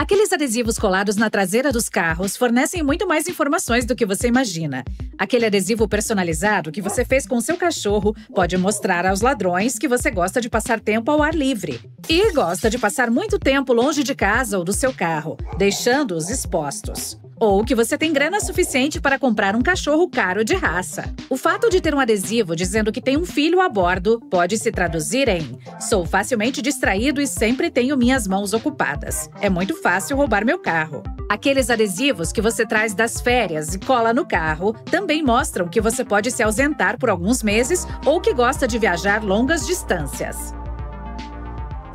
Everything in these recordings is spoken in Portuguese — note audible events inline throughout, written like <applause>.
Aqueles adesivos colados na traseira dos carros fornecem muito mais informações do que você imagina. Aquele adesivo personalizado que você fez com seu cachorro pode mostrar aos ladrões que você gosta de passar tempo ao ar livre e gosta de passar muito tempo longe de casa ou do seu carro, deixando-os expostos ou que você tem grana suficiente para comprar um cachorro caro de raça. O fato de ter um adesivo dizendo que tem um filho a bordo pode se traduzir em: sou facilmente distraído e sempre tenho minhas mãos ocupadas. É muito fácil roubar meu carro. Aqueles adesivos que você traz das férias e cola no carro também mostram que você pode se ausentar por alguns meses ou que gosta de viajar longas distâncias.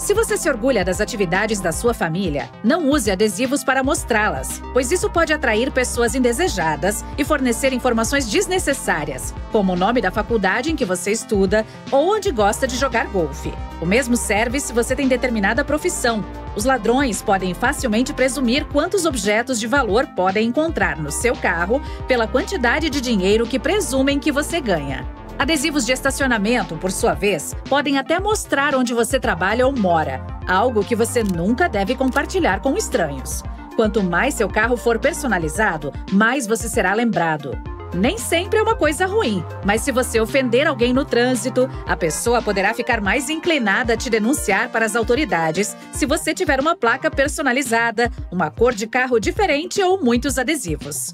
Se você se orgulha das atividades da sua família, não use adesivos para mostrá-las, pois isso pode atrair pessoas indesejadas e fornecer informações desnecessárias, como o nome da faculdade em que você estuda ou onde gosta de jogar golfe. O mesmo serve se você tem determinada profissão. Os ladrões podem facilmente presumir quantos objetos de valor podem encontrar no seu carro pela quantidade de dinheiro que presumem que você ganha. Adesivos de estacionamento, por sua vez, podem até mostrar onde você trabalha ou mora, algo que você nunca deve compartilhar com estranhos. Quanto mais seu carro for personalizado, mais você será lembrado. Nem sempre é uma coisa ruim, mas se você ofender alguém no trânsito, a pessoa poderá ficar mais inclinada a te denunciar para as autoridades se você tiver uma placa personalizada, uma cor de carro diferente ou muitos adesivos.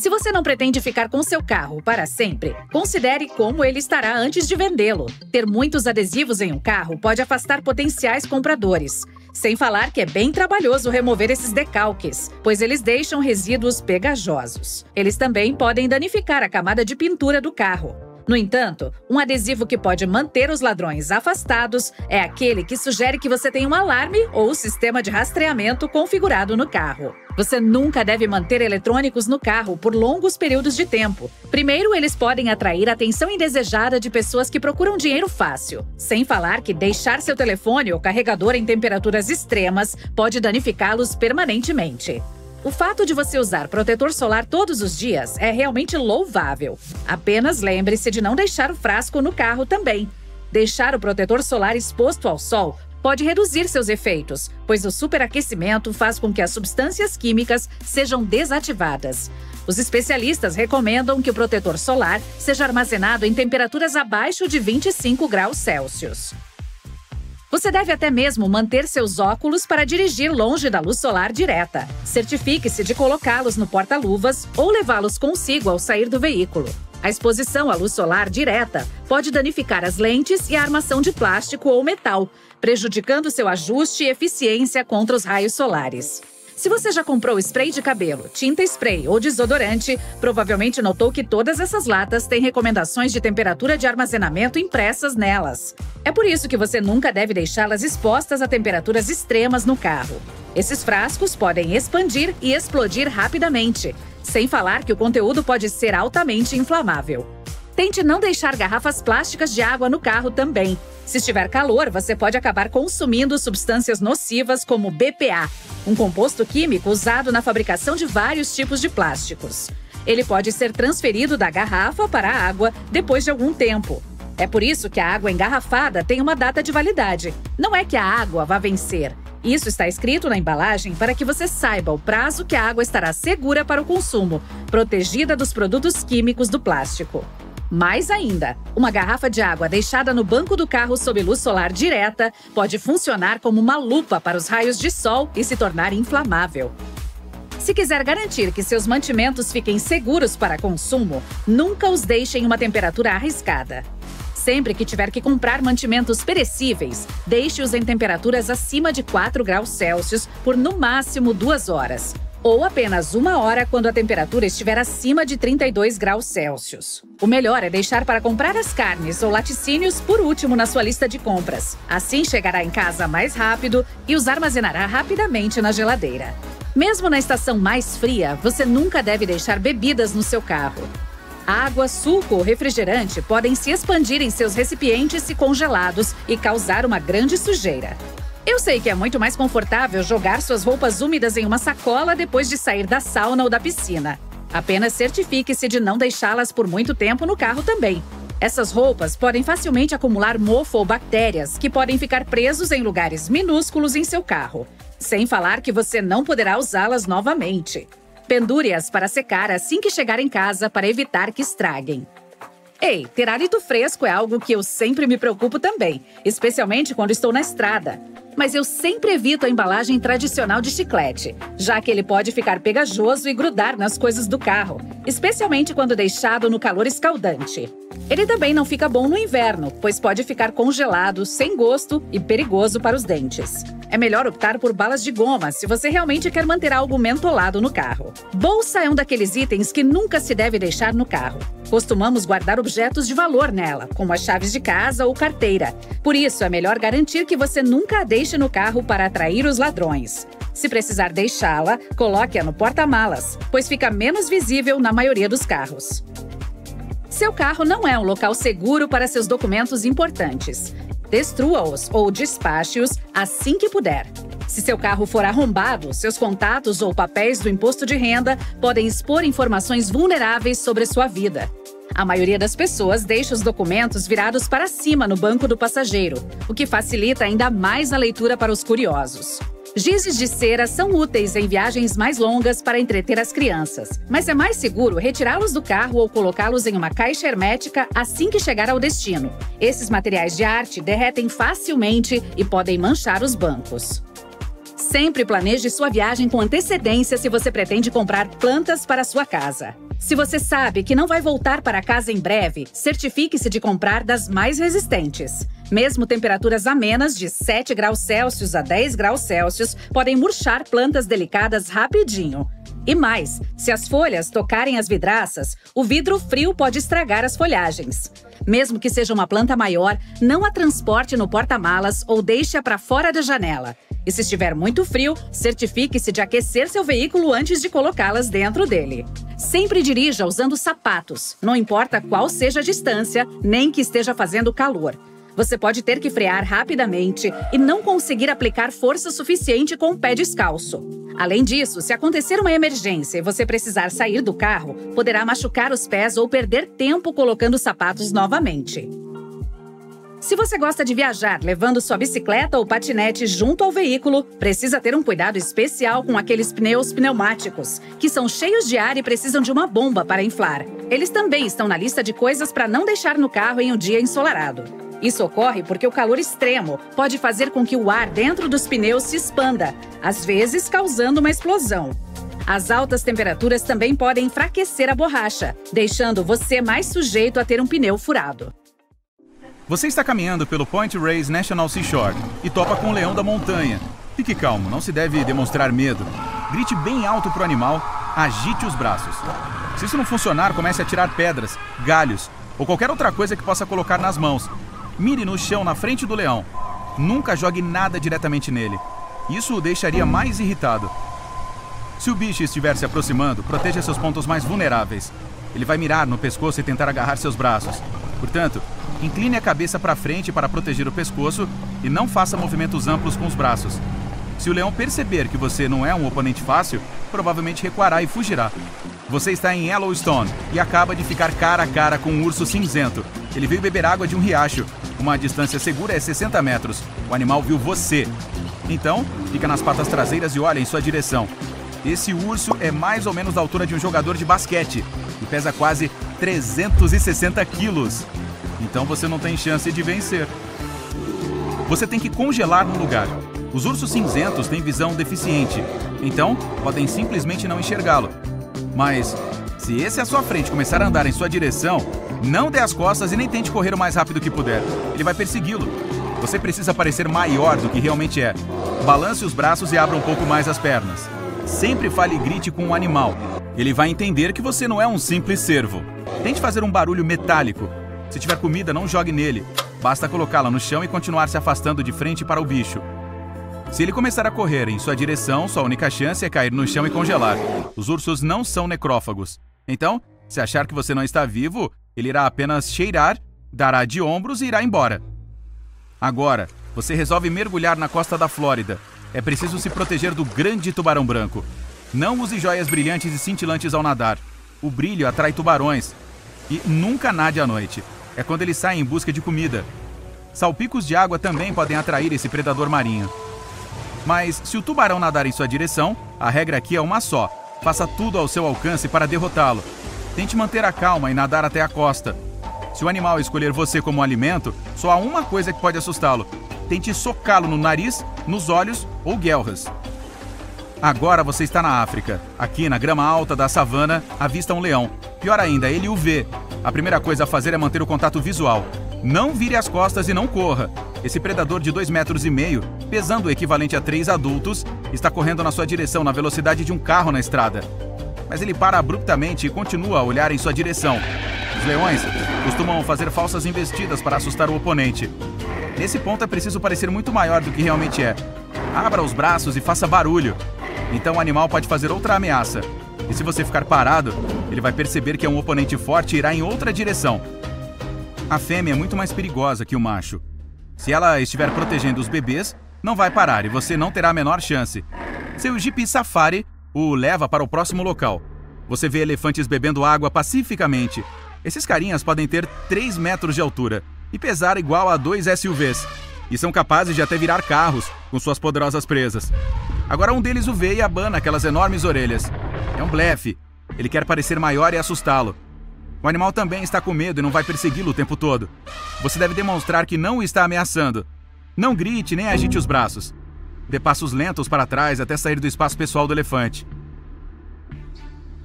Se você não pretende ficar com seu carro para sempre, considere como ele estará antes de vendê-lo. Ter muitos adesivos em um carro pode afastar potenciais compradores. Sem falar que é bem trabalhoso remover esses decalques, pois eles deixam resíduos pegajosos. Eles também podem danificar a camada de pintura do carro. No entanto, um adesivo que pode manter os ladrões afastados é aquele que sugere que você tem um alarme ou sistema de rastreamento configurado no carro. Você nunca deve manter eletrônicos no carro por longos períodos de tempo. Primeiro, eles podem atrair a atenção indesejada de pessoas que procuram dinheiro fácil. Sem falar que deixar seu telefone ou carregador em temperaturas extremas pode danificá-los permanentemente. O fato de você usar protetor solar todos os dias é realmente louvável. Apenas lembre-se de não deixar o frasco no carro também. Deixar o protetor solar exposto ao sol pode reduzir seus efeitos, pois o superaquecimento faz com que as substâncias químicas sejam desativadas. Os especialistas recomendam que o protetor solar seja armazenado em temperaturas abaixo de 25 graus Celsius. Você deve até mesmo manter seus óculos para dirigir longe da luz solar direta. Certifique-se de colocá-los no porta-luvas ou levá-los consigo ao sair do veículo. A exposição à luz solar direta pode danificar as lentes e a armação de plástico ou metal, prejudicando seu ajuste e eficiência contra os raios solares. Se você já comprou spray de cabelo, tinta spray ou desodorante, provavelmente notou que todas essas latas têm recomendações de temperatura de armazenamento impressas nelas. É por isso que você nunca deve deixá-las expostas a temperaturas extremas no carro. Esses frascos podem expandir e explodir rapidamente, sem falar que o conteúdo pode ser altamente inflamável. Tente não deixar garrafas plásticas de água no carro também. Se estiver calor, você pode acabar consumindo substâncias nocivas como BPA, um composto químico usado na fabricação de vários tipos de plásticos. Ele pode ser transferido da garrafa para a água depois de algum tempo. É por isso que a água engarrafada tem uma data de validade. Não é que a água vá vencer. Isso está escrito na embalagem para que você saiba o prazo que a água estará segura para o consumo, protegida dos produtos químicos do plástico. Mais ainda, uma garrafa de água deixada no banco do carro sob luz solar direta pode funcionar como uma lupa para os raios de sol e se tornar inflamável. Se quiser garantir que seus mantimentos fiquem seguros para consumo, nunca os deixe em uma temperatura arriscada. Sempre que tiver que comprar mantimentos perecíveis, deixe-os em temperaturas acima de 4 graus Celsius por no máximo duas horas ou apenas uma hora quando a temperatura estiver acima de 32 graus Celsius. O melhor é deixar para comprar as carnes ou laticínios por último na sua lista de compras. Assim chegará em casa mais rápido e os armazenará rapidamente na geladeira. Mesmo na estação mais fria, você nunca deve deixar bebidas no seu carro. Água, suco ou refrigerante podem se expandir em seus recipientes se congelados e causar uma grande sujeira. Eu sei que é muito mais confortável jogar suas roupas úmidas em uma sacola depois de sair da sauna ou da piscina. Apenas certifique-se de não deixá-las por muito tempo no carro também. Essas roupas podem facilmente acumular mofo ou bactérias que podem ficar presos em lugares minúsculos em seu carro. Sem falar que você não poderá usá-las novamente. Pendure-as para secar assim que chegar em casa para evitar que estraguem. Ei, ter hálito fresco é algo que eu sempre me preocupo também, especialmente quando estou na estrada. Mas eu sempre evito a embalagem tradicional de chiclete, já que ele pode ficar pegajoso e grudar nas coisas do carro, especialmente quando deixado no calor escaldante. Ele também não fica bom no inverno, pois pode ficar congelado, sem gosto e perigoso para os dentes. É melhor optar por balas de goma se você realmente quer manter algo mentolado no carro. Bolsa é um daqueles itens que nunca se deve deixar no carro. Costumamos guardar objetos de valor nela, como as chaves de casa ou carteira. Por isso, é melhor garantir que você nunca a deixe no carro para atrair os ladrões. Se precisar deixá-la, coloque-a no porta-malas, pois fica menos visível na maioria dos carros. Seu carro não é um local seguro para seus documentos importantes. Destrua-os ou despache-os assim que puder. Se seu carro for arrombado, seus contatos ou papéis do imposto de renda podem expor informações vulneráveis sobre sua vida. A maioria das pessoas deixa os documentos virados para cima no banco do passageiro, o que facilita ainda mais a leitura para os curiosos. Gizes de cera são úteis em viagens mais longas para entreter as crianças, mas é mais seguro retirá-los do carro ou colocá-los em uma caixa hermética assim que chegar ao destino. Esses materiais de arte derretem facilmente e podem manchar os bancos. Sempre planeje sua viagem com antecedência se você pretende comprar plantas para sua casa. Se você sabe que não vai voltar para casa em breve, certifique-se de comprar das mais resistentes. Mesmo temperaturas amenas de 7 graus Celsius a 10 graus Celsius podem murchar plantas delicadas rapidinho. E mais, se as folhas tocarem as vidraças, o vidro frio pode estragar as folhagens. Mesmo que seja uma planta maior, não a transporte no porta-malas ou deixe-a para fora da janela. E se estiver muito frio, certifique-se de aquecer seu veículo antes de colocá-las dentro dele. Sempre dirija usando sapatos, não importa qual seja a distância, nem que esteja fazendo calor. Você pode ter que frear rapidamente e não conseguir aplicar força suficiente com o pé descalço. Além disso, se acontecer uma emergência e você precisar sair do carro, poderá machucar os pés ou perder tempo colocando os sapatos novamente. Se você gosta de viajar levando sua bicicleta ou patinete junto ao veículo, precisa ter um cuidado especial com aqueles pneus pneumáticos, que são cheios de ar e precisam de uma bomba para inflar. Eles também estão na lista de coisas para não deixar no carro em um dia ensolarado. Isso ocorre porque o calor extremo pode fazer com que o ar dentro dos pneus se expanda, às vezes causando uma explosão. As altas temperaturas também podem enfraquecer a borracha, deixando você mais sujeito a ter um pneu furado. Você está caminhando pelo Point Reyes National Seashore e topa com o leão da montanha. Fique calmo, não se deve demonstrar medo. Grite bem alto para o animal, agite os braços. Se isso não funcionar, comece a tirar pedras, galhos ou qualquer outra coisa que possa colocar nas mãos. Mire no chão na frente do leão. Nunca jogue nada diretamente nele. Isso o deixaria mais irritado. Se o bicho estiver se aproximando, proteja seus pontos mais vulneráveis. Ele vai mirar no pescoço e tentar agarrar seus braços. Portanto, incline a cabeça para frente para proteger o pescoço e não faça movimentos amplos com os braços. Se o leão perceber que você não é um oponente fácil, provavelmente recuará e fugirá. Você está em Yellowstone e acaba de ficar cara a cara com um urso cinzento. Ele veio beber água de um riacho. Uma distância segura é 60 metros. O animal viu você. Então, fica nas patas traseiras e olha em sua direção. Esse urso é mais ou menos da altura de um jogador de basquete e pesa quase 360 quilos. Então você não tem chance de vencer. Você tem que congelar no lugar. Os ursos cinzentos têm visão deficiente, então podem simplesmente não enxergá-lo. Mas se esse à sua frente começar a andar em sua direção, não dê as costas e nem tente correr o mais rápido que puder. Ele vai persegui-lo. Você precisa parecer maior do que realmente é. Balance os braços e abra um pouco mais as pernas. Sempre fale e grite com um animal. Ele vai entender que você não é um simples servo. Tente fazer um barulho metálico. Se tiver comida, não jogue nele. Basta colocá-la no chão e continuar se afastando de frente para o bicho. Se ele começar a correr em sua direção, sua única chance é cair no chão e congelar. Os ursos não são necrófagos. Então, se achar que você não está vivo, ele irá apenas cheirar, dará de ombros e irá embora. Agora, você resolve mergulhar na costa da Flórida. É preciso se proteger do grande tubarão branco. Não use joias brilhantes e cintilantes ao nadar. O brilho atrai tubarões. E nunca nade à noite. É quando eles saem em busca de comida. Salpicos de água também podem atrair esse predador marinho. Mas se o tubarão nadar em sua direção, a regra aqui é uma só: faça tudo ao seu alcance para derrotá-lo. Tente manter a calma e nadar até a costa. Se o animal escolher você como alimento, só há uma coisa que pode assustá-lo: tente socá-lo no nariz, nos olhos ou guelras. Agora você está na África. Aqui na grama alta da savana, avista um leão. Pior ainda, ele o vê. A primeira coisa a fazer é manter o contato visual. Não vire as costas e não corra. Esse predador de 2 metros e meio, pesando o equivalente a três adultos, está correndo na sua direção na velocidade de um carro na estrada. Mas ele para abruptamente e continua a olhar em sua direção. Os leões costumam fazer falsas investidas para assustar o oponente. Nesse ponto é preciso parecer muito maior do que realmente é. Abra os braços e faça barulho. Então o animal pode fazer outra ameaça. E se você ficar parado, ele vai perceber que é um oponente forte e irá em outra direção. A fêmea é muito mais perigosa que o macho. Se ela estiver protegendo os bebês, não vai parar e você não terá a menor chance. Seu Jeep Safari o leva para o próximo local. Você vê elefantes bebendo água pacificamente. Esses carinhas podem ter 3 metros de altura e pesar igual a dois SUVs. E são capazes de até virar carros com suas poderosas presas. Agora um deles o vê e abana aquelas enormes orelhas. É um blefe. Ele quer parecer maior e assustá-lo. O animal também está com medo e não vai persegui-lo o tempo todo. Você deve demonstrar que não o está ameaçando. Não grite nem agite os braços. Dê passos lentos para trás até sair do espaço pessoal do elefante.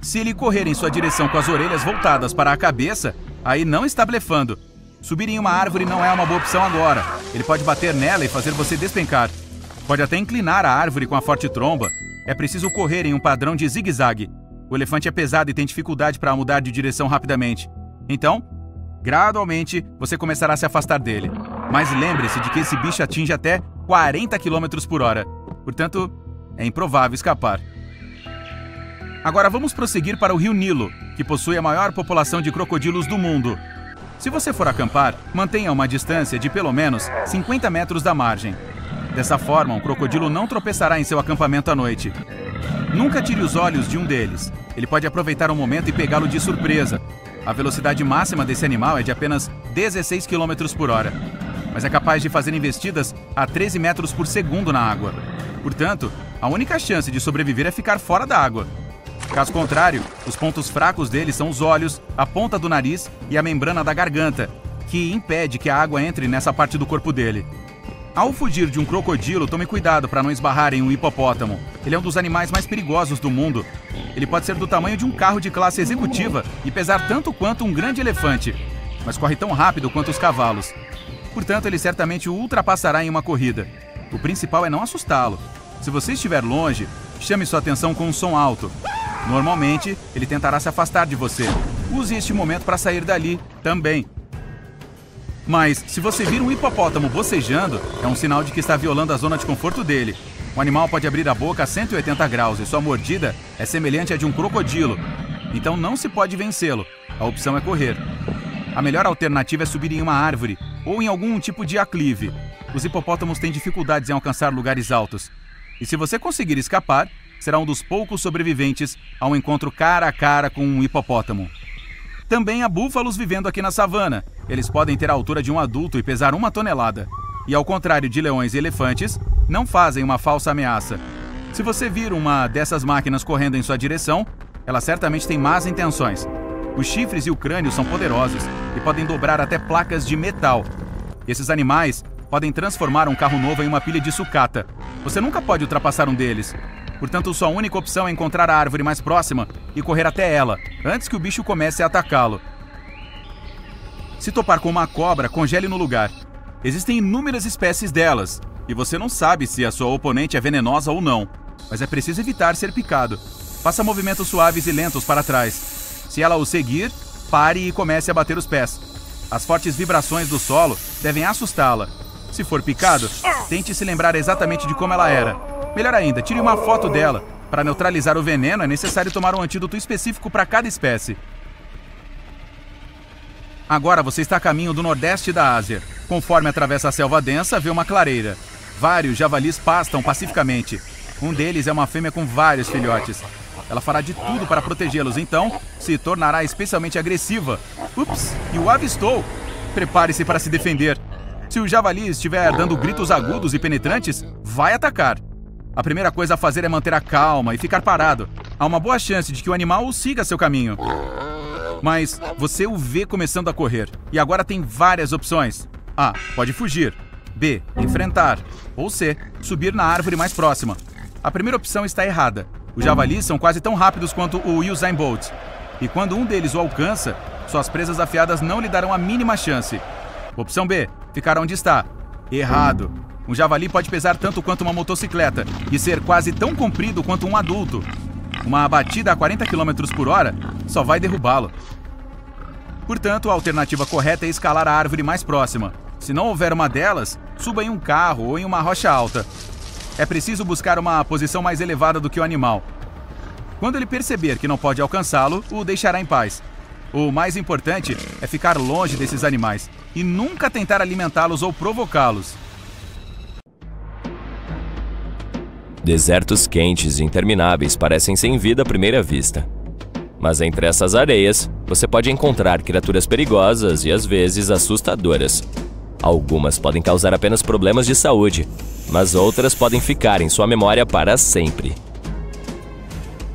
Se ele correr em sua direção com as orelhas voltadas para a cabeça, aí não está blefando. Subir em uma árvore não é uma boa opção agora. Ele pode bater nela e fazer você despencar. Pode até inclinar a árvore com a forte tromba. É preciso correr em um padrão de zigue-zague. O elefante é pesado e tem dificuldade para mudar de direção rapidamente. Então, gradualmente, você começará a se afastar dele. Mas lembre-se de que esse bicho atinge até 40 km por hora. Portanto, é improvável escapar. Agora vamos prosseguir para o rio Nilo, que possui a maior população de crocodilos do mundo. Se você for acampar, mantenha uma distância de pelo menos 50 metros da margem. Dessa forma, um crocodilo não tropeçará em seu acampamento à noite. Nunca tire os olhos de um deles. Ele pode aproveitar o um momento e pegá-lo de surpresa. A velocidade máxima desse animal é de apenas 16 km por hora, mas é capaz de fazer investidas a 13 metros por segundo na água. Portanto, a única chance de sobreviver é ficar fora da água. Caso contrário, os pontos fracos dele são os olhos, a ponta do nariz e a membrana da garganta, que impede que a água entre nessa parte do corpo dele. Ao fugir de um crocodilo, tome cuidado para não esbarrar em um hipopótamo. Ele é um dos animais mais perigosos do mundo. Ele pode ser do tamanho de um carro de classe executiva e pesar tanto quanto um grande elefante, mas corre tão rápido quanto os cavalos. Portanto, ele certamente o ultrapassará em uma corrida. O principal é não assustá-lo. Se você estiver longe, chame sua atenção com um som alto. Normalmente, ele tentará se afastar de você. Use este momento para sair dali também. Mas, se você vir um hipopótamo bocejando, é um sinal de que está violando a zona de conforto dele. O animal pode abrir a boca a 180 graus e sua mordida é semelhante à de um crocodilo. Então não se pode vencê-lo. A opção é correr. A melhor alternativa é subir em uma árvore ou em algum tipo de aclive. Os hipopótamos têm dificuldades em alcançar lugares altos. E se você conseguir escapar, será um dos poucos sobreviventes a um encontro cara a cara com um hipopótamo. Também há búfalos vivendo aqui na savana. Eles podem ter a altura de um adulto e pesar uma tonelada. E ao contrário de leões e elefantes, não fazem uma falsa ameaça. Se você vir uma dessas máquinas correndo em sua direção, ela certamente tem más intenções. Os chifres e o crânio são poderosos e podem dobrar até placas de metal. Esses animais podem transformar um carro novo em uma pilha de sucata. Você nunca pode ultrapassar um deles, Portanto, sua única opção é encontrar a árvore mais próxima e correr até ela, antes que o bicho comece a atacá-lo. Se topar com uma cobra, congele no lugar. Existem inúmeras espécies delas, e você não sabe se a sua oponente é venenosa ou não, mas é preciso evitar ser picado. Faça movimentos suaves e lentos para trás. Se ela o seguir, pare e comece a bater os pés. As fortes vibrações do solo devem assustá-la. Se for picado, tente se lembrar exatamente de como ela era Melhor ainda, tire uma foto dela. Para neutralizar o veneno, é necessário tomar um antídoto específico para cada espécie. Agora você está a caminho do nordeste da Ásia. Conforme atravessa a selva densa, vê uma clareira. Vários javalis pastam pacificamente. Um deles é uma fêmea com vários filhotes. Ela fará de tudo para protegê-los, então se tornará especialmente agressiva. Ups, e o avistou! Prepare-se para se defender. Se o javali estiver dando gritos agudos e penetrantes, vai atacar. A primeira coisa a fazer é manter a calma e ficar parado. Há uma boa chance de que o animal siga seu caminho. Mas você o vê começando a correr. E agora tem várias opções. A. Pode fugir. B. Enfrentar. Ou C. Subir na árvore mais próxima. A primeira opção está errada. Os javalis são quase tão rápidos quanto o Usain Bolt. E quando um deles o alcança, suas presas afiadas não lhe darão a mínima chance. Opção B. Ficar onde está. Errado. Um javali pode pesar tanto quanto uma motocicleta e ser quase tão comprido quanto um adulto. Uma batida a 40 km por hora só vai derrubá-lo. Portanto, a alternativa correta é escalar a árvore mais próxima. Se não houver uma delas, suba em um carro ou em uma rocha alta. É preciso buscar uma posição mais elevada do que o animal. Quando ele perceber que não pode alcançá-lo, o deixará em paz. O mais importante é ficar longe desses animais e nunca tentar alimentá-los ou provocá-los. Desertos quentes e intermináveis parecem sem vida à primeira vista. Mas entre essas areias, você pode encontrar criaturas perigosas e às vezes assustadoras. Algumas podem causar apenas problemas de saúde, mas outras podem ficar em sua memória para sempre.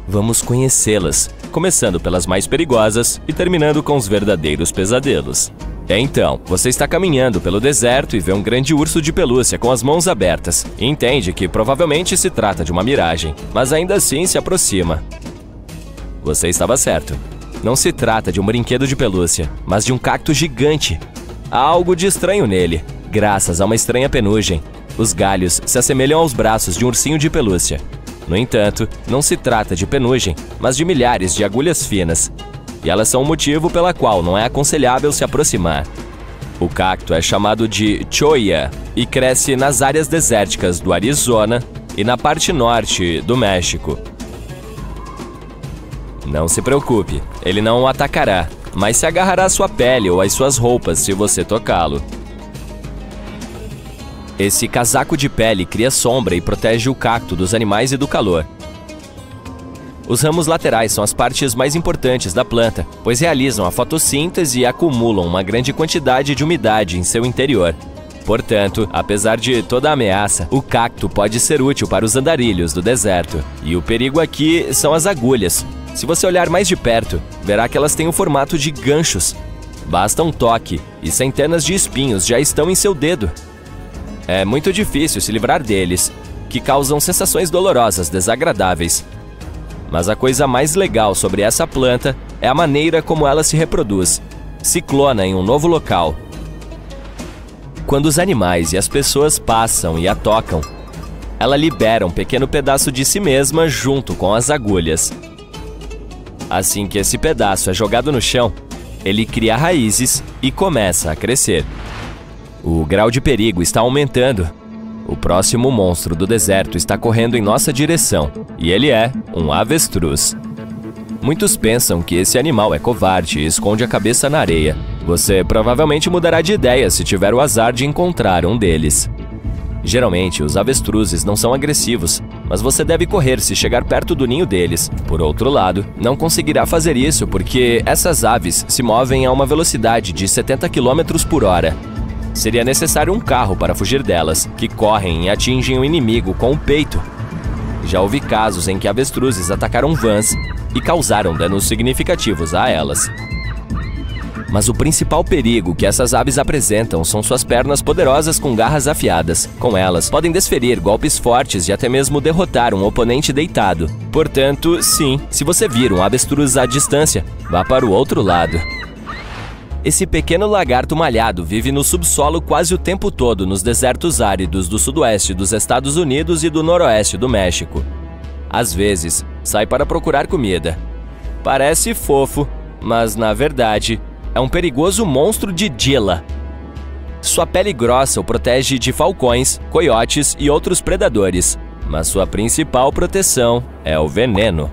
Vamos conhecê-las, começando pelas mais perigosas e terminando com os verdadeiros pesadelos. Então, você está caminhando pelo deserto e vê um grande urso de pelúcia com as mãos abertas. E entende que provavelmente se trata de uma miragem, mas ainda assim se aproxima. Você estava certo. Não se trata de um brinquedo de pelúcia, mas de um cacto gigante. Há algo de estranho nele, graças a uma estranha penugem. Os galhos se assemelham aos braços de um ursinho de pelúcia. No entanto, não se trata de penugem, mas de milhares de agulhas finas, e elas são o motivo pela qual não é aconselhável se aproximar. O cacto é chamado de cholla e cresce nas áreas desérticas do Arizona e na parte norte do México. Não se preocupe, ele não o atacará, mas se agarrará à sua pele ou às suas roupas se você tocá-lo. Esse casaco de pele cria sombra e protege o cacto dos animais e do calor. Os ramos laterais são as partes mais importantes da planta, pois realizam a fotossíntese e acumulam uma grande quantidade de umidade em seu interior. Portanto, apesar de toda a ameaça, o cacto pode ser útil para os andarilhos do deserto. E o perigo aqui são as agulhas. Se você olhar mais de perto, verá que elas têm o formato de ganchos. Basta um toque e centenas de espinhos já estão em seu dedo. É muito difícil se livrar deles, que causam sensações dolorosas desagradáveis. Mas a coisa mais legal sobre essa planta é a maneira como ela se reproduz. Se clona em um novo local. Quando os animais e as pessoas passam e a tocam, ela libera um pequeno pedaço de si mesma junto com as agulhas. Assim que esse pedaço é jogado no chão, ele cria raízes e começa a crescer. O grau de perigo está aumentando o próximo monstro do deserto está correndo em nossa direção, e ele é um avestruz. Muitos pensam que esse animal é covarde e esconde a cabeça na areia. Você provavelmente mudará de ideia se tiver o azar de encontrar um deles. Geralmente, os avestruzes não são agressivos, mas você deve correr se chegar perto do ninho deles. Por outro lado, não conseguirá fazer isso porque essas aves se movem a uma velocidade de 70 km por hora seria necessário um carro para fugir delas, que correm e atingem o inimigo com o peito. Já houve casos em que avestruzes atacaram vans e causaram danos significativos a elas. Mas o principal perigo que essas aves apresentam são suas pernas poderosas com garras afiadas. Com elas, podem desferir golpes fortes e até mesmo derrotar um oponente deitado. Portanto, sim, se você vir um avestruz à distância, vá para o outro lado. Esse pequeno lagarto malhado vive no subsolo quase o tempo todo nos desertos áridos do sudoeste dos Estados Unidos e do noroeste do México. Às vezes, sai para procurar comida. Parece fofo, mas na verdade é um perigoso monstro de Dila. Sua pele grossa o protege de falcões, coiotes e outros predadores, mas sua principal proteção é o veneno.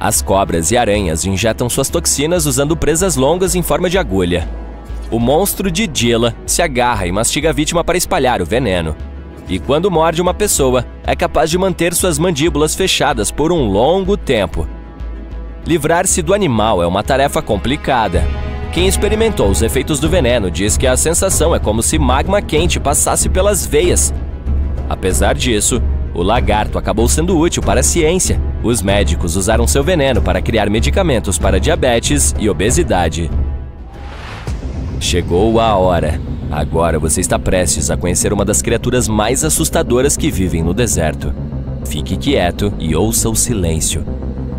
As cobras e aranhas injetam suas toxinas usando presas longas em forma de agulha. O monstro de Dila se agarra e mastiga a vítima para espalhar o veneno. E quando morde uma pessoa, é capaz de manter suas mandíbulas fechadas por um longo tempo. Livrar-se do animal é uma tarefa complicada. Quem experimentou os efeitos do veneno diz que a sensação é como se magma quente passasse pelas veias. Apesar disso, o lagarto acabou sendo útil para a ciência. Os médicos usaram seu veneno para criar medicamentos para diabetes e obesidade. Chegou a hora. Agora você está prestes a conhecer uma das criaturas mais assustadoras que vivem no deserto. Fique quieto e ouça o silêncio.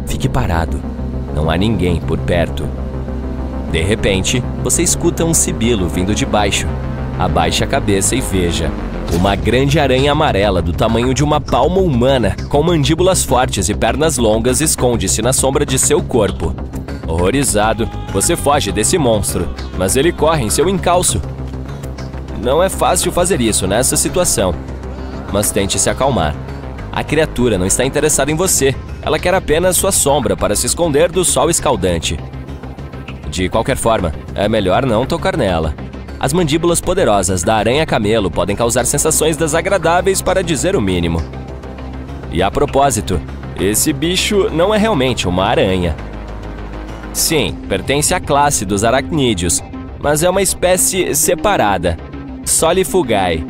Fique parado. Não há ninguém por perto. De repente, você escuta um sibilo vindo de baixo. Abaixe a cabeça e veja. Uma grande aranha amarela do tamanho de uma palma humana, com mandíbulas fortes e pernas longas, esconde-se na sombra de seu corpo. Horrorizado, você foge desse monstro, mas ele corre em seu encalço. Não é fácil fazer isso nessa situação, mas tente se acalmar. A criatura não está interessada em você, ela quer apenas sua sombra para se esconder do sol escaldante. De qualquer forma, é melhor não tocar nela. As mandíbulas poderosas da aranha-camelo podem causar sensações desagradáveis para dizer o mínimo. E a propósito, esse bicho não é realmente uma aranha. Sim, pertence à classe dos aracnídeos, mas é uma espécie separada, Solifugae.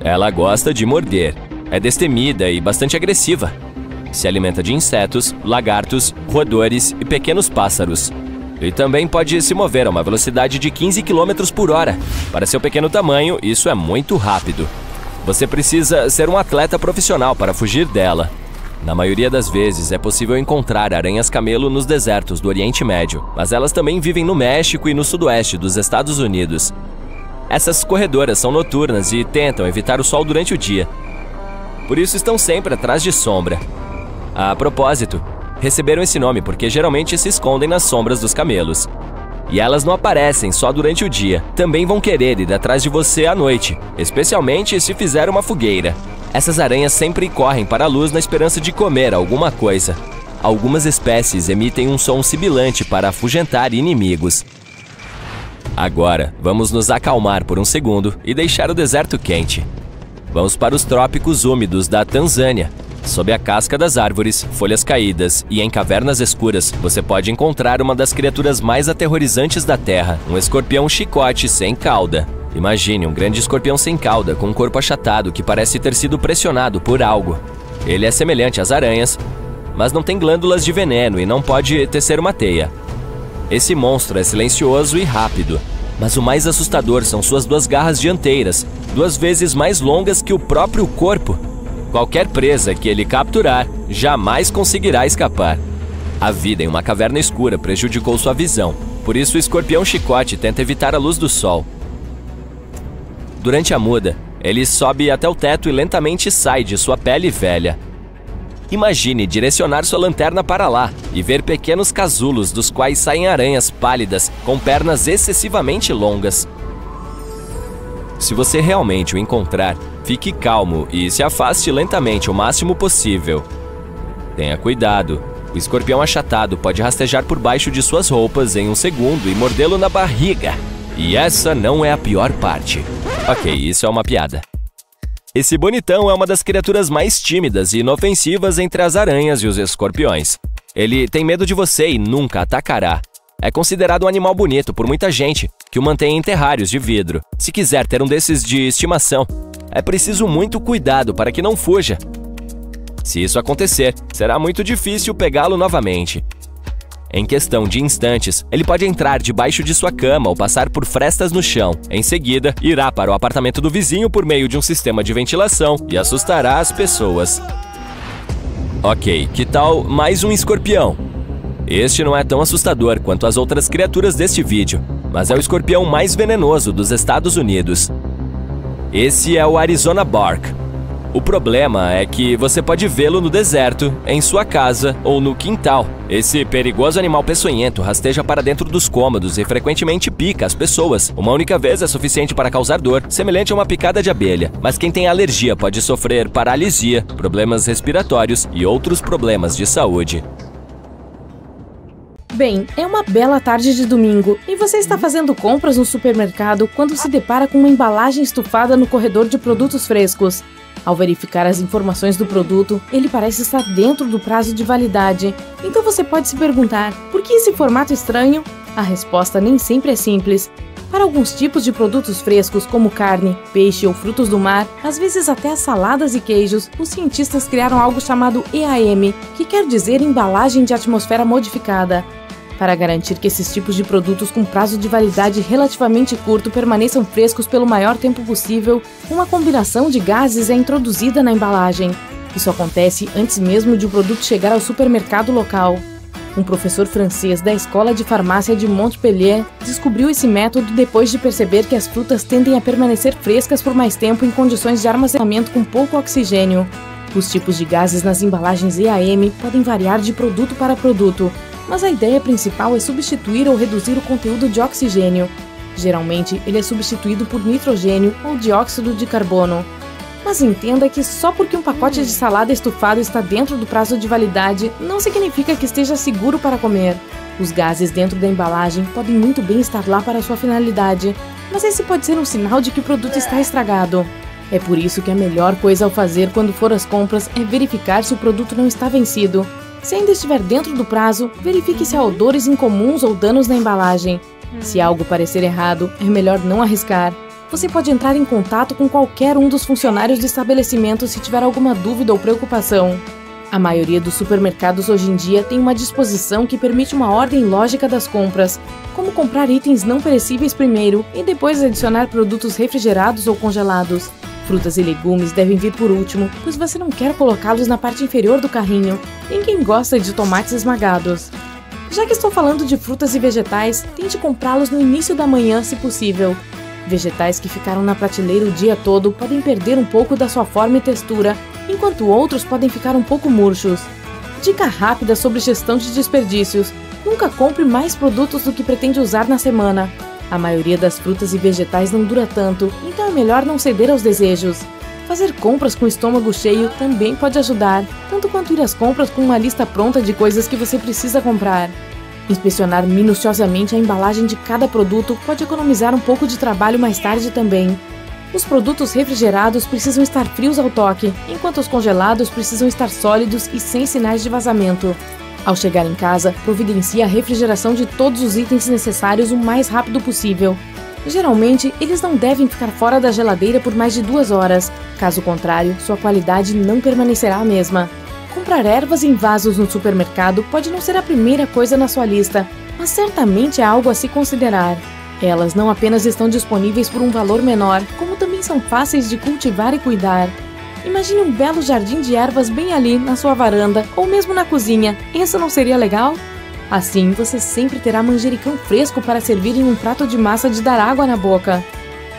Ela gosta de morder, é destemida e bastante agressiva. Se alimenta de insetos, lagartos, roedores e pequenos pássaros. E também pode se mover a uma velocidade de 15 km por hora. Para seu pequeno tamanho, isso é muito rápido. Você precisa ser um atleta profissional para fugir dela. Na maioria das vezes é possível encontrar aranhas camelo nos desertos do Oriente Médio, mas elas também vivem no México e no sudoeste dos Estados Unidos. Essas corredoras são noturnas e tentam evitar o sol durante o dia. Por isso estão sempre atrás de sombra. A propósito, receberam esse nome porque geralmente se escondem nas sombras dos camelos. E elas não aparecem só durante o dia, também vão querer ir atrás de você à noite, especialmente se fizer uma fogueira. Essas aranhas sempre correm para a luz na esperança de comer alguma coisa. Algumas espécies emitem um som sibilante para afugentar inimigos. Agora, vamos nos acalmar por um segundo e deixar o deserto quente. Vamos para os trópicos úmidos da Tanzânia. Sob a casca das árvores, folhas caídas e em cavernas escuras, você pode encontrar uma das criaturas mais aterrorizantes da Terra, um escorpião chicote sem cauda. Imagine um grande escorpião sem cauda, com um corpo achatado que parece ter sido pressionado por algo. Ele é semelhante às aranhas, mas não tem glândulas de veneno e não pode tecer uma teia. Esse monstro é silencioso e rápido, mas o mais assustador são suas duas garras dianteiras, duas vezes mais longas que o próprio corpo. Qualquer presa que ele capturar jamais conseguirá escapar. A vida em uma caverna escura prejudicou sua visão, por isso o escorpião chicote tenta evitar a luz do sol. Durante a muda, ele sobe até o teto e lentamente sai de sua pele velha. Imagine direcionar sua lanterna para lá e ver pequenos casulos dos quais saem aranhas pálidas com pernas excessivamente longas. Se você realmente o encontrar, fique calmo e se afaste lentamente o máximo possível. Tenha cuidado. O escorpião achatado pode rastejar por baixo de suas roupas em um segundo e mordê-lo na barriga. E essa não é a pior parte. Ok, isso é uma piada. Esse bonitão é uma das criaturas mais tímidas e inofensivas entre as aranhas e os escorpiões. Ele tem medo de você e nunca atacará. É considerado um animal bonito por muita gente, que o mantém em terrários de vidro. Se quiser ter um desses de estimação, é preciso muito cuidado para que não fuja. Se isso acontecer, será muito difícil pegá-lo novamente. Em questão de instantes, ele pode entrar debaixo de sua cama ou passar por frestas no chão. Em seguida, irá para o apartamento do vizinho por meio de um sistema de ventilação e assustará as pessoas. Ok, que tal mais um escorpião? Este não é tão assustador quanto as outras criaturas deste vídeo, mas é o escorpião mais venenoso dos Estados Unidos. Esse é o Arizona Bark, o problema é que você pode vê-lo no deserto, em sua casa ou no quintal. Esse perigoso animal peçonhento rasteja para dentro dos cômodos e frequentemente pica as pessoas. Uma única vez é suficiente para causar dor, semelhante a uma picada de abelha. Mas quem tem alergia pode sofrer paralisia, problemas respiratórios e outros problemas de saúde. Bem, é uma bela tarde de domingo e você está fazendo compras no supermercado quando se depara com uma embalagem estufada no corredor de produtos frescos. Ao verificar as informações do produto, ele parece estar dentro do prazo de validade. Então você pode se perguntar: por que esse formato estranho? A resposta nem sempre é simples. Para alguns tipos de produtos frescos, como carne, peixe ou frutos do mar, às vezes até saladas e queijos, os cientistas criaram algo chamado EAM, que quer dizer embalagem de atmosfera modificada. Para garantir que esses tipos de produtos com prazo de validade relativamente curto permaneçam frescos pelo maior tempo possível, uma combinação de gases é introduzida na embalagem. Isso acontece antes mesmo de o produto chegar ao supermercado local. Um professor francês da Escola de Farmácia de Montpellier descobriu esse método depois de perceber que as frutas tendem a permanecer frescas por mais tempo em condições de armazenamento com pouco oxigênio. Os tipos de gases nas embalagens EAM podem variar de produto para produto, mas a ideia principal é substituir ou reduzir o conteúdo de oxigênio. Geralmente, ele é substituído por nitrogênio ou dióxido de carbono. Mas entenda que só porque um pacote de salada estufado está dentro do prazo de validade, não significa que esteja seguro para comer. Os gases dentro da embalagem podem muito bem estar lá para sua finalidade, mas esse pode ser um sinal de que o produto está estragado. É por isso que a melhor coisa ao fazer quando for às compras é verificar se o produto não está vencido. Se ainda estiver dentro do prazo, verifique se há odores incomuns ou danos na embalagem. Se algo parecer errado, é melhor não arriscar você pode entrar em contato com qualquer um dos funcionários do estabelecimento se tiver alguma dúvida ou preocupação. A maioria dos supermercados hoje em dia tem uma disposição que permite uma ordem lógica das compras, como comprar itens não perecíveis primeiro e depois adicionar produtos refrigerados ou congelados. Frutas e legumes devem vir por último, pois você não quer colocá-los na parte inferior do carrinho. Ninguém gosta de tomates esmagados. Já que estou falando de frutas e vegetais, tente comprá-los no início da manhã, se possível. Vegetais que ficaram na prateleira o dia todo podem perder um pouco da sua forma e textura, enquanto outros podem ficar um pouco murchos. Dica rápida sobre gestão de desperdícios: nunca compre mais produtos do que pretende usar na semana. A maioria das frutas e vegetais não dura tanto, então é melhor não ceder aos desejos. Fazer compras com o estômago cheio também pode ajudar, tanto quanto ir às compras com uma lista pronta de coisas que você precisa comprar. Inspecionar minuciosamente a embalagem de cada produto pode economizar um pouco de trabalho mais tarde também. Os produtos refrigerados precisam estar frios ao toque, enquanto os congelados precisam estar sólidos e sem sinais de vazamento. Ao chegar em casa, providencie a refrigeração de todos os itens necessários o mais rápido possível. Geralmente, eles não devem ficar fora da geladeira por mais de duas horas, caso contrário, sua qualidade não permanecerá a mesma. Comprar ervas em vasos no supermercado pode não ser a primeira coisa na sua lista, mas certamente é algo a se considerar. Elas não apenas estão disponíveis por um valor menor, como também são fáceis de cultivar e cuidar. Imagine um belo jardim de ervas bem ali na sua varanda ou mesmo na cozinha. Isso não seria legal? Assim, você sempre terá manjericão fresco para servir em um prato de massa de dar água na boca.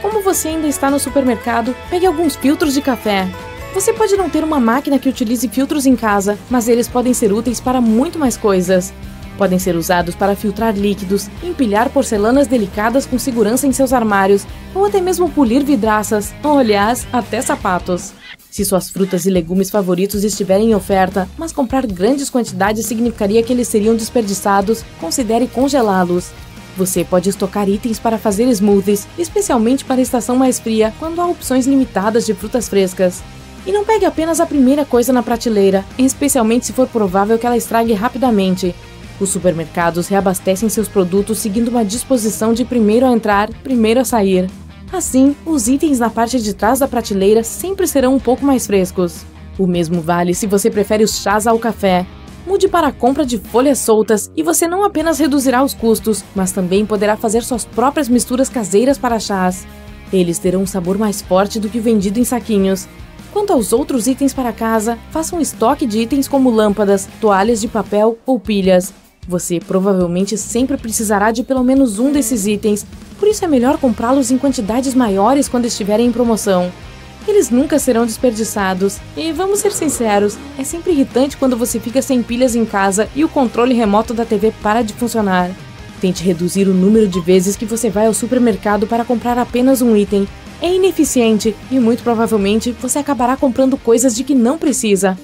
Como você ainda está no supermercado, pegue alguns filtros de café. Você pode não ter uma máquina que utilize filtros em casa, mas eles podem ser úteis para muito mais coisas. Podem ser usados para filtrar líquidos, empilhar porcelanas delicadas com segurança em seus armários, ou até mesmo polir vidraças, ou aliás, até sapatos. Se suas frutas e legumes favoritos estiverem em oferta, mas comprar grandes quantidades significaria que eles seriam desperdiçados, considere congelá-los. Você pode estocar itens para fazer smoothies, especialmente para a estação mais fria, quando há opções limitadas de frutas frescas. E não pegue apenas a primeira coisa na prateleira, especialmente se for provável que ela estrague rapidamente. Os supermercados reabastecem seus produtos seguindo uma disposição de primeiro a entrar, primeiro a sair. Assim, os itens na parte de trás da prateleira sempre serão um pouco mais frescos. O mesmo vale se você prefere os chás ao café. Mude para a compra de folhas soltas e você não apenas reduzirá os custos, mas também poderá fazer suas próprias misturas caseiras para chás. Eles terão um sabor mais forte do que o vendido em saquinhos, Quanto aos outros itens para casa, faça um estoque de itens como lâmpadas, toalhas de papel ou pilhas. Você provavelmente sempre precisará de pelo menos um desses itens, por isso é melhor comprá-los em quantidades maiores quando estiverem em promoção. Eles nunca serão desperdiçados, e vamos ser sinceros, é sempre irritante quando você fica sem pilhas em casa e o controle remoto da TV para de funcionar. Tente reduzir o número de vezes que você vai ao supermercado para comprar apenas um item é ineficiente e muito provavelmente você acabará comprando coisas de que não precisa.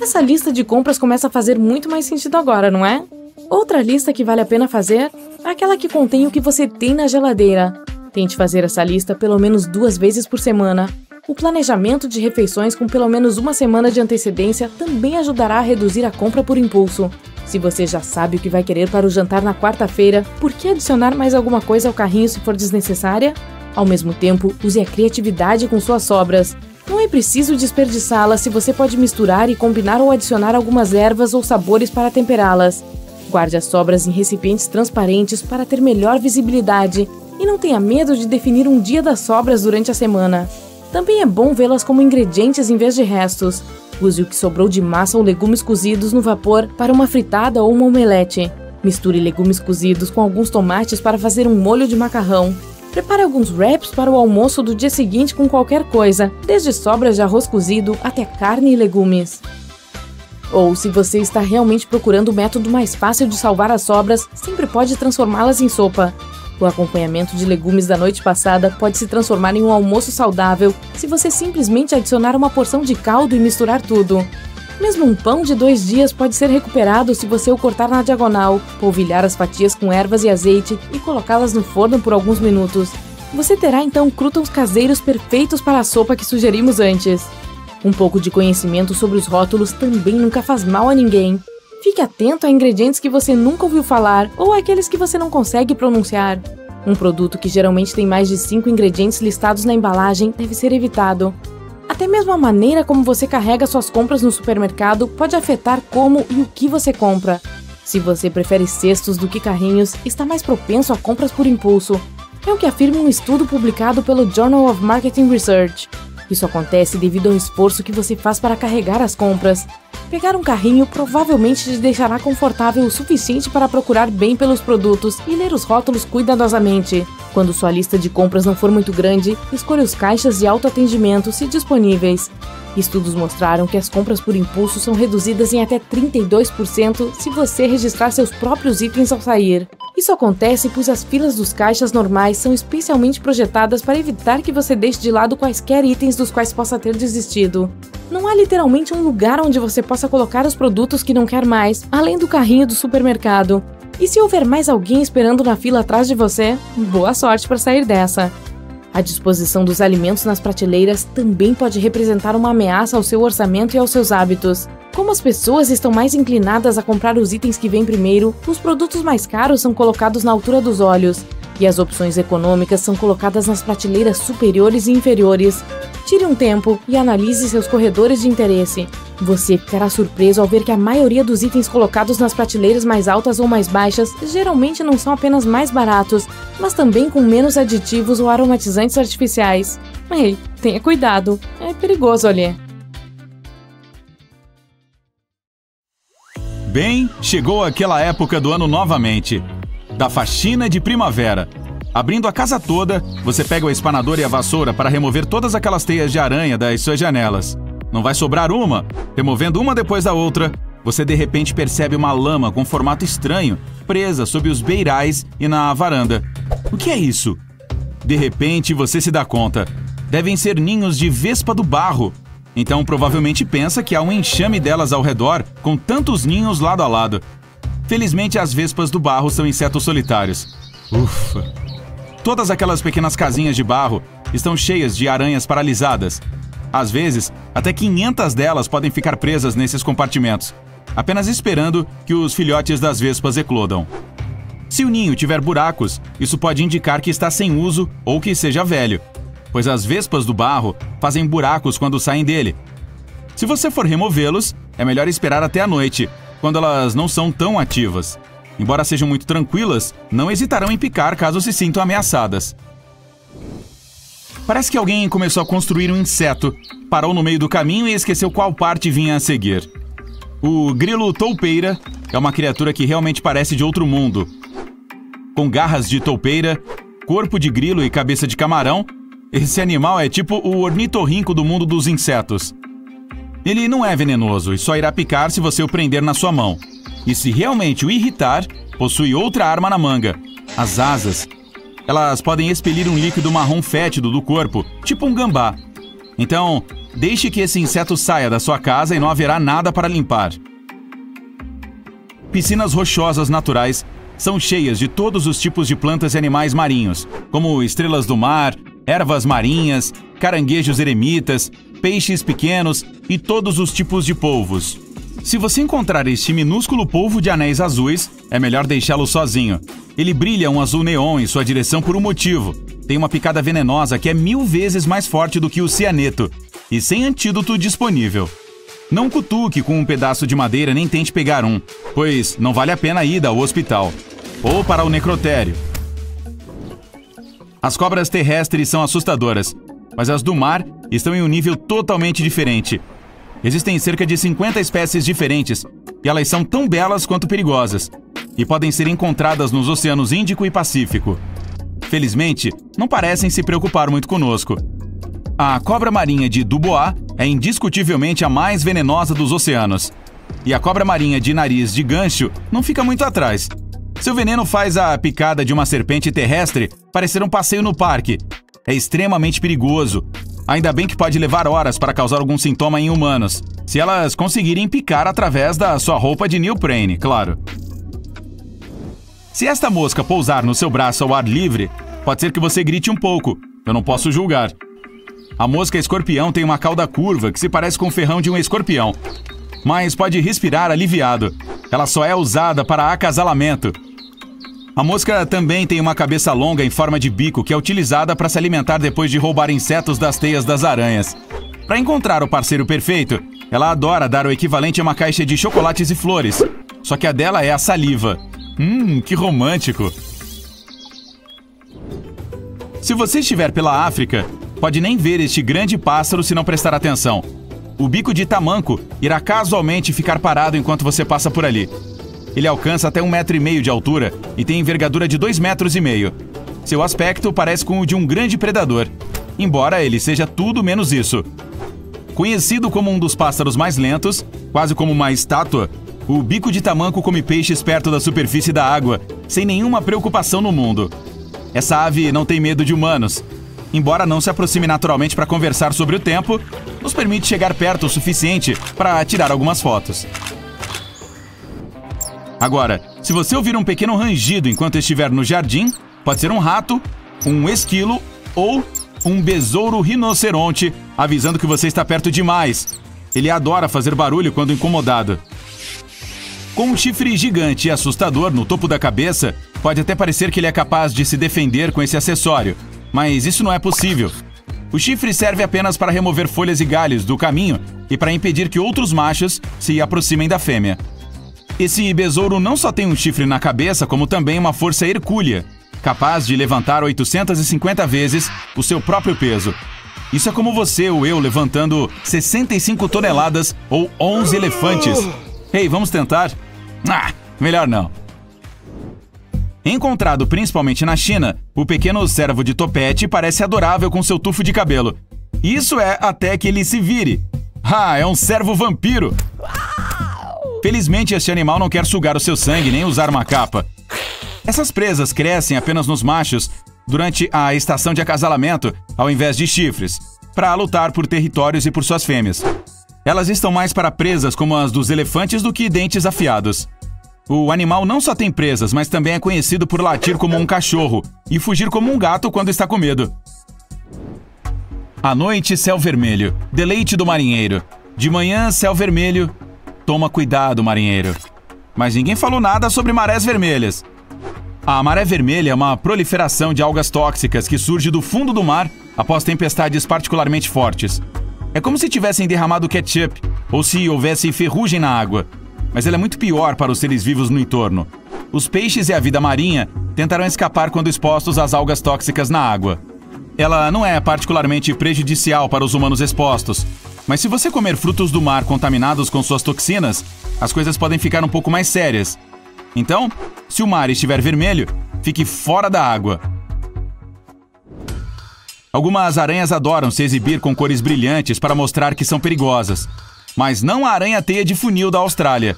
Essa lista de compras começa a fazer muito mais sentido agora, não é? Outra lista que vale a pena fazer é aquela que contém o que você tem na geladeira. Tente fazer essa lista pelo menos duas vezes por semana. O planejamento de refeições com pelo menos uma semana de antecedência também ajudará a reduzir a compra por impulso. Se você já sabe o que vai querer para o jantar na quarta-feira, por que adicionar mais alguma coisa ao carrinho se for desnecessária? Ao mesmo tempo, use a criatividade com suas sobras. Não é preciso desperdiçá-las se você pode misturar e combinar ou adicionar algumas ervas ou sabores para temperá-las. Guarde as sobras em recipientes transparentes para ter melhor visibilidade e não tenha medo de definir um dia das sobras durante a semana. Também é bom vê-las como ingredientes em vez de restos. Use o que sobrou de massa ou legumes cozidos no vapor para uma fritada ou uma omelete. Misture legumes cozidos com alguns tomates para fazer um molho de macarrão. Prepare alguns wraps para o almoço do dia seguinte com qualquer coisa, desde sobras de arroz cozido até carne e legumes. Ou, se você está realmente procurando o método mais fácil de salvar as sobras, sempre pode transformá-las em sopa. O acompanhamento de legumes da noite passada pode se transformar em um almoço saudável se você simplesmente adicionar uma porção de caldo e misturar tudo. Mesmo um pão de dois dias pode ser recuperado se você o cortar na diagonal, polvilhar as fatias com ervas e azeite e colocá-las no forno por alguns minutos. Você terá então croutons caseiros perfeitos para a sopa que sugerimos antes. Um pouco de conhecimento sobre os rótulos também nunca faz mal a ninguém. Fique atento a ingredientes que você nunca ouviu falar ou aqueles que você não consegue pronunciar. Um produto que geralmente tem mais de 5 ingredientes listados na embalagem deve ser evitado. Até mesmo a maneira como você carrega suas compras no supermercado pode afetar como e o que você compra. Se você prefere cestos do que carrinhos, está mais propenso a compras por impulso. É o que afirma um estudo publicado pelo Journal of Marketing Research. Isso acontece devido ao esforço que você faz para carregar as compras. Pegar um carrinho provavelmente te deixará confortável o suficiente para procurar bem pelos produtos e ler os rótulos cuidadosamente. Quando sua lista de compras não for muito grande, escolha os caixas de autoatendimento se disponíveis. Estudos mostraram que as compras por impulso são reduzidas em até 32% se você registrar seus próprios itens ao sair. Isso acontece pois as filas dos caixas normais são especialmente projetadas para evitar que você deixe de lado quaisquer itens dos quais possa ter desistido. Não há literalmente um lugar onde você possa colocar os produtos que não quer mais, além do carrinho do supermercado. E se houver mais alguém esperando na fila atrás de você, boa sorte para sair dessa. A disposição dos alimentos nas prateleiras também pode representar uma ameaça ao seu orçamento e aos seus hábitos. Como as pessoas estão mais inclinadas a comprar os itens que vêm primeiro, os produtos mais caros são colocados na altura dos olhos, e as opções econômicas são colocadas nas prateleiras superiores e inferiores. Tire um tempo e analise seus corredores de interesse. Você ficará surpreso ao ver que a maioria dos itens colocados nas prateleiras mais altas ou mais baixas geralmente não são apenas mais baratos, mas também com menos aditivos ou aromatizantes artificiais. Ei, tenha cuidado, é perigoso ali. Bem, chegou aquela época do ano novamente da faxina de primavera. Abrindo a casa toda, você pega o espanador e a vassoura para remover todas aquelas teias de aranha das suas janelas. Não vai sobrar uma. Removendo uma depois da outra, você de repente percebe uma lama com formato estranho presa sob os beirais e na varanda. O que é isso? De repente você se dá conta. Devem ser ninhos de vespa do barro. Então provavelmente pensa que há um enxame delas ao redor, com tantos ninhos lado a lado. Felizmente, as vespas do barro são insetos solitários. Ufa! Todas aquelas pequenas casinhas de barro estão cheias de aranhas paralisadas. Às vezes, até 500 delas podem ficar presas nesses compartimentos, apenas esperando que os filhotes das vespas eclodam. Se o ninho tiver buracos, isso pode indicar que está sem uso ou que seja velho, pois as vespas do barro fazem buracos quando saem dele. Se você for removê-los, é melhor esperar até a noite, quando elas não são tão ativas. Embora sejam muito tranquilas, não hesitarão em picar caso se sintam ameaçadas. Parece que alguém começou a construir um inseto, parou no meio do caminho e esqueceu qual parte vinha a seguir. O grilo toupeira é uma criatura que realmente parece de outro mundo. Com garras de toupeira, corpo de grilo e cabeça de camarão, esse animal é tipo o ornitorrinco do mundo dos insetos. Ele não é venenoso e só irá picar se você o prender na sua mão. E se realmente o irritar, possui outra arma na manga: as asas. Elas podem expelir um líquido marrom fétido do corpo, tipo um gambá. Então, deixe que esse inseto saia da sua casa e não haverá nada para limpar. Piscinas rochosas naturais são cheias de todos os tipos de plantas e animais marinhos, como estrelas do mar, ervas marinhas, caranguejos eremitas, peixes pequenos e todos os tipos de polvos. Se você encontrar este minúsculo polvo de anéis azuis, é melhor deixá-lo sozinho. Ele brilha um azul neon em sua direção por um motivo. Tem uma picada venenosa que é mil vezes mais forte do que o cianeto e sem antídoto disponível. Não cutuque com um pedaço de madeira nem tente pegar um, pois não vale a pena ir ao hospital ou para o necrotério. As cobras terrestres são assustadoras, mas as do mar estão em um nível totalmente diferente. Existem cerca de 50 espécies diferentes e elas são tão belas quanto perigosas e podem ser encontradas nos oceanos Índico e Pacífico. Felizmente, não parecem se preocupar muito conosco. A cobra marinha de Dubois é indiscutivelmente a mais venenosa dos oceanos. E a cobra marinha de nariz de gancho não fica muito atrás. Seu veneno faz a picada de uma serpente terrestre parecer um passeio no parque. É extremamente perigoso. Ainda bem que pode levar horas para causar algum sintoma em humanos, se elas conseguirem picar através da sua roupa de neoprene, claro. Se esta mosca pousar no seu braço ao ar livre, pode ser que você grite um pouco. Eu não posso julgar. A mosca escorpião tem uma cauda curva que se parece com o ferrão de um escorpião, mas pode respirar aliviado. Ela só é usada para acasalamento. A mosca também tem uma cabeça longa em forma de bico que é utilizada para se alimentar depois de roubar insetos das teias das aranhas. Para encontrar o parceiro perfeito, ela adora dar o equivalente a uma caixa de chocolates e flores, só que a dela é a saliva. Hum, que romântico! Se você estiver pela África, pode nem ver este grande pássaro se não prestar atenção. O bico de tamanco irá casualmente ficar parado enquanto você passa por ali. Ele alcança até um metro e meio de altura e tem envergadura de dois metros e meio. Seu aspecto parece com o de um grande predador, embora ele seja tudo menos isso. Conhecido como um dos pássaros mais lentos, quase como uma estátua, o bico de tamanco come peixes perto da superfície da água, sem nenhuma preocupação no mundo. Essa ave não tem medo de humanos. Embora não se aproxime naturalmente para conversar sobre o tempo, nos permite chegar perto o suficiente para tirar algumas fotos. Agora, se você ouvir um pequeno rangido enquanto estiver no jardim, pode ser um rato, um esquilo ou um besouro rinoceronte avisando que você está perto demais. Ele adora fazer barulho quando incomodado. Com um chifre gigante e assustador no topo da cabeça, pode até parecer que ele é capaz de se defender com esse acessório, mas isso não é possível. O chifre serve apenas para remover folhas e galhos do caminho e para impedir que outros machos se aproximem da fêmea. Esse besouro não só tem um chifre na cabeça, como também uma força hercúlea, capaz de levantar 850 vezes o seu próprio peso. Isso é como você ou eu levantando 65 toneladas ou 11 elefantes. Ei, vamos tentar? Ah, melhor não. Encontrado principalmente na China, o pequeno servo de topete parece adorável com seu tufo de cabelo. Isso é até que ele se vire. Ah, é um servo vampiro! Felizmente, este animal não quer sugar o seu sangue nem usar uma capa. Essas presas crescem apenas nos machos durante a estação de acasalamento, ao invés de chifres, para lutar por territórios e por suas fêmeas. Elas estão mais para presas como as dos elefantes do que dentes afiados. O animal não só tem presas, mas também é conhecido por latir como um cachorro e fugir como um gato quando está com medo. À noite, céu vermelho. Deleite do marinheiro. De manhã, céu vermelho. Toma cuidado, marinheiro. Mas ninguém falou nada sobre marés vermelhas. A maré vermelha é uma proliferação de algas tóxicas que surge do fundo do mar após tempestades particularmente fortes. É como se tivessem derramado ketchup ou se houvesse ferrugem na água. Mas ela é muito pior para os seres vivos no entorno. Os peixes e a vida marinha tentarão escapar quando expostos às algas tóxicas na água. Ela não é particularmente prejudicial para os humanos expostos, mas se você comer frutos do mar contaminados com suas toxinas, as coisas podem ficar um pouco mais sérias. Então, se o mar estiver vermelho, fique fora da água. Algumas aranhas adoram se exibir com cores brilhantes para mostrar que são perigosas. Mas não a aranha-teia de funil da Austrália.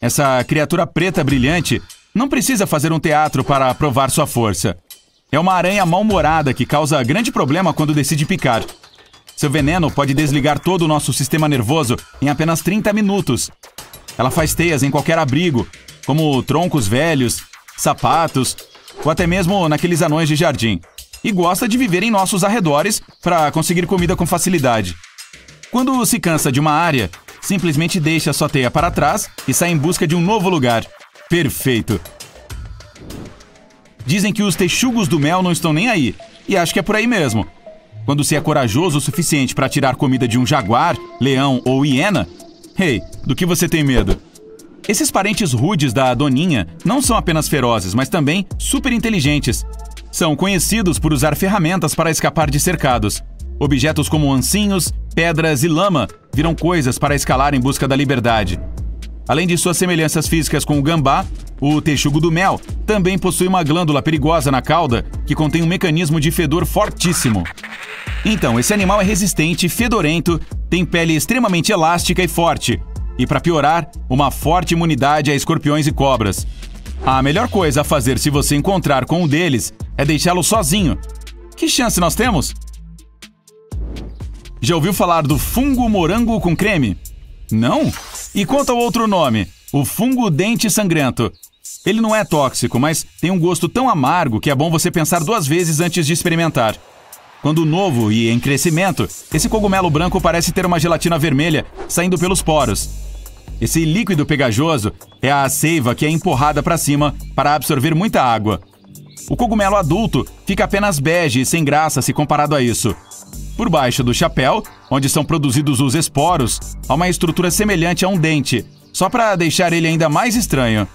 Essa criatura preta brilhante não precisa fazer um teatro para provar sua força. É uma aranha mal-humorada que causa grande problema quando decide picar. Seu veneno pode desligar todo o nosso sistema nervoso em apenas 30 minutos. Ela faz teias em qualquer abrigo, como troncos velhos, sapatos ou até mesmo naqueles anões de jardim e gosta de viver em nossos arredores para conseguir comida com facilidade. Quando se cansa de uma área, simplesmente deixa sua teia para trás e sai em busca de um novo lugar. Perfeito! Dizem que os texugos do mel não estão nem aí, e acho que é por aí mesmo. Quando se é corajoso o suficiente para tirar comida de um jaguar, leão ou hiena, hey, do que você tem medo? Esses parentes rudes da Doninha não são apenas ferozes, mas também super inteligentes. São conhecidos por usar ferramentas para escapar de cercados. Objetos como ancinhos, pedras e lama viram coisas para escalar em busca da liberdade. Além de suas semelhanças físicas com o gambá, o texugo do mel também possui uma glândula perigosa na cauda que contém um mecanismo de fedor fortíssimo. Então, esse animal é resistente, fedorento, tem pele extremamente elástica e forte, e para piorar, uma forte imunidade a escorpiões e cobras. A melhor coisa a fazer se você encontrar com um deles é deixá-lo sozinho. Que chance nós temos? Já ouviu falar do fungo morango com creme? Não? E quanto ao outro nome, o fungo dente sangrento. Ele não é tóxico, mas tem um gosto tão amargo que é bom você pensar duas vezes antes de experimentar. Quando novo e em crescimento, esse cogumelo branco parece ter uma gelatina vermelha saindo pelos poros. Esse líquido pegajoso é a seiva que é empurrada para cima para absorver muita água. O cogumelo adulto fica apenas bege e sem graça se comparado a isso. Por baixo do chapéu, onde são produzidos os esporos, há uma estrutura semelhante a um dente, só para deixar ele ainda mais estranho.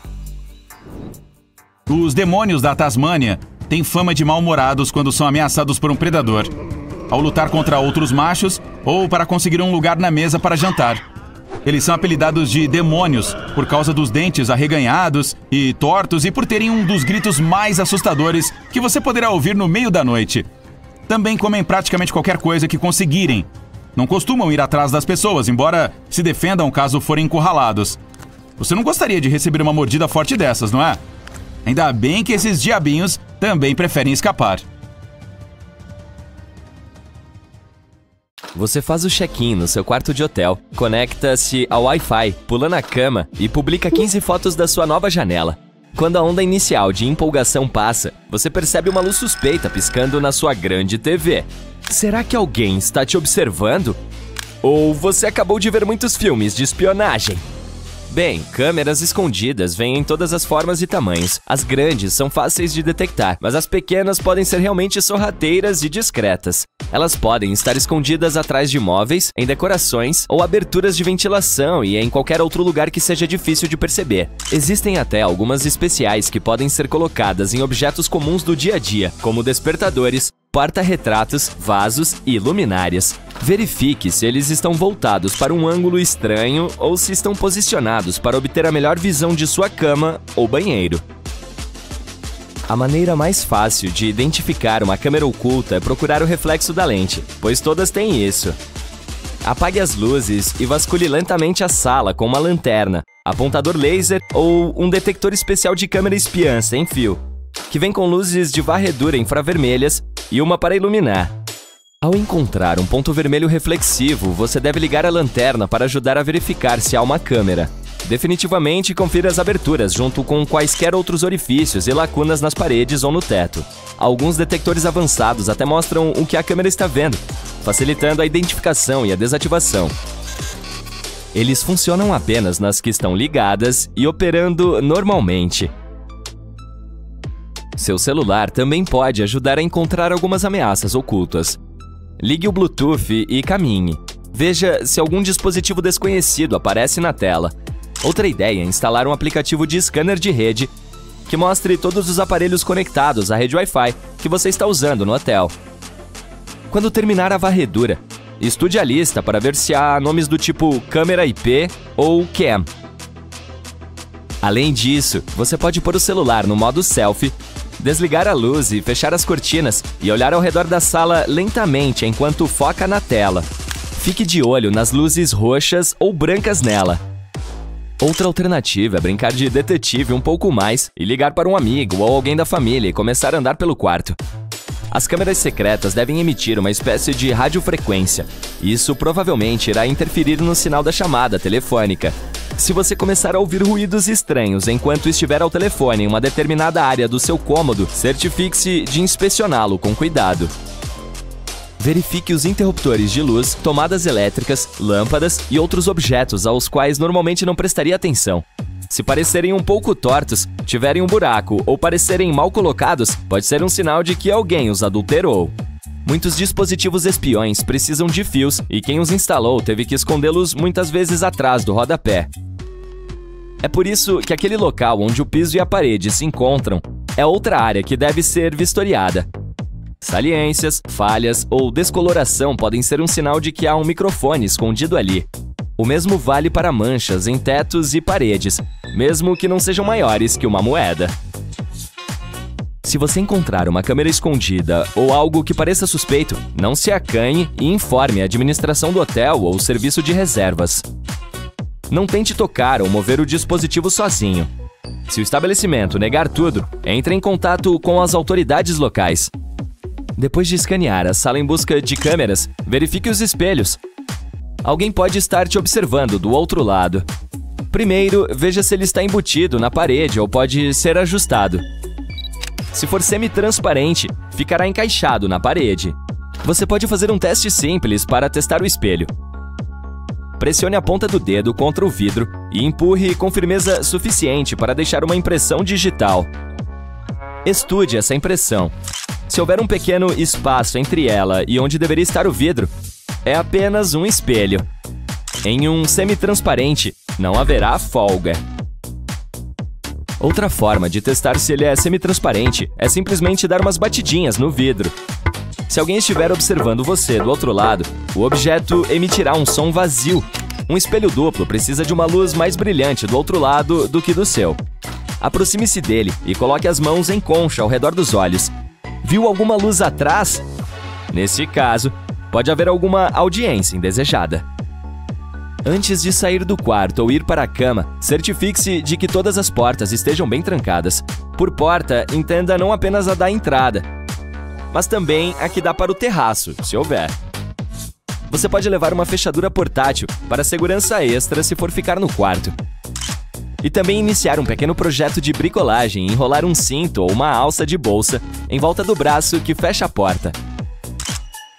Os demônios da Tasmânia têm fama de mal-humorados quando são ameaçados por um predador, ao lutar contra outros machos ou para conseguir um lugar na mesa para jantar. Eles são apelidados de demônios por causa dos dentes arreganhados e tortos e por terem um dos gritos mais assustadores que você poderá ouvir no meio da noite. Também comem praticamente qualquer coisa que conseguirem. Não costumam ir atrás das pessoas, embora se defendam caso forem encurralados. Você não gostaria de receber uma mordida forte dessas, não é? Ainda bem que esses diabinhos também preferem escapar. Você faz o check-in no seu quarto de hotel, conecta-se ao Wi-Fi, pula na cama e publica 15 fotos da sua nova janela. Quando a onda inicial de empolgação passa, você percebe uma luz suspeita piscando na sua grande TV. Será que alguém está te observando? Ou você acabou de ver muitos filmes de espionagem? Bem, câmeras escondidas vêm em todas as formas e tamanhos. As grandes são fáceis de detectar, mas as pequenas podem ser realmente sorrateiras e discretas. Elas podem estar escondidas atrás de móveis, em decorações ou aberturas de ventilação e em qualquer outro lugar que seja difícil de perceber. Existem até algumas especiais que podem ser colocadas em objetos comuns do dia a dia, como despertadores, porta-retratos, vasos e luminárias. Verifique se eles estão voltados para um ângulo estranho ou se estão posicionados para obter a melhor visão de sua cama ou banheiro. A maneira mais fácil de identificar uma câmera oculta é procurar o reflexo da lente, pois todas têm isso. Apague as luzes e vasculhe lentamente a sala com uma lanterna, apontador laser ou um detector especial de câmera espiã sem fio, que vem com luzes de varredura infravermelhas e uma para iluminar. Ao encontrar um ponto vermelho reflexivo, você deve ligar a lanterna para ajudar a verificar se há uma câmera. Definitivamente confira as aberturas junto com quaisquer outros orifícios e lacunas nas paredes ou no teto. Alguns detectores avançados até mostram o que a câmera está vendo, facilitando a identificação e a desativação. Eles funcionam apenas nas que estão ligadas e operando normalmente. Seu celular também pode ajudar a encontrar algumas ameaças ocultas. Ligue o Bluetooth e caminhe. Veja se algum dispositivo desconhecido aparece na tela. Outra ideia é instalar um aplicativo de scanner de rede que mostre todos os aparelhos conectados à rede Wi-Fi que você está usando no hotel. Quando terminar a varredura, estude a lista para ver se há nomes do tipo câmera IP ou cam. Além disso, você pode pôr o celular no modo selfie desligar a luz e fechar as cortinas e olhar ao redor da sala lentamente enquanto foca na tela. Fique de olho nas luzes roxas ou brancas nela. Outra alternativa é brincar de detetive um pouco mais e ligar para um amigo ou alguém da família e começar a andar pelo quarto. As câmeras secretas devem emitir uma espécie de radiofrequência. Isso provavelmente irá interferir no sinal da chamada telefônica, se você começar a ouvir ruídos estranhos enquanto estiver ao telefone em uma determinada área do seu cômodo, certifique-se de inspecioná-lo com cuidado. Verifique os interruptores de luz, tomadas elétricas, lâmpadas e outros objetos aos quais normalmente não prestaria atenção. Se parecerem um pouco tortos, tiverem um buraco ou parecerem mal colocados, pode ser um sinal de que alguém os adulterou. Muitos dispositivos espiões precisam de fios e quem os instalou teve que escondê-los muitas vezes atrás do rodapé. É por isso que aquele local onde o piso e a parede se encontram é outra área que deve ser vistoriada. Saliências, falhas ou descoloração podem ser um sinal de que há um microfone escondido ali. O mesmo vale para manchas em tetos e paredes, mesmo que não sejam maiores que uma moeda. Se você encontrar uma câmera escondida ou algo que pareça suspeito, não se acanhe e informe a administração do hotel ou serviço de reservas. Não tente tocar ou mover o dispositivo sozinho. Se o estabelecimento negar tudo, entre em contato com as autoridades locais. Depois de escanear a sala em busca de câmeras, verifique os espelhos. Alguém pode estar te observando do outro lado. Primeiro, veja se ele está embutido na parede ou pode ser ajustado. Se for semi-transparente, ficará encaixado na parede. Você pode fazer um teste simples para testar o espelho. Pressione a ponta do dedo contra o vidro e empurre com firmeza suficiente para deixar uma impressão digital. Estude essa impressão. Se houver um pequeno espaço entre ela e onde deveria estar o vidro, é apenas um espelho. Em um semi-transparente, não haverá folga. Outra forma de testar se ele é semi-transparente é simplesmente dar umas batidinhas no vidro. Se alguém estiver observando você do outro lado, o objeto emitirá um som vazio. Um espelho duplo precisa de uma luz mais brilhante do outro lado do que do seu. Aproxime-se dele e coloque as mãos em concha ao redor dos olhos Viu alguma luz atrás? Nesse caso, pode haver alguma audiência indesejada. Antes de sair do quarto ou ir para a cama, certifique-se de que todas as portas estejam bem trancadas. Por porta, entenda não apenas a da entrada, mas também a que dá para o terraço, se houver. Você pode levar uma fechadura portátil para segurança extra se for ficar no quarto. E também iniciar um pequeno projeto de bricolagem enrolar um cinto ou uma alça de bolsa em volta do braço que fecha a porta.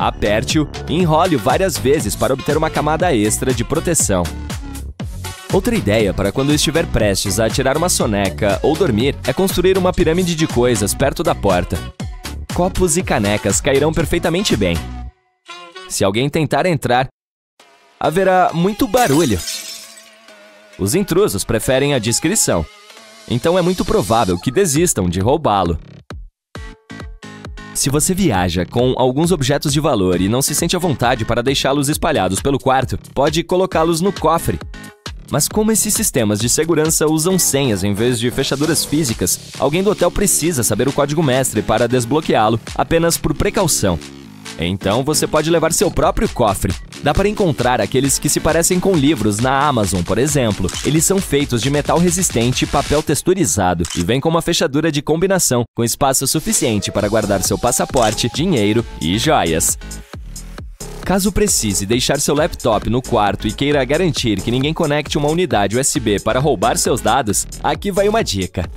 Aperte-o e enrole-o várias vezes para obter uma camada extra de proteção. Outra ideia para quando estiver prestes a tirar uma soneca ou dormir é construir uma pirâmide de coisas perto da porta. Copos e canecas cairão perfeitamente bem. Se alguém tentar entrar, haverá muito barulho. Os intrusos preferem a discrição, então é muito provável que desistam de roubá-lo. Se você viaja com alguns objetos de valor e não se sente à vontade para deixá-los espalhados pelo quarto, pode colocá-los no cofre. Mas como esses sistemas de segurança usam senhas em vez de fechaduras físicas, alguém do hotel precisa saber o código mestre para desbloqueá-lo apenas por precaução. Então você pode levar seu próprio cofre. Dá para encontrar aqueles que se parecem com livros na Amazon, por exemplo. Eles são feitos de metal resistente e papel texturizado e vêm com uma fechadura de combinação com espaço suficiente para guardar seu passaporte, dinheiro e joias. Caso precise deixar seu laptop no quarto e queira garantir que ninguém conecte uma unidade USB para roubar seus dados, aqui vai uma dica.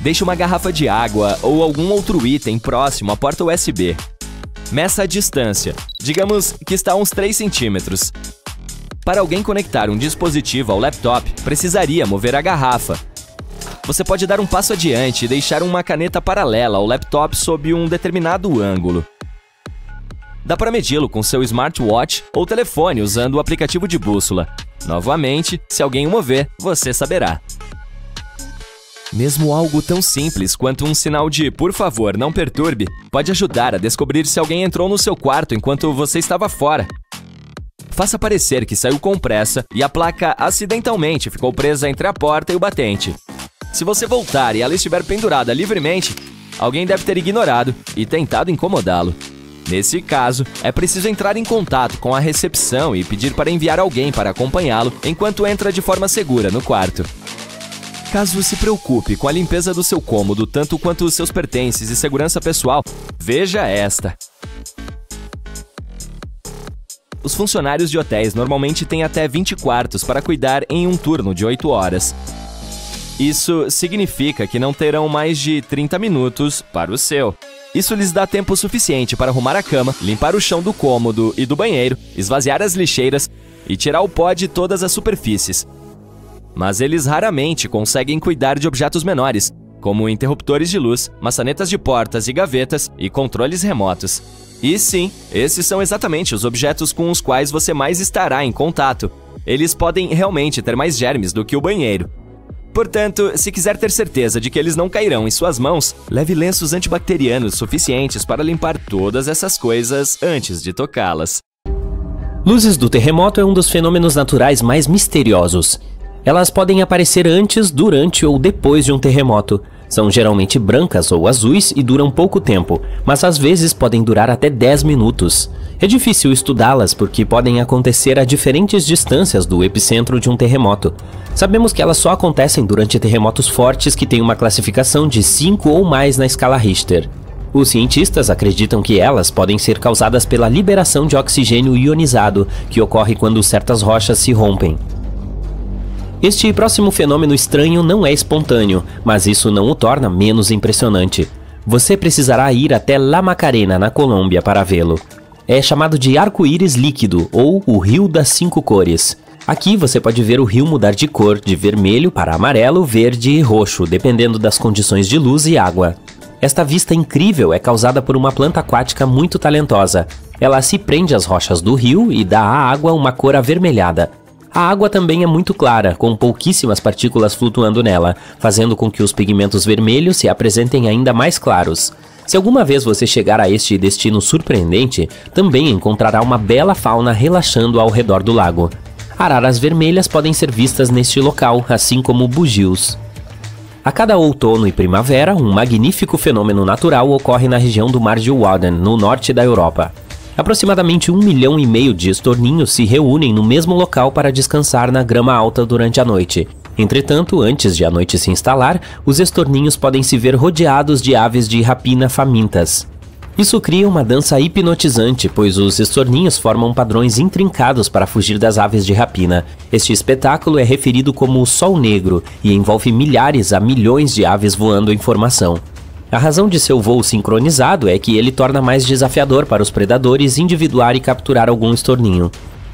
Deixe uma garrafa de água ou algum outro item próximo à porta USB. Meça a distância. Digamos que está a uns 3 centímetros. Para alguém conectar um dispositivo ao laptop, precisaria mover a garrafa. Você pode dar um passo adiante e deixar uma caneta paralela ao laptop sob um determinado ângulo. Dá para medi-lo com seu smartwatch ou telefone usando o aplicativo de bússola. Novamente, se alguém o mover, você saberá. Mesmo algo tão simples quanto um sinal de por favor, não perturbe pode ajudar a descobrir se alguém entrou no seu quarto enquanto você estava fora. Faça parecer que saiu com pressa e a placa acidentalmente ficou presa entre a porta e o batente. Se você voltar e ela estiver pendurada livremente, alguém deve ter ignorado e tentado incomodá-lo. Nesse caso, é preciso entrar em contato com a recepção e pedir para enviar alguém para acompanhá-lo enquanto entra de forma segura no quarto. Caso se preocupe com a limpeza do seu cômodo tanto quanto os seus pertences e segurança pessoal, veja esta. Os funcionários de hotéis normalmente têm até 20 quartos para cuidar em um turno de 8 horas. Isso significa que não terão mais de 30 minutos para o seu. Isso lhes dá tempo suficiente para arrumar a cama, limpar o chão do cômodo e do banheiro, esvaziar as lixeiras e tirar o pó de todas as superfícies. Mas eles raramente conseguem cuidar de objetos menores, como interruptores de luz, maçanetas de portas e gavetas e controles remotos. E sim, esses são exatamente os objetos com os quais você mais estará em contato. Eles podem realmente ter mais germes do que o banheiro. Portanto, se quiser ter certeza de que eles não cairão em suas mãos, leve lenços antibacterianos suficientes para limpar todas essas coisas antes de tocá-las. Luzes do terremoto é um dos fenômenos naturais mais misteriosos. Elas podem aparecer antes, durante ou depois de um terremoto. São geralmente brancas ou azuis e duram pouco tempo, mas às vezes podem durar até 10 minutos. É difícil estudá-las porque podem acontecer a diferentes distâncias do epicentro de um terremoto. Sabemos que elas só acontecem durante terremotos fortes que têm uma classificação de 5 ou mais na escala Richter. Os cientistas acreditam que elas podem ser causadas pela liberação de oxigênio ionizado, que ocorre quando certas rochas se rompem. Este próximo fenômeno estranho não é espontâneo, mas isso não o torna menos impressionante. Você precisará ir até La Macarena, na Colômbia, para vê-lo. É chamado de arco-íris líquido ou o Rio das Cinco Cores. Aqui você pode ver o rio mudar de cor, de vermelho para amarelo, verde e roxo, dependendo das condições de luz e água. Esta vista incrível é causada por uma planta aquática muito talentosa. Ela se prende às rochas do rio e dá à água uma cor avermelhada. A água também é muito clara, com pouquíssimas partículas flutuando nela, fazendo com que os pigmentos vermelhos se apresentem ainda mais claros. Se alguma vez você chegar a este destino surpreendente, também encontrará uma bela fauna relaxando ao redor do lago. Araras vermelhas podem ser vistas neste local, assim como bugios. A cada outono e primavera, um magnífico fenômeno natural ocorre na região do Mar de Wadden, no norte da Europa. Aproximadamente um milhão e meio de estorninhos se reúnem no mesmo local para descansar na grama alta durante a noite. Entretanto, antes de a noite se instalar, os estorninhos podem se ver rodeados de aves de rapina famintas. Isso cria uma dança hipnotizante, pois os estorninhos formam padrões intrincados para fugir das aves de rapina. Este espetáculo é referido como o Sol Negro e envolve milhares a milhões de aves voando em formação. A razão de seu voo sincronizado é que ele torna mais desafiador para os predadores individuar e capturar algum estorninho.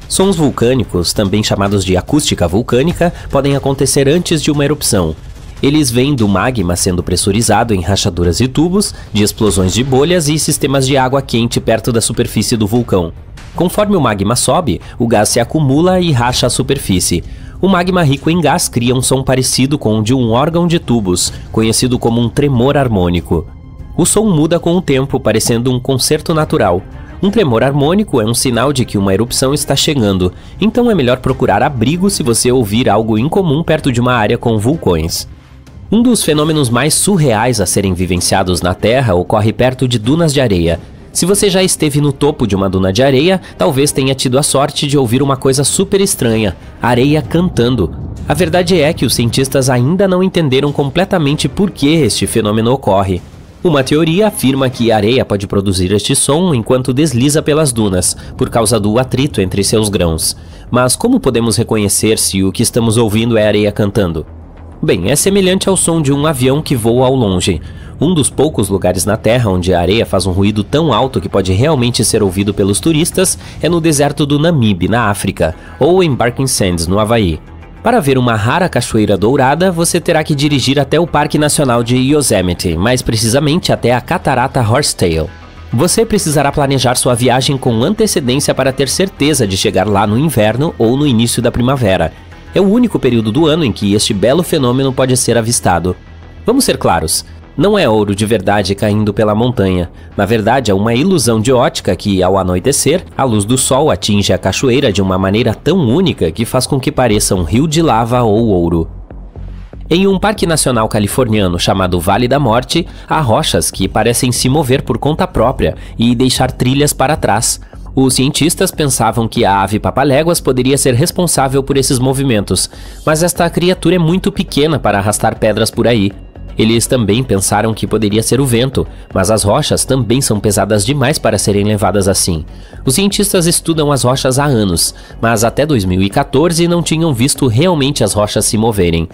Sons vulcânicos, também chamados de acústica vulcânica, podem acontecer antes de uma erupção. Eles vêm do magma sendo pressurizado em rachaduras e tubos, de explosões de bolhas e sistemas de água quente perto da superfície do vulcão. Conforme o magma sobe, o gás se acumula e racha a superfície. O magma rico em gás cria um som parecido com o de um órgão de tubos, conhecido como um tremor harmônico. O som muda com o tempo, parecendo um concerto natural. Um tremor harmônico é um sinal de que uma erupção está chegando, então é melhor procurar abrigo se você ouvir algo incomum perto de uma área com vulcões. Um dos fenômenos mais surreais a serem vivenciados na Terra ocorre perto de dunas de areia, se você já esteve no topo de uma duna de areia, talvez tenha tido a sorte de ouvir uma coisa super estranha: areia cantando. A verdade é que os cientistas ainda não entenderam completamente por que este fenômeno ocorre. Uma teoria afirma que a areia pode produzir este som enquanto desliza pelas dunas, por causa do atrito entre seus grãos. Mas como podemos reconhecer se o que estamos ouvindo é areia cantando? Bem, é semelhante ao som de um avião que voa ao longe. Um dos poucos lugares na Terra onde a areia faz um ruído tão alto que pode realmente ser ouvido pelos turistas é no deserto do Namibe, na África, ou em Barking Sands, no Havaí. Para ver uma rara cachoeira dourada, você terá que dirigir até o Parque Nacional de Yosemite, mais precisamente até a Catarata Horsetail. Você precisará planejar sua viagem com antecedência para ter certeza de chegar lá no inverno ou no início da primavera. É o único período do ano em que este belo fenômeno pode ser avistado. Vamos ser claros, não é ouro de verdade caindo pela montanha. Na verdade, é uma ilusão de ótica que, ao anoitecer, a luz do sol atinge a cachoeira de uma maneira tão única que faz com que pareça um rio de lava ou ouro. Em um parque nacional californiano chamado Vale da Morte, há rochas que parecem se mover por conta própria e deixar trilhas para trás. Os cientistas pensavam que a ave papaléguas poderia ser responsável por esses movimentos, mas esta criatura é muito pequena para arrastar pedras por aí. Eles também pensaram que poderia ser o vento, mas as rochas também são pesadas demais para serem levadas assim. Os cientistas estudam as rochas há anos, mas até 2014 não tinham visto realmente as rochas se moverem.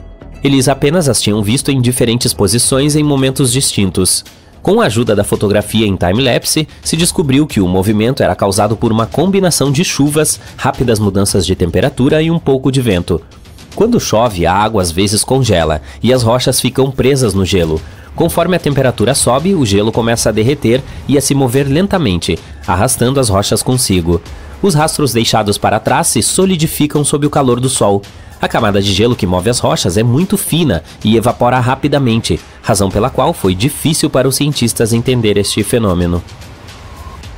Eles apenas as tinham visto em diferentes posições em momentos distintos. Com a ajuda da fotografia em time-lapse, se descobriu que o movimento era causado por uma combinação de chuvas, rápidas mudanças de temperatura e um pouco de vento. Quando chove, a água às vezes congela e as rochas ficam presas no gelo. Conforme a temperatura sobe, o gelo começa a derreter e a se mover lentamente, arrastando as rochas consigo. Os rastros deixados para trás se solidificam sob o calor do sol. A camada de gelo que move as rochas é muito fina e evapora rapidamente, razão pela qual foi difícil para os cientistas entender este fenômeno.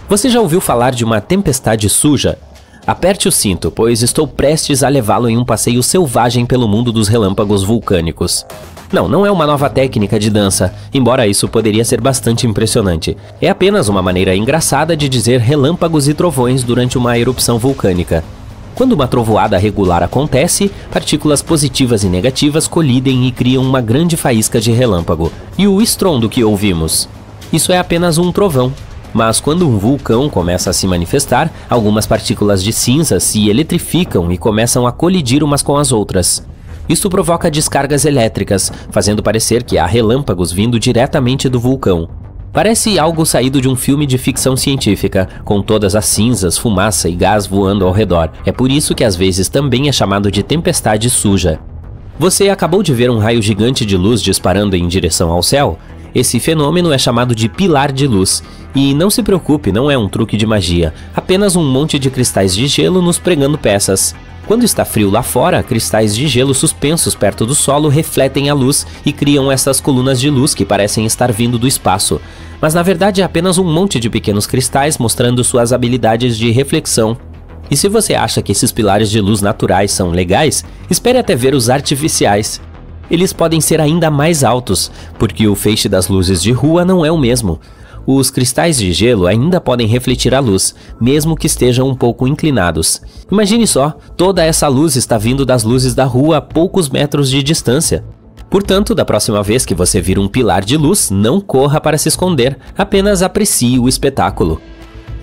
Você já ouviu falar de uma tempestade suja? Aperte o cinto, pois estou prestes a levá-lo em um passeio selvagem pelo mundo dos relâmpagos vulcânicos. Não, não é uma nova técnica de dança, embora isso poderia ser bastante impressionante. É apenas uma maneira engraçada de dizer relâmpagos e trovões durante uma erupção vulcânica. Quando uma trovoada regular acontece, partículas positivas e negativas colidem e criam uma grande faísca de relâmpago. E o estrondo que ouvimos? Isso é apenas um trovão. Mas quando um vulcão começa a se manifestar, algumas partículas de cinza se eletrificam e começam a colidir umas com as outras. Isto provoca descargas elétricas, fazendo parecer que há relâmpagos vindo diretamente do vulcão. Parece algo saído de um filme de ficção científica, com todas as cinzas, fumaça e gás voando ao redor. É por isso que às vezes também é chamado de tempestade suja. Você acabou de ver um raio gigante de luz disparando em direção ao céu? Esse fenômeno é chamado de pilar de luz. E não se preocupe, não é um truque de magia, apenas um monte de cristais de gelo nos pregando peças. Quando está frio lá fora, cristais de gelo suspensos perto do solo refletem a luz e criam essas colunas de luz que parecem estar vindo do espaço. Mas na verdade é apenas um monte de pequenos cristais mostrando suas habilidades de reflexão. E se você acha que esses pilares de luz naturais são legais, espere até ver os artificiais. Eles podem ser ainda mais altos, porque o feixe das luzes de rua não é o mesmo. Os cristais de gelo ainda podem refletir a luz, mesmo que estejam um pouco inclinados. Imagine só, toda essa luz está vindo das luzes da rua a poucos metros de distância. Portanto, da próxima vez que você vir um pilar de luz, não corra para se esconder, apenas aprecie o espetáculo.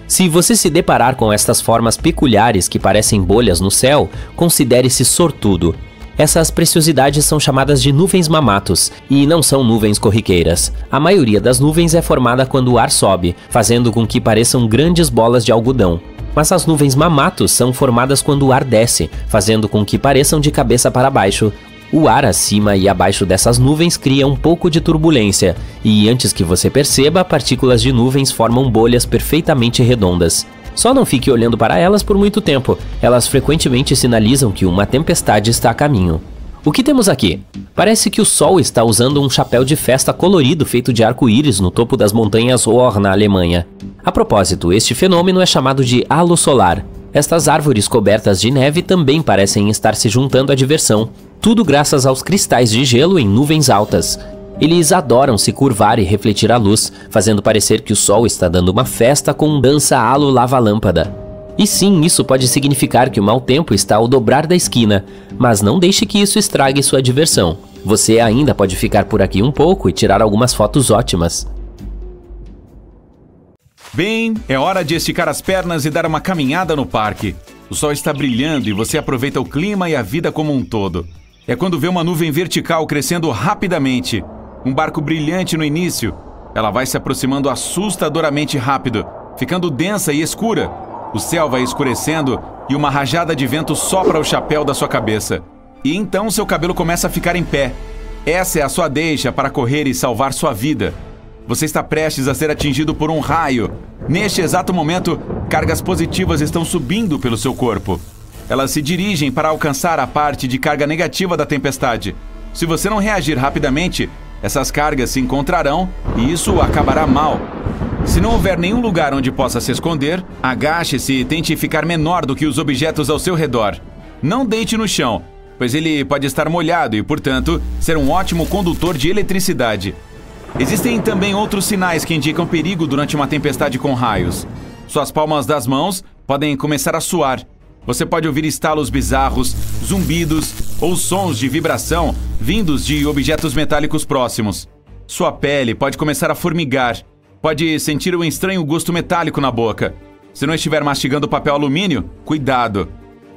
Se você se deparar com estas formas peculiares que parecem bolhas no céu, considere-se sortudo. Essas preciosidades são chamadas de nuvens mamatos e não são nuvens corriqueiras. A maioria das nuvens é formada quando o ar sobe, fazendo com que pareçam grandes bolas de algodão. Mas as nuvens mamatos são formadas quando o ar desce, fazendo com que pareçam de cabeça para baixo. O ar acima e abaixo dessas nuvens cria um pouco de turbulência, e antes que você perceba, partículas de nuvens formam bolhas perfeitamente redondas. Só não fique olhando para elas por muito tempo, elas frequentemente sinalizam que uma tempestade está a caminho. O que temos aqui? Parece que o Sol está usando um chapéu de festa colorido feito de arco-íris no topo das montanhas Rohr, na Alemanha. A propósito, este fenômeno é chamado de halo solar. Estas árvores cobertas de neve também parecem estar se juntando à diversão, tudo graças aos cristais de gelo em nuvens altas, eles adoram se curvar e refletir a luz, fazendo parecer que o sol está dando uma festa com dança halo lava-lâmpada. E sim, isso pode significar que o mau tempo está ao dobrar da esquina, mas não deixe que isso estrague sua diversão. Você ainda pode ficar por aqui um pouco e tirar algumas fotos ótimas. Bem, é hora de esticar as pernas e dar uma caminhada no parque. O sol está brilhando e você aproveita o clima e a vida como um todo. É quando vê uma nuvem vertical crescendo rapidamente um barco brilhante no início. Ela vai se aproximando assustadoramente rápido, ficando densa e escura. O céu vai escurecendo e uma rajada de vento sopra o chapéu da sua cabeça. E então seu cabelo começa a ficar em pé. Essa é a sua deixa para correr e salvar sua vida. Você está prestes a ser atingido por um raio. Neste exato momento, cargas positivas estão subindo pelo seu corpo. Elas se dirigem para alcançar a parte de carga negativa da tempestade. Se você não reagir rapidamente, essas cargas se encontrarão e isso acabará mal. Se não houver nenhum lugar onde possa se esconder, agache-se e tente ficar menor do que os objetos ao seu redor. Não deite no chão, pois ele pode estar molhado e, portanto, ser um ótimo condutor de eletricidade. Existem também outros sinais que indicam perigo durante uma tempestade com raios. Suas palmas das mãos podem começar a suar você pode ouvir estalos bizarros, zumbidos ou sons de vibração vindos de objetos metálicos próximos. Sua pele pode começar a formigar. Pode sentir um estranho gosto metálico na boca. Se não estiver mastigando papel alumínio, cuidado.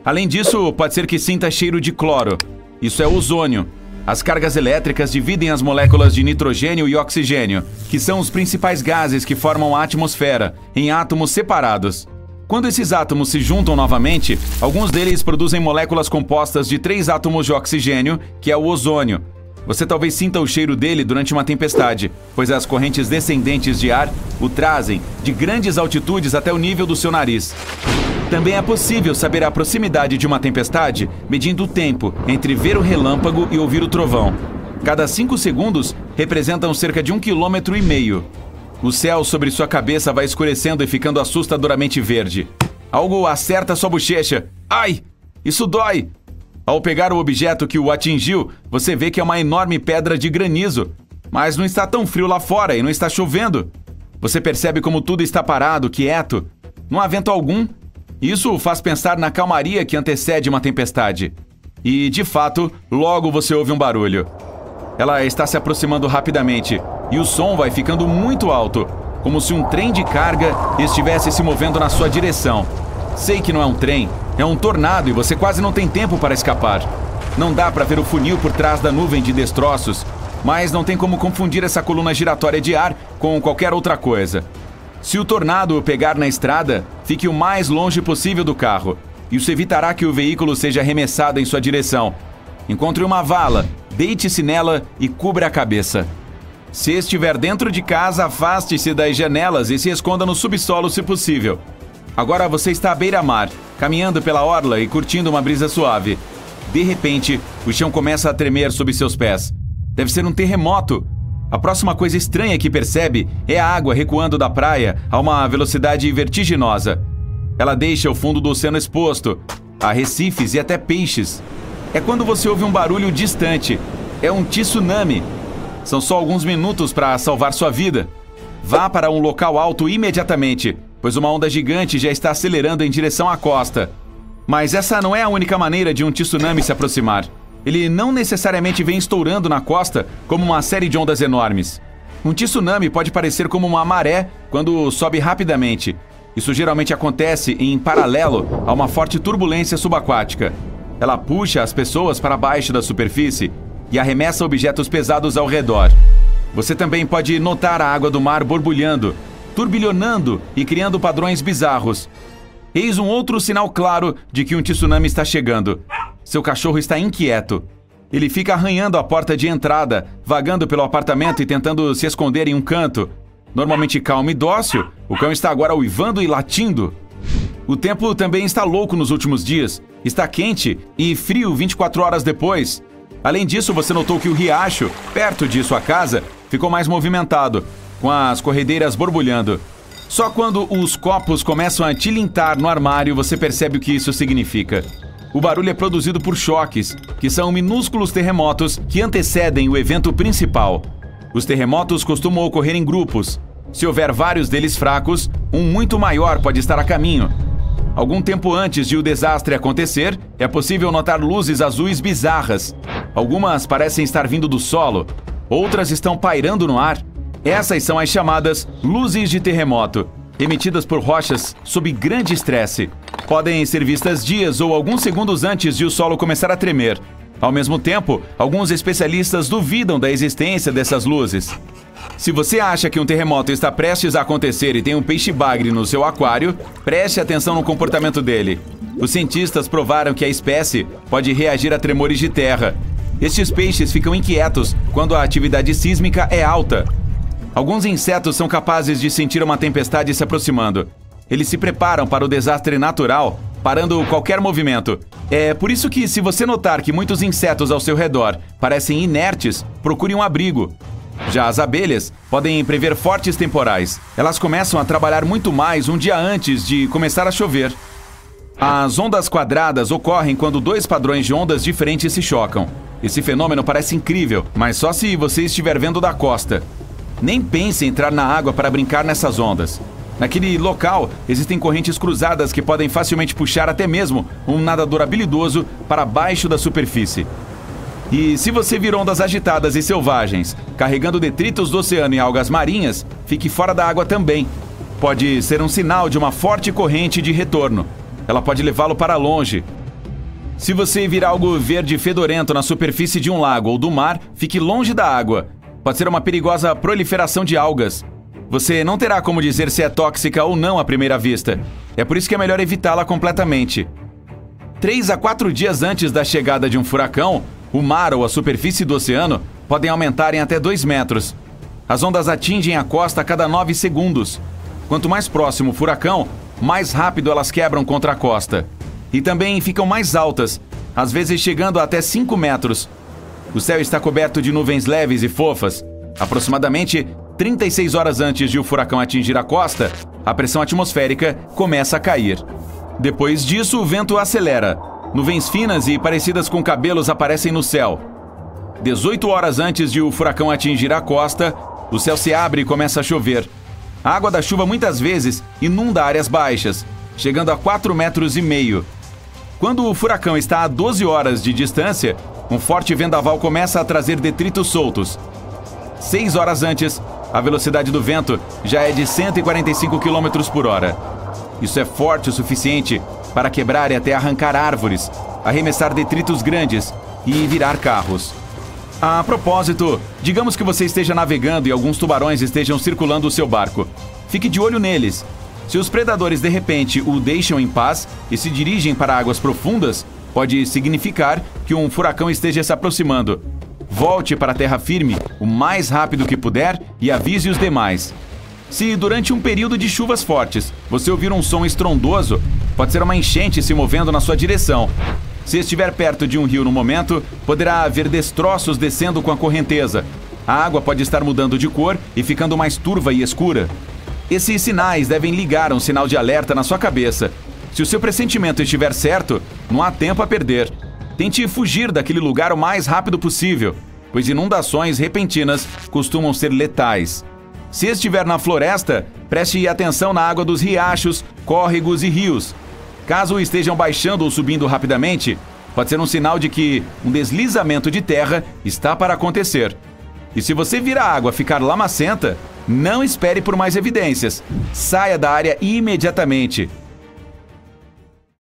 Além disso, pode ser que sinta cheiro de cloro. Isso é ozônio. As cargas elétricas dividem as moléculas de nitrogênio e oxigênio, que são os principais gases que formam a atmosfera, em átomos separados. Quando esses átomos se juntam novamente, alguns deles produzem moléculas compostas de três átomos de oxigênio, que é o ozônio. Você talvez sinta o cheiro dele durante uma tempestade, pois as correntes descendentes de ar o trazem de grandes altitudes até o nível do seu nariz. Também é possível saber a proximidade de uma tempestade medindo o tempo entre ver o relâmpago e ouvir o trovão. Cada cinco segundos representam cerca de um quilômetro e meio. O céu sobre sua cabeça vai escurecendo e ficando assustadoramente verde. Algo acerta sua bochecha. Ai! Isso dói! Ao pegar o objeto que o atingiu, você vê que é uma enorme pedra de granizo. Mas não está tão frio lá fora e não está chovendo. Você percebe como tudo está parado, quieto. Não há vento algum. Isso faz pensar na calmaria que antecede uma tempestade. E, de fato, logo você ouve um barulho. Ela está se aproximando rapidamente e o som vai ficando muito alto, como se um trem de carga estivesse se movendo na sua direção. Sei que não é um trem, é um tornado e você quase não tem tempo para escapar. Não dá para ver o funil por trás da nuvem de destroços, mas não tem como confundir essa coluna giratória de ar com qualquer outra coisa. Se o tornado o pegar na estrada, fique o mais longe possível do carro. Isso evitará que o veículo seja arremessado em sua direção. Encontre uma vala, deite-se nela e cubra a cabeça. Se estiver dentro de casa, afaste-se das janelas e se esconda no subsolo se possível. Agora você está à beira-mar, caminhando pela orla e curtindo uma brisa suave. De repente, o chão começa a tremer sob seus pés. Deve ser um terremoto. A próxima coisa estranha que percebe é a água recuando da praia a uma velocidade vertiginosa. Ela deixa o fundo do oceano exposto, a recifes e até peixes. É quando você ouve um barulho distante. É um tsunami são só alguns minutos para salvar sua vida. Vá para um local alto imediatamente, pois uma onda gigante já está acelerando em direção à costa. Mas essa não é a única maneira de um tsunami se aproximar. Ele não necessariamente vem estourando na costa como uma série de ondas enormes. Um tsunami pode parecer como uma maré quando sobe rapidamente. Isso geralmente acontece em paralelo a uma forte turbulência subaquática. Ela puxa as pessoas para baixo da superfície e arremessa objetos pesados ao redor. Você também pode notar a água do mar borbulhando, turbilhonando e criando padrões bizarros. Eis um outro sinal claro de que um tsunami está chegando. Seu cachorro está inquieto. Ele fica arranhando a porta de entrada, vagando pelo apartamento e tentando se esconder em um canto. Normalmente calmo e dócil, o cão está agora uivando e latindo. O tempo também está louco nos últimos dias. Está quente e frio 24 horas depois. Além disso, você notou que o riacho, perto de sua casa, ficou mais movimentado, com as corredeiras borbulhando. Só quando os copos começam a tilintar no armário você percebe o que isso significa. O barulho é produzido por choques, que são minúsculos terremotos que antecedem o evento principal. Os terremotos costumam ocorrer em grupos. Se houver vários deles fracos, um muito maior pode estar a caminho, Algum tempo antes de o desastre acontecer, é possível notar luzes azuis bizarras. Algumas parecem estar vindo do solo, outras estão pairando no ar. Essas são as chamadas luzes de terremoto, emitidas por rochas sob grande estresse. Podem ser vistas dias ou alguns segundos antes de o solo começar a tremer. Ao mesmo tempo, alguns especialistas duvidam da existência dessas luzes. Se você acha que um terremoto está prestes a acontecer e tem um peixe-bagre no seu aquário, preste atenção no comportamento dele. Os cientistas provaram que a espécie pode reagir a tremores de terra. Estes peixes ficam inquietos quando a atividade sísmica é alta. Alguns insetos são capazes de sentir uma tempestade se aproximando. Eles se preparam para o desastre natural, parando qualquer movimento. É por isso que, se você notar que muitos insetos ao seu redor parecem inertes, procure um abrigo. Já as abelhas podem prever fortes temporais. Elas começam a trabalhar muito mais um dia antes de começar a chover. As ondas quadradas ocorrem quando dois padrões de ondas diferentes se chocam. Esse fenômeno parece incrível, mas só se você estiver vendo da costa. Nem pense em entrar na água para brincar nessas ondas. Naquele local existem correntes cruzadas que podem facilmente puxar até mesmo um nadador habilidoso para baixo da superfície. E se você vir ondas agitadas e selvagens, carregando detritos do oceano e algas marinhas, fique fora da água também. Pode ser um sinal de uma forte corrente de retorno. Ela pode levá-lo para longe. Se você vir algo verde fedorento na superfície de um lago ou do mar, fique longe da água. Pode ser uma perigosa proliferação de algas. Você não terá como dizer se é tóxica ou não à primeira vista. É por isso que é melhor evitá-la completamente. Três a quatro dias antes da chegada de um furacão, o mar ou a superfície do oceano podem aumentar em até 2 metros. As ondas atingem a costa a cada 9 segundos. Quanto mais próximo o furacão, mais rápido elas quebram contra a costa. E também ficam mais altas, às vezes chegando a até 5 metros. O céu está coberto de nuvens leves e fofas. Aproximadamente 36 horas antes de o furacão atingir a costa, a pressão atmosférica começa a cair. Depois disso, o vento acelera. Nuvens finas e parecidas com cabelos aparecem no céu. 18 horas antes de o furacão atingir a costa, o céu se abre e começa a chover. A água da chuva muitas vezes inunda áreas baixas, chegando a 4 metros e meio. Quando o furacão está a 12 horas de distância, um forte vendaval começa a trazer detritos soltos. Seis horas antes, a velocidade do vento já é de 145 km por hora. Isso é forte o suficiente para quebrar e até arrancar árvores, arremessar detritos grandes e virar carros. A propósito, digamos que você esteja navegando e alguns tubarões estejam circulando o seu barco. Fique de olho neles. Se os predadores de repente o deixam em paz e se dirigem para águas profundas, pode significar que um furacão esteja se aproximando. Volte para a terra firme o mais rápido que puder e avise os demais. Se durante um período de chuvas fortes você ouvir um som estrondoso, pode ser uma enchente se movendo na sua direção. Se estiver perto de um rio no momento, poderá haver destroços descendo com a correnteza. A água pode estar mudando de cor e ficando mais turva e escura. Esses sinais devem ligar um sinal de alerta na sua cabeça. Se o seu pressentimento estiver certo, não há tempo a perder. Tente fugir daquele lugar o mais rápido possível, pois inundações repentinas costumam ser letais. Se estiver na floresta, preste atenção na água dos riachos, córregos e rios. Caso estejam baixando ou subindo rapidamente, pode ser um sinal de que um deslizamento de terra está para acontecer. E se você vir a água ficar lamacenta, não espere por mais evidências. Saia da área imediatamente.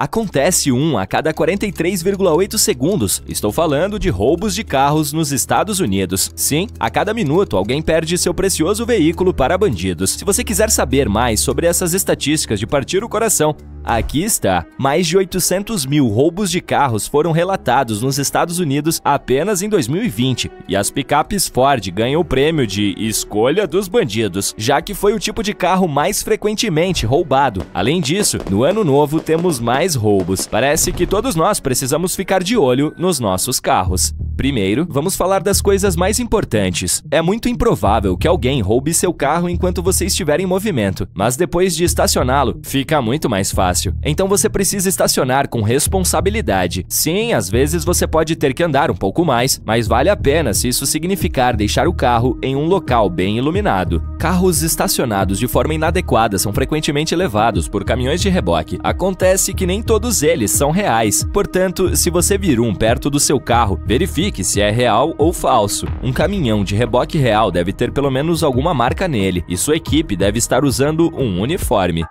Acontece um a cada 43,8 segundos. Estou falando de roubos de carros nos Estados Unidos. Sim, a cada minuto alguém perde seu precioso veículo para bandidos. Se você quiser saber mais sobre essas estatísticas de partir o coração, Aqui está. Mais de 800 mil roubos de carros foram relatados nos Estados Unidos apenas em 2020, e as picapes Ford ganham o prêmio de Escolha dos Bandidos, já que foi o tipo de carro mais frequentemente roubado. Além disso, no ano novo temos mais roubos. Parece que todos nós precisamos ficar de olho nos nossos carros. Primeiro, vamos falar das coisas mais importantes. É muito improvável que alguém roube seu carro enquanto você estiver em movimento, mas depois de estacioná-lo, fica muito mais fácil. Então você precisa estacionar com responsabilidade. Sim, às vezes você pode ter que andar um pouco mais, mas vale a pena se isso significar deixar o carro em um local bem iluminado. Carros estacionados de forma inadequada são frequentemente levados por caminhões de reboque. Acontece que nem todos eles são reais. Portanto, se você vir um perto do seu carro, verifique se é real ou falso. Um caminhão de reboque real deve ter pelo menos alguma marca nele, e sua equipe deve estar usando um uniforme.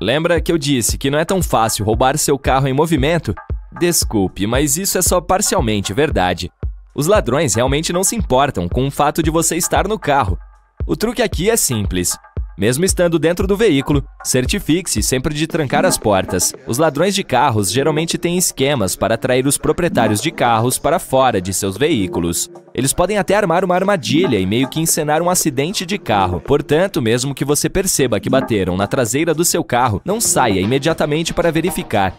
Lembra que eu disse que não é tão fácil roubar seu carro em movimento? Desculpe, mas isso é só parcialmente verdade. Os ladrões realmente não se importam com o fato de você estar no carro. O truque aqui é simples. Mesmo estando dentro do veículo, certifique-se sempre de trancar as portas. Os ladrões de carros geralmente têm esquemas para atrair os proprietários de carros para fora de seus veículos. Eles podem até armar uma armadilha e meio que encenar um acidente de carro. Portanto, mesmo que você perceba que bateram na traseira do seu carro, não saia imediatamente para verificar.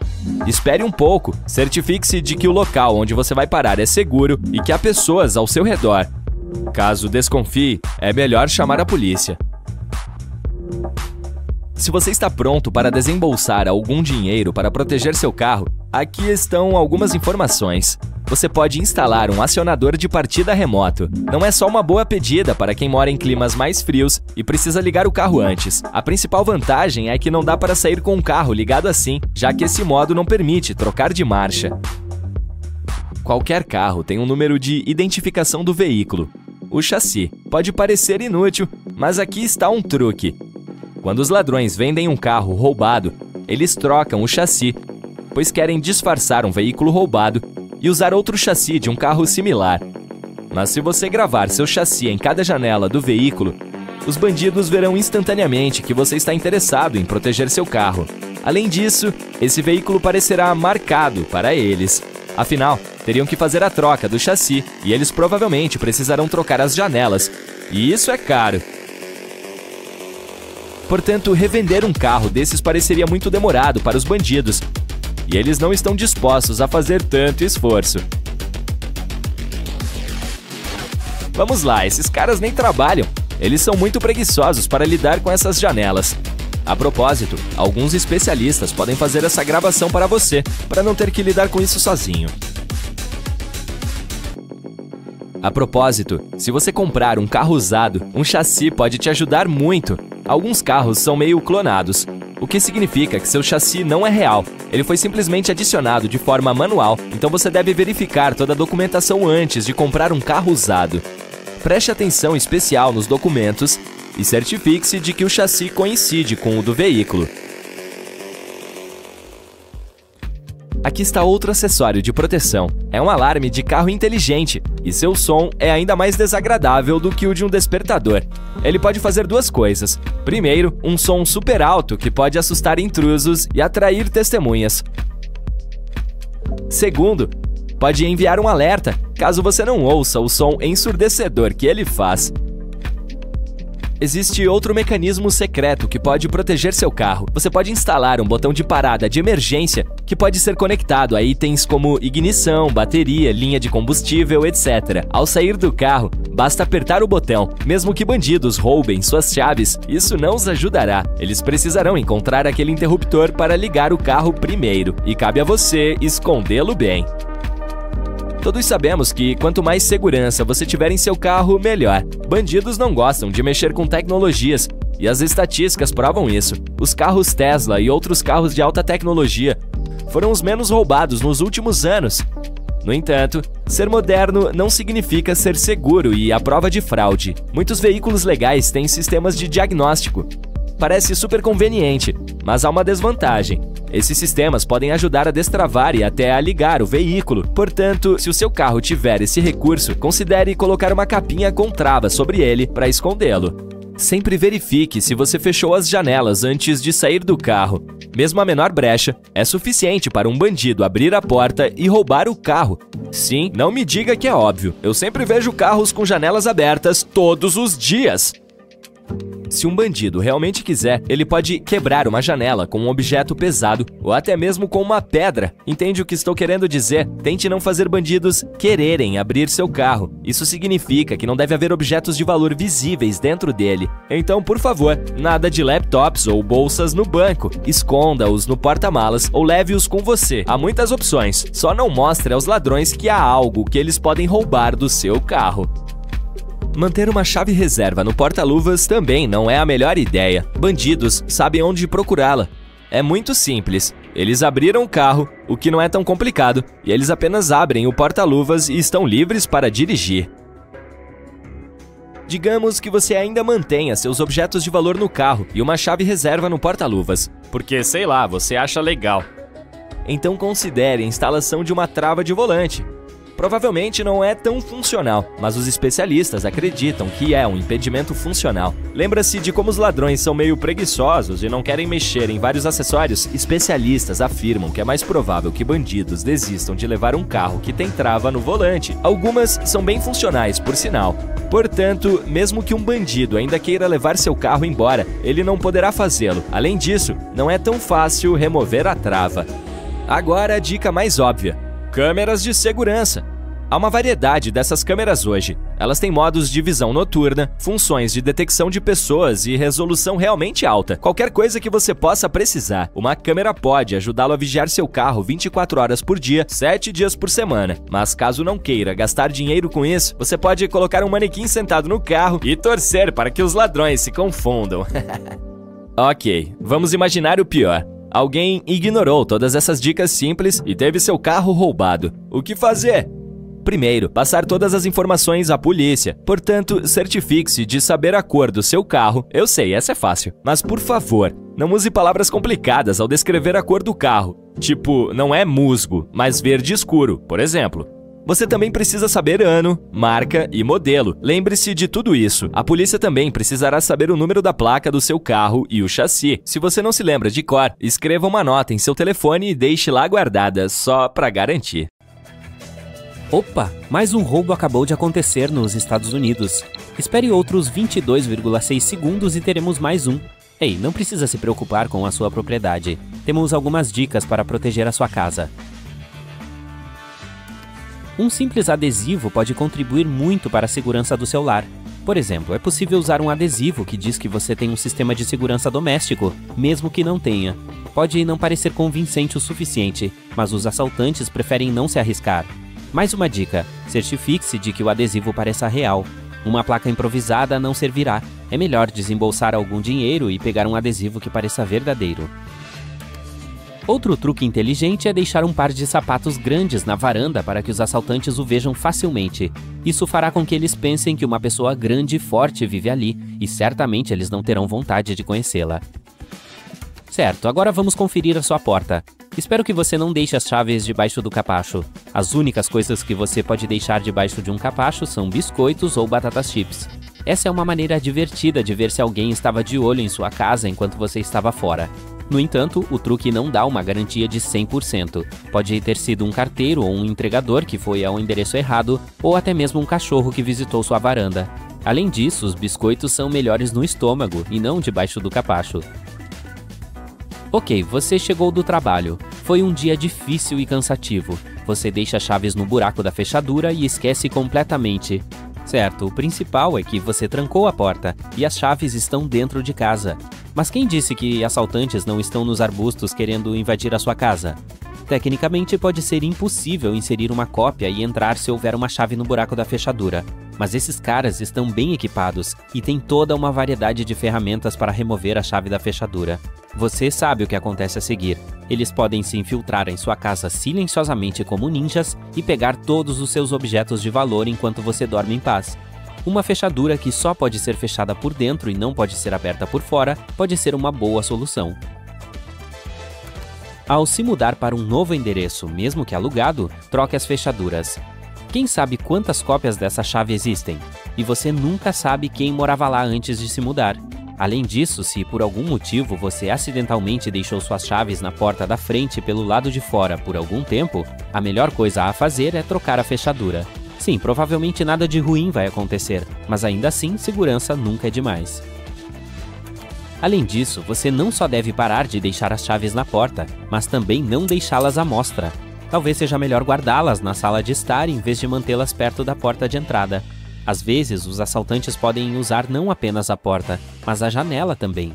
Espere um pouco, certifique-se de que o local onde você vai parar é seguro e que há pessoas ao seu redor. Caso desconfie, é melhor chamar a polícia. Se você está pronto para desembolsar algum dinheiro para proteger seu carro, aqui estão algumas informações. Você pode instalar um acionador de partida remoto. Não é só uma boa pedida para quem mora em climas mais frios e precisa ligar o carro antes. A principal vantagem é que não dá para sair com o carro ligado assim, já que esse modo não permite trocar de marcha. Qualquer carro tem um número de identificação do veículo, o chassi. Pode parecer inútil, mas aqui está um truque. Quando os ladrões vendem um carro roubado, eles trocam o chassi. pois querem disfarçar um veículo roubado e usar outro chassi de um carro similar. Mas se você gravar seu chassi em cada janela do veículo, os bandidos verão instantaneamente que você está interessado em proteger seu carro. Além disso, esse veículo parecerá marcado para eles. Afinal, teriam que fazer a troca do chassi e eles provavelmente precisarão trocar as janelas. E isso é caro. Portanto, revender um carro desses pareceria muito demorado para os bandidos. E eles não estão dispostos a fazer tanto esforço. Vamos lá, esses caras nem trabalham. Eles são muito preguiçosos para lidar com essas janelas. A propósito, alguns especialistas podem fazer essa gravação para você, para não ter que lidar com isso sozinho. A propósito, se você comprar um carro usado, um chassi pode te ajudar muito. Alguns carros são meio clonados, o que significa que seu chassi não é real. Ele foi simplesmente adicionado de forma manual, então você deve verificar toda a documentação antes de comprar um carro usado. Preste atenção especial nos documentos e certifique-se de que o chassi coincide com o do veículo. Aqui está outro acessório de proteção. É um alarme de carro inteligente e seu som é ainda mais desagradável do que o de um despertador. Ele pode fazer duas coisas. Primeiro, um som super alto que pode assustar intrusos e atrair testemunhas. Segundo, pode enviar um alerta caso você não ouça o som ensurdecedor que ele faz. Existe outro mecanismo secreto que pode proteger seu carro. Você pode instalar um botão de parada de emergência que pode ser conectado a itens como ignição, bateria, linha de combustível, etc. Ao sair do carro, basta apertar o botão. Mesmo que bandidos roubem suas chaves, isso não os ajudará. Eles precisarão encontrar aquele interruptor para ligar o carro primeiro, e cabe a você escondê-lo bem. Todos sabemos que quanto mais segurança você tiver em seu carro, melhor. Bandidos não gostam de mexer com tecnologias, e as estatísticas provam isso. Os carros Tesla e outros carros de alta tecnologia foram os menos roubados nos últimos anos. No entanto, ser moderno não significa ser seguro e à prova de fraude. Muitos veículos legais têm sistemas de diagnóstico. Parece super conveniente, mas há uma desvantagem. Esses sistemas podem ajudar a destravar e até a ligar o veículo. Portanto, se o seu carro tiver esse recurso, considere colocar uma capinha com trava sobre ele para escondê-lo. Sempre verifique se você fechou as janelas antes de sair do carro. Mesmo a menor brecha é suficiente para um bandido abrir a porta e roubar o carro. Sim, não me diga que é óbvio. Eu sempre vejo carros com janelas abertas todos os dias. Se um bandido realmente quiser, ele pode quebrar uma janela com um objeto pesado ou até mesmo com uma pedra. Entende o que estou querendo dizer? Tente não fazer bandidos quererem abrir seu carro. Isso significa que não deve haver objetos de valor visíveis dentro dele. Então, por favor, nada de laptops ou bolsas no banco. Esconda-os no porta-malas ou leve-os com você. Há muitas opções. Só não mostre aos ladrões que há algo que eles podem roubar do seu carro. Manter uma chave reserva no porta-luvas também não é a melhor ideia. Bandidos sabem onde procurá-la. É muito simples. Eles abriram o carro, o que não é tão complicado, e eles apenas abrem o porta-luvas e estão livres para dirigir. Digamos que você ainda mantenha seus objetos de valor no carro e uma chave reserva no porta-luvas, porque sei lá, você acha legal. Então considere a instalação de uma trava de volante, Provavelmente não é tão funcional, mas os especialistas acreditam que é um impedimento funcional. Lembra-se de como os ladrões são meio preguiçosos e não querem mexer em vários acessórios? Especialistas afirmam que é mais provável que bandidos desistam de levar um carro que tem trava no volante. Algumas são bem funcionais, por sinal. Portanto, mesmo que um bandido ainda queira levar seu carro embora, ele não poderá fazê-lo. Além disso, não é tão fácil remover a trava. Agora a dica mais óbvia: câmeras de segurança. Há uma variedade dessas câmeras hoje. Elas têm modos de visão noturna, funções de detecção de pessoas e resolução realmente alta. Qualquer coisa que você possa precisar, uma câmera pode ajudá-lo a vigiar seu carro 24 horas por dia, 7 dias por semana. Mas caso não queira gastar dinheiro com isso, você pode colocar um manequim sentado no carro e torcer para que os ladrões se confundam. <laughs> ok, vamos imaginar o pior. Alguém ignorou todas essas dicas simples e teve seu carro roubado. O que fazer? Primeiro, passar todas as informações à polícia. Portanto, certifique-se de saber a cor do seu carro. Eu sei, essa é fácil. Mas por favor, Não use palavras complicadas ao descrever a cor do carro. Tipo, não é musgo, mas verde escuro, por exemplo. Você também precisa saber ano, marca e modelo. Lembre-se de tudo isso. A polícia também precisará saber o número da placa do seu carro e o chassi. Se você não se lembra de cor, escreva uma nota em seu telefone e deixe lá guardada, só para garantir. Opa, mais um roubo acabou de acontecer nos Estados Unidos. Espere outros 22,6 segundos e teremos mais um. Ei, não precisa se preocupar com a sua propriedade. Temos algumas dicas para proteger a sua casa. Um simples adesivo pode contribuir muito para a segurança do seu lar. Por exemplo, é possível usar um adesivo que diz que você tem um sistema de segurança doméstico, mesmo que não tenha. Pode não parecer convincente o suficiente, mas os assaltantes preferem não se arriscar. Mais uma dica: certifique-se de que o adesivo pareça real. Uma placa improvisada não servirá. É melhor desembolsar algum dinheiro e pegar um adesivo que pareça verdadeiro. Outro truque inteligente é deixar um par de sapatos grandes na varanda para que os assaltantes o vejam facilmente. Isso fará com que eles pensem que uma pessoa grande e forte vive ali, e certamente eles não terão vontade de conhecê-la. Certo, agora vamos conferir a sua porta. Espero que você não deixe as chaves debaixo do capacho. As únicas coisas que você pode deixar debaixo de um capacho são biscoitos ou batatas chips. Essa é uma maneira divertida de ver se alguém estava de olho em sua casa enquanto você estava fora. No entanto, o truque não dá uma garantia de 100%. Pode ter sido um carteiro ou um entregador que foi ao endereço errado, ou até mesmo um cachorro que visitou sua varanda. Além disso, os biscoitos são melhores no estômago e não debaixo do capacho. Ok, você chegou do trabalho. Foi um dia difícil e cansativo. Você deixa chaves no buraco da fechadura e esquece completamente. Certo, o principal é que você trancou a porta e as chaves estão dentro de casa. Mas quem disse que assaltantes não estão nos arbustos querendo invadir a sua casa? Tecnicamente, pode ser impossível inserir uma cópia e entrar se houver uma chave no buraco da fechadura. Mas esses caras estão bem equipados e têm toda uma variedade de ferramentas para remover a chave da fechadura. Você sabe o que acontece a seguir. Eles podem se infiltrar em sua casa silenciosamente como ninjas e pegar todos os seus objetos de valor enquanto você dorme em paz. Uma fechadura que só pode ser fechada por dentro e não pode ser aberta por fora pode ser uma boa solução. Ao se mudar para um novo endereço, mesmo que alugado, troque as fechaduras. Quem sabe quantas cópias dessa chave existem? E você nunca sabe quem morava lá antes de se mudar. Além disso, se por algum motivo você acidentalmente deixou suas chaves na porta da frente pelo lado de fora por algum tempo, a melhor coisa a fazer é trocar a fechadura. Sim, provavelmente nada de ruim vai acontecer, mas ainda assim, segurança nunca é demais. Além disso, você não só deve parar de deixar as chaves na porta, mas também não deixá-las à mostra. Talvez seja melhor guardá-las na sala de estar em vez de mantê-las perto da porta de entrada. Às vezes, os assaltantes podem usar não apenas a porta, mas a janela também.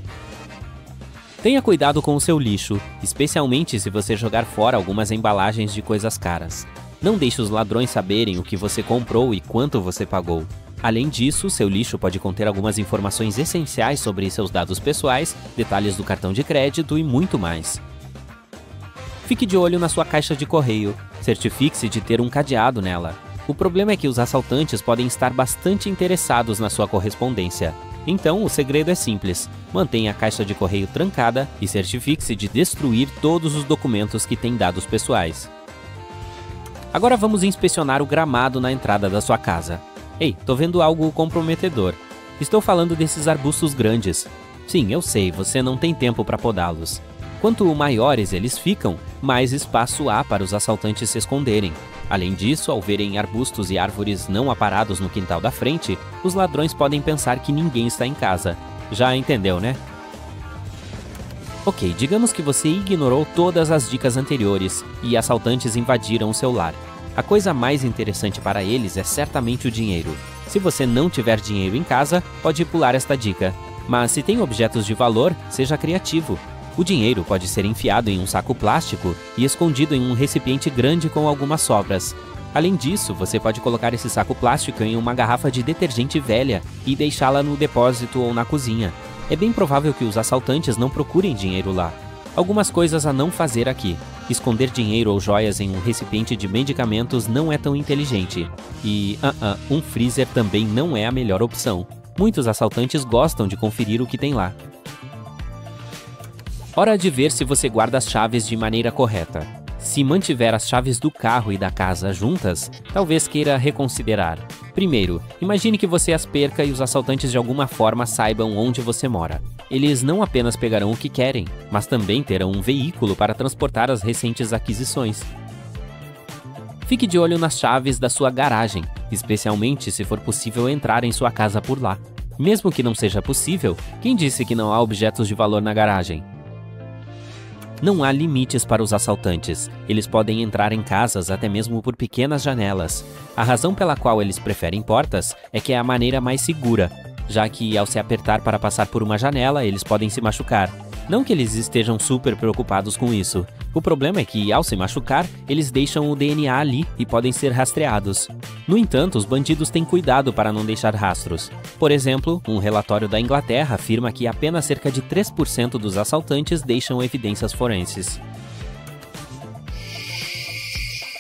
Tenha cuidado com o seu lixo, especialmente se você jogar fora algumas embalagens de coisas caras. Não deixe os ladrões saberem o que você comprou e quanto você pagou. Além disso, seu lixo pode conter algumas informações essenciais sobre seus dados pessoais, detalhes do cartão de crédito e muito mais. Fique de olho na sua caixa de correio. Certifique-se de ter um cadeado nela. O problema é que os assaltantes podem estar bastante interessados na sua correspondência. Então, o segredo é simples: mantenha a caixa de correio trancada e certifique-se de destruir todos os documentos que têm dados pessoais. Agora vamos inspecionar o gramado na entrada da sua casa. Ei, tô vendo algo comprometedor. Estou falando desses arbustos grandes. Sim, eu sei, você não tem tempo para podá-los. Quanto maiores eles ficam, mais espaço há para os assaltantes se esconderem. Além disso, ao verem arbustos e árvores não aparados no quintal da frente, os ladrões podem pensar que ninguém está em casa. Já entendeu, né? Ok, digamos que você ignorou todas as dicas anteriores e assaltantes invadiram o seu lar. A coisa mais interessante para eles é certamente o dinheiro. Se você não tiver dinheiro em casa, pode pular esta dica. Mas se tem objetos de valor, seja criativo. O dinheiro pode ser enfiado em um saco plástico e escondido em um recipiente grande com algumas sobras. Além disso, você pode colocar esse saco plástico em uma garrafa de detergente velha e deixá-la no depósito ou na cozinha é bem provável que os assaltantes não procurem dinheiro lá. Algumas coisas a não fazer aqui. Esconder dinheiro ou joias em um recipiente de medicamentos não é tão inteligente. E, uh -uh, um freezer também não é a melhor opção. Muitos assaltantes gostam de conferir o que tem lá. Hora de ver se você guarda as chaves de maneira correta. Se mantiver as chaves do carro e da casa juntas, talvez queira reconsiderar. Primeiro, imagine que você as perca e os assaltantes de alguma forma saibam onde você mora. Eles não apenas pegarão o que querem, mas também terão um veículo para transportar as recentes aquisições. Fique de olho nas chaves da sua garagem, especialmente se for possível entrar em sua casa por lá. Mesmo que não seja possível, quem disse que não há objetos de valor na garagem? Não há limites para os assaltantes. Eles podem entrar em casas até mesmo por pequenas janelas. A razão pela qual eles preferem portas é que é a maneira mais segura, já que ao se apertar para passar por uma janela, eles podem se machucar. Não que eles estejam super preocupados com isso. O problema é que, ao se machucar, eles deixam o DNA ali e podem ser rastreados. No entanto, os bandidos têm cuidado para não deixar rastros. Por exemplo, um relatório da Inglaterra afirma que apenas cerca de 3% dos assaltantes deixam evidências forenses.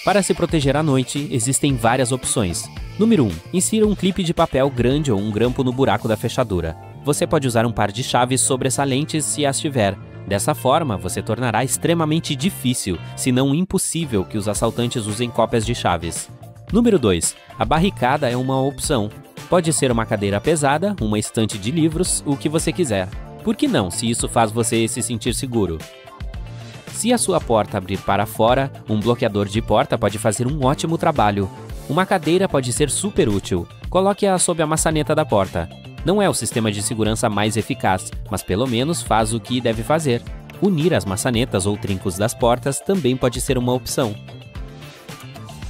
Para se proteger à noite, existem várias opções. Número 1. Insira um clipe de papel grande ou um grampo no buraco da fechadura. Você pode usar um par de chaves sobressalentes se as tiver. Dessa forma, você tornará extremamente difícil, se não impossível, que os assaltantes usem cópias de chaves. Número 2. A barricada é uma opção. Pode ser uma cadeira pesada, uma estante de livros, o que você quiser. Por que não, se isso faz você se sentir seguro? Se a sua porta abrir para fora, um bloqueador de porta pode fazer um ótimo trabalho. Uma cadeira pode ser super útil. Coloque-a sob a maçaneta da porta. Não é o sistema de segurança mais eficaz, mas pelo menos faz o que deve fazer. Unir as maçanetas ou trincos das portas também pode ser uma opção.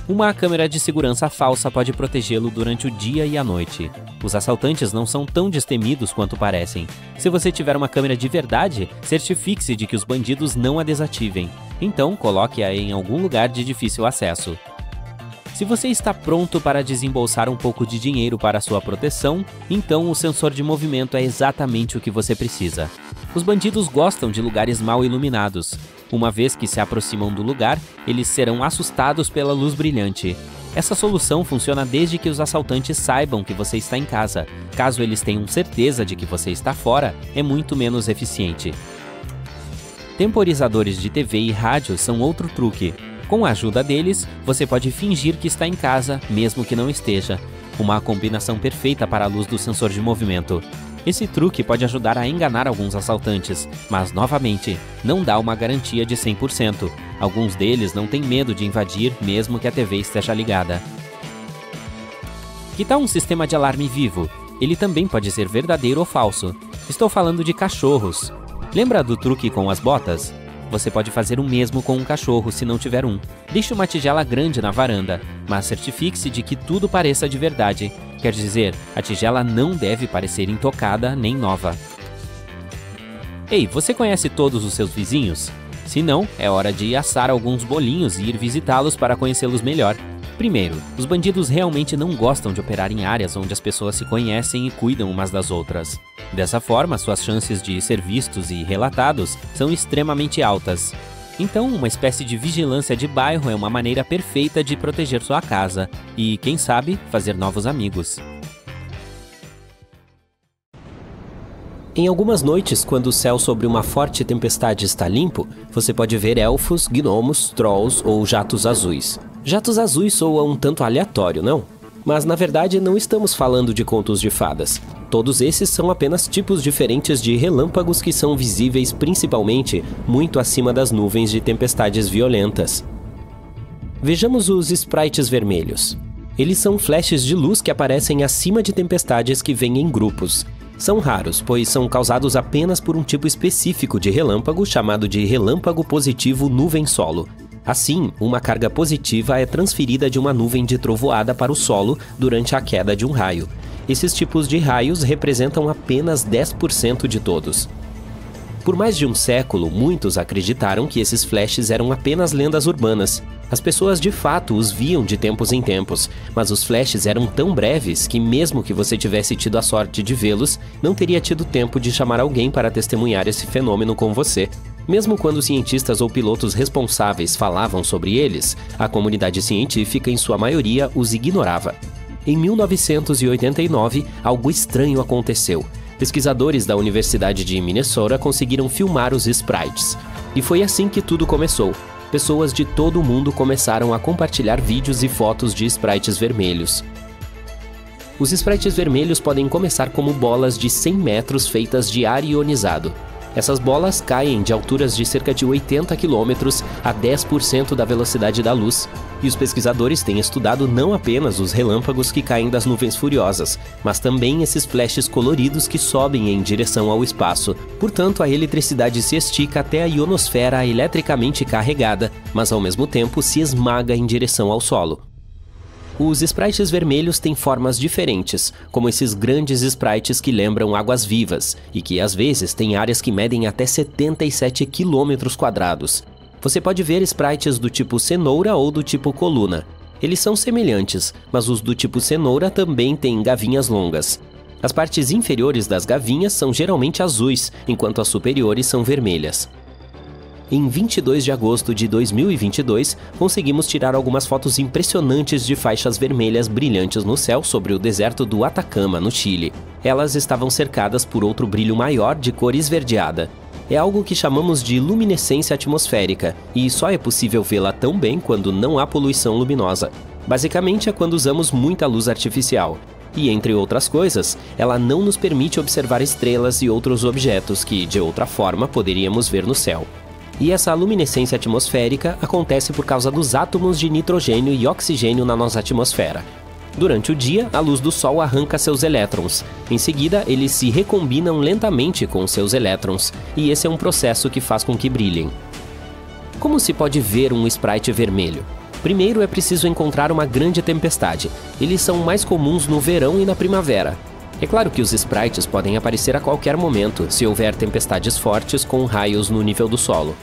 Uma câmera de segurança falsa pode protegê-lo durante o dia e a noite. Os assaltantes não são tão destemidos quanto parecem. Se você tiver uma câmera de verdade, certifique-se de que os bandidos não a desativem. Então, coloque-a em algum lugar de difícil acesso. Se você está pronto para desembolsar um pouco de dinheiro para sua proteção, então o sensor de movimento é exatamente o que você precisa. Os bandidos gostam de lugares mal iluminados. Uma vez que se aproximam do lugar, eles serão assustados pela luz brilhante. Essa solução funciona desde que os assaltantes saibam que você está em casa. Caso eles tenham certeza de que você está fora, é muito menos eficiente. Temporizadores de TV e rádio são outro truque. Com a ajuda deles, você pode fingir que está em casa, mesmo que não esteja. Uma combinação perfeita para a luz do sensor de movimento. Esse truque pode ajudar a enganar alguns assaltantes, mas novamente, não dá uma garantia de 100%. Alguns deles não têm medo de invadir mesmo que a TV esteja ligada. Que tal um sistema de alarme vivo? Ele também pode ser verdadeiro ou falso. Estou falando de cachorros. Lembra do truque com as botas? Você pode fazer o mesmo com um cachorro se não tiver um. Deixe uma tigela grande na varanda, mas certifique-se de que tudo pareça de verdade. Quer dizer, a tigela não deve parecer intocada nem nova. Ei, você conhece todos os seus vizinhos? Se não, é hora de assar alguns bolinhos e ir visitá-los para conhecê-los melhor. Primeiro, os bandidos realmente não gostam de operar em áreas onde as pessoas se conhecem e cuidam umas das outras. Dessa forma, suas chances de ser vistos e relatados são extremamente altas. Então, uma espécie de vigilância de bairro é uma maneira perfeita de proteger sua casa e, quem sabe, fazer novos amigos. Em algumas noites, quando o céu sobre uma forte tempestade está limpo, você pode ver elfos, gnomos, trolls ou jatos azuis. Jatos azuis soa um tanto aleatório, não? Mas na verdade não estamos falando de contos de fadas. Todos esses são apenas tipos diferentes de relâmpagos que são visíveis principalmente muito acima das nuvens de tempestades violentas. Vejamos os sprites vermelhos. Eles são flashes de luz que aparecem acima de tempestades que vêm em grupos. São raros, pois são causados apenas por um tipo específico de relâmpago chamado de relâmpago positivo nuvem-solo. Assim, uma carga positiva é transferida de uma nuvem de trovoada para o solo durante a queda de um raio. Esses tipos de raios representam apenas 10% de todos. Por mais de um século, muitos acreditaram que esses flashes eram apenas lendas urbanas. As pessoas de fato os viam de tempos em tempos, mas os flashes eram tão breves que, mesmo que você tivesse tido a sorte de vê-los, não teria tido tempo de chamar alguém para testemunhar esse fenômeno com você. Mesmo quando cientistas ou pilotos responsáveis falavam sobre eles, a comunidade científica, em sua maioria, os ignorava. Em 1989, algo estranho aconteceu. Pesquisadores da Universidade de Minnesota conseguiram filmar os sprites. E foi assim que tudo começou. Pessoas de todo o mundo começaram a compartilhar vídeos e fotos de sprites vermelhos. Os sprites vermelhos podem começar como bolas de 100 metros feitas de ar ionizado. Essas bolas caem de alturas de cerca de 80 km a 10% da velocidade da luz. E os pesquisadores têm estudado não apenas os relâmpagos que caem das nuvens furiosas, mas também esses flashes coloridos que sobem em direção ao espaço. Portanto, a eletricidade se estica até a ionosfera eletricamente carregada, mas ao mesmo tempo se esmaga em direção ao solo. Os sprites vermelhos têm formas diferentes, como esses grandes sprites que lembram águas vivas e que às vezes têm áreas que medem até 77 km quadrados. Você pode ver sprites do tipo cenoura ou do tipo coluna. Eles são semelhantes, mas os do tipo cenoura também têm gavinhas longas. As partes inferiores das gavinhas são geralmente azuis, enquanto as superiores são vermelhas. Em 22 de agosto de 2022, conseguimos tirar algumas fotos impressionantes de faixas vermelhas brilhantes no céu sobre o deserto do Atacama, no Chile. Elas estavam cercadas por outro brilho maior de cor esverdeada. É algo que chamamos de luminescência atmosférica, e só é possível vê-la tão bem quando não há poluição luminosa. Basicamente é quando usamos muita luz artificial. E entre outras coisas, ela não nos permite observar estrelas e outros objetos que, de outra forma, poderíamos ver no céu. E essa luminescência atmosférica acontece por causa dos átomos de nitrogênio e oxigênio na nossa atmosfera. Durante o dia, a luz do Sol arranca seus elétrons. Em seguida, eles se recombinam lentamente com seus elétrons, e esse é um processo que faz com que brilhem. Como se pode ver um sprite vermelho? Primeiro é preciso encontrar uma grande tempestade. Eles são mais comuns no verão e na primavera. É claro que os sprites podem aparecer a qualquer momento se houver tempestades fortes com raios no nível do solo.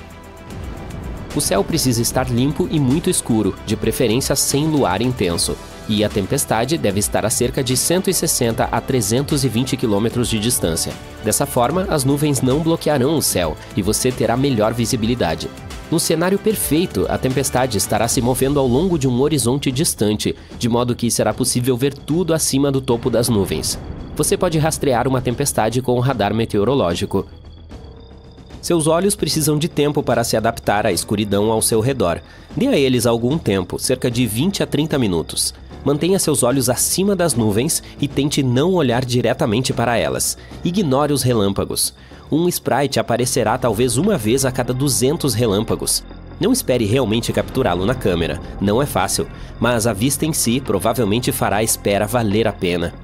O céu precisa estar limpo e muito escuro, de preferência sem luar intenso, e a tempestade deve estar a cerca de 160 a 320 km de distância. Dessa forma, as nuvens não bloquearão o céu e você terá melhor visibilidade. No cenário perfeito, a tempestade estará se movendo ao longo de um horizonte distante, de modo que será possível ver tudo acima do topo das nuvens você pode rastrear uma tempestade com o radar meteorológico. Seus olhos precisam de tempo para se adaptar à escuridão ao seu redor. Dê a eles algum tempo, cerca de 20 a 30 minutos. Mantenha seus olhos acima das nuvens e tente não olhar diretamente para elas. Ignore os relâmpagos. Um sprite aparecerá talvez uma vez a cada 200 relâmpagos. Não espere realmente capturá-lo na câmera, não é fácil, mas a vista em si provavelmente fará a espera valer a pena.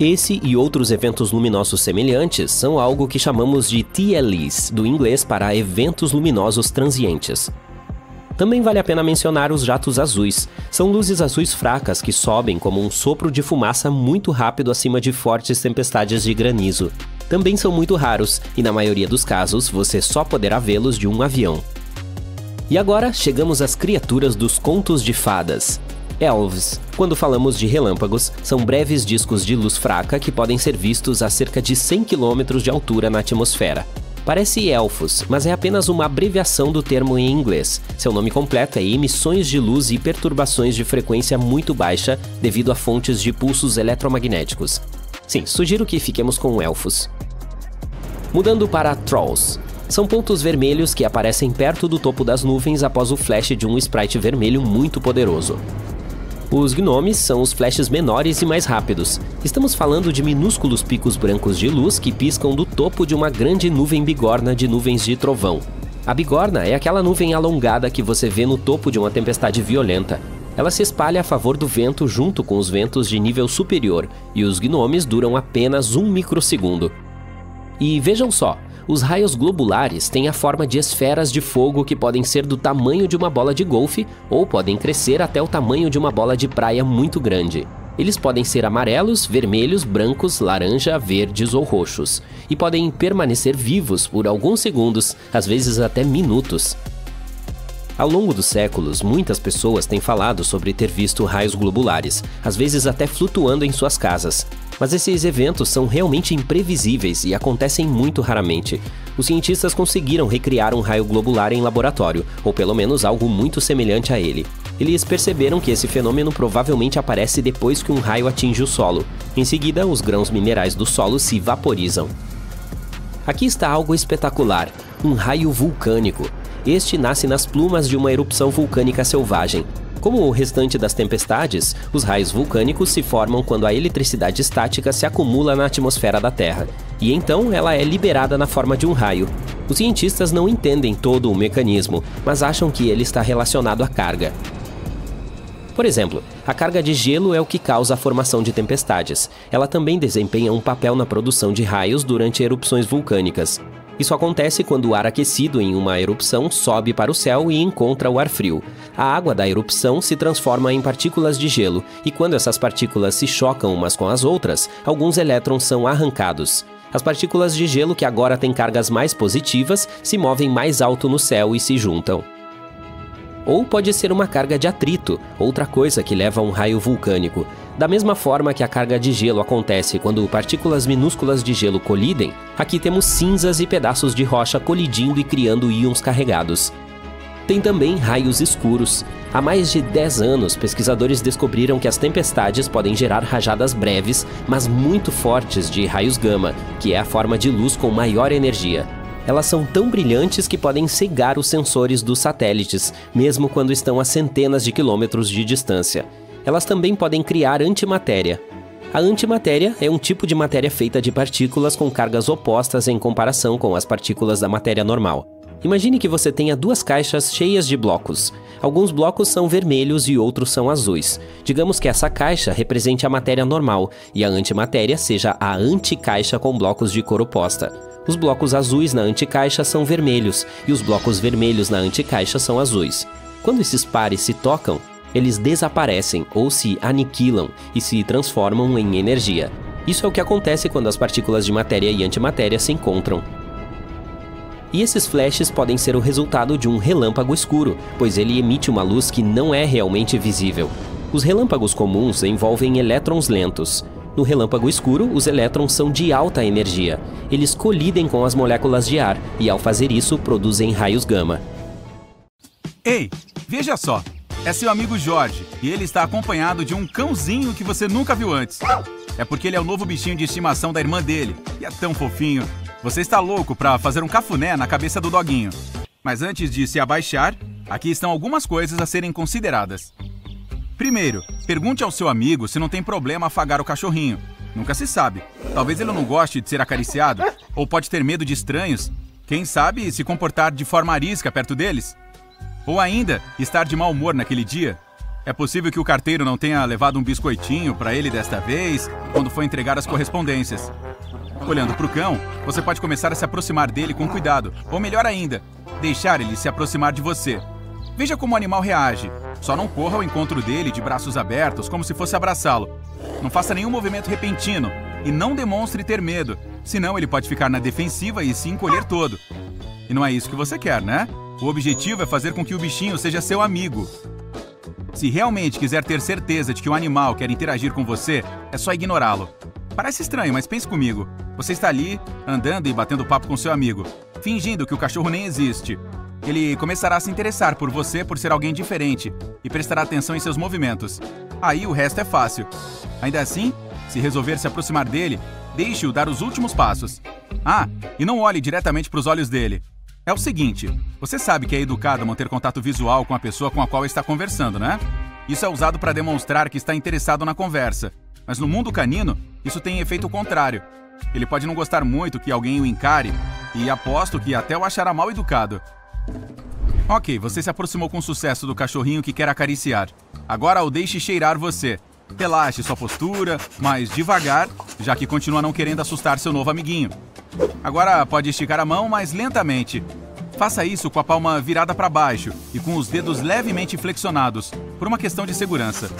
Esse e outros eventos luminosos semelhantes são algo que chamamos de TLEs, do inglês para eventos luminosos transientes. Também vale a pena mencionar os jatos azuis. São luzes azuis fracas que sobem como um sopro de fumaça muito rápido acima de fortes tempestades de granizo. Também são muito raros e, na maioria dos casos, você só poderá vê-los de um avião. E agora chegamos às criaturas dos contos de fadas. Elves. Quando falamos de relâmpagos, são breves discos de luz fraca que podem ser vistos a cerca de 100 km de altura na atmosfera. Parece elfos, mas é apenas uma abreviação do termo em inglês. Seu nome completo é emissões de luz e perturbações de frequência muito baixa devido a fontes de pulsos eletromagnéticos. Sim, sugiro que fiquemos com elfos. Mudando para Trolls. São pontos vermelhos que aparecem perto do topo das nuvens após o flash de um sprite vermelho muito poderoso. Os gnomes são os flashes menores e mais rápidos. Estamos falando de minúsculos picos brancos de luz que piscam do topo de uma grande nuvem bigorna de nuvens de trovão. A bigorna é aquela nuvem alongada que você vê no topo de uma tempestade violenta. Ela se espalha a favor do vento junto com os ventos de nível superior, e os gnomes duram apenas um microsegundo. E vejam só, os raios globulares têm a forma de esferas de fogo que podem ser do tamanho de uma bola de golfe ou podem crescer até o tamanho de uma bola de praia muito grande. Eles podem ser amarelos, vermelhos, brancos, laranja, verdes ou roxos, e podem permanecer vivos por alguns segundos, às vezes até minutos. Ao longo dos séculos, muitas pessoas têm falado sobre ter visto raios globulares, às vezes até flutuando em suas casas. Mas esses eventos são realmente imprevisíveis e acontecem muito raramente. Os cientistas conseguiram recriar um raio globular em laboratório, ou pelo menos algo muito semelhante a ele. Eles perceberam que esse fenômeno provavelmente aparece depois que um raio atinge o solo. Em seguida, os grãos minerais do solo se vaporizam. Aqui está algo espetacular: um raio vulcânico. Este nasce nas plumas de uma erupção vulcânica selvagem. Como o restante das tempestades, os raios vulcânicos se formam quando a eletricidade estática se acumula na atmosfera da Terra, e então ela é liberada na forma de um raio. Os cientistas não entendem todo o mecanismo, mas acham que ele está relacionado à carga. Por exemplo, a carga de gelo é o que causa a formação de tempestades. Ela também desempenha um papel na produção de raios durante erupções vulcânicas. Isso acontece quando o ar aquecido em uma erupção sobe para o céu e encontra o ar frio. A água da erupção se transforma em partículas de gelo, e quando essas partículas se chocam umas com as outras, alguns elétrons são arrancados. As partículas de gelo que agora têm cargas mais positivas se movem mais alto no céu e se juntam. Ou pode ser uma carga de atrito, outra coisa que leva a um raio vulcânico. Da mesma forma que a carga de gelo acontece quando partículas minúsculas de gelo colidem, aqui temos cinzas e pedaços de rocha colidindo e criando íons carregados. Tem também raios escuros. Há mais de 10 anos, pesquisadores descobriram que as tempestades podem gerar rajadas breves, mas muito fortes de raios gama, que é a forma de luz com maior energia. Elas são tão brilhantes que podem cegar os sensores dos satélites, mesmo quando estão a centenas de quilômetros de distância. Elas também podem criar antimatéria. A antimatéria é um tipo de matéria feita de partículas com cargas opostas em comparação com as partículas da matéria normal. Imagine que você tenha duas caixas cheias de blocos. Alguns blocos são vermelhos e outros são azuis. Digamos que essa caixa represente a matéria normal e a antimatéria seja a anticaixa com blocos de cor oposta. Os blocos azuis na anticaixa são vermelhos e os blocos vermelhos na anticaixa são azuis. Quando esses pares se tocam, eles desaparecem ou se aniquilam e se transformam em energia. Isso é o que acontece quando as partículas de matéria e antimatéria se encontram. E esses flashes podem ser o resultado de um relâmpago escuro, pois ele emite uma luz que não é realmente visível. Os relâmpagos comuns envolvem elétrons lentos. No relâmpago escuro, os elétrons são de alta energia. Eles colidem com as moléculas de ar e, ao fazer isso, produzem raios gama. Ei, veja só. É seu amigo Jorge e ele está acompanhado de um cãozinho que você nunca viu antes. É porque ele é o novo bichinho de estimação da irmã dele e é tão fofinho. Você está louco para fazer um cafuné na cabeça do doguinho. Mas antes de se abaixar, aqui estão algumas coisas a serem consideradas. Primeiro, pergunte ao seu amigo se não tem problema afagar o cachorrinho. Nunca se sabe. Talvez ele não goste de ser acariciado, ou pode ter medo de estranhos. Quem sabe se comportar de forma arisca perto deles? Ou ainda, estar de mau humor naquele dia. É possível que o carteiro não tenha levado um biscoitinho para ele desta vez, quando foi entregar as correspondências. Olhando para o cão, você pode começar a se aproximar dele com cuidado, ou melhor ainda, deixar ele se aproximar de você. Veja como o animal reage. Só não corra ao encontro dele de braços abertos, como se fosse abraçá-lo. Não faça nenhum movimento repentino e não demonstre ter medo, senão ele pode ficar na defensiva e se encolher todo. E não é isso que você quer, né? O objetivo é fazer com que o bichinho seja seu amigo. Se realmente quiser ter certeza de que o animal quer interagir com você, é só ignorá-lo. Parece estranho, mas pense comigo. Você está ali, andando e batendo papo com seu amigo, fingindo que o cachorro nem existe. Ele começará a se interessar por você por ser alguém diferente e prestará atenção em seus movimentos. Aí o resto é fácil. Ainda assim, se resolver se aproximar dele, deixe-o dar os últimos passos. Ah, e não olhe diretamente para os olhos dele. É o seguinte: você sabe que é educado manter contato visual com a pessoa com a qual está conversando, né? Isso é usado para demonstrar que está interessado na conversa. Mas no mundo canino, isso tem efeito contrário. Ele pode não gostar muito que alguém o encare, e aposto que até o achará mal educado. Ok, você se aproximou com sucesso do cachorrinho que quer acariciar. Agora o deixe cheirar você. Relaxe sua postura, mas devagar, já que continua não querendo assustar seu novo amiguinho. Agora pode esticar a mão, mas lentamente. Faça isso com a palma virada para baixo e com os dedos levemente flexionados, por uma questão de segurança.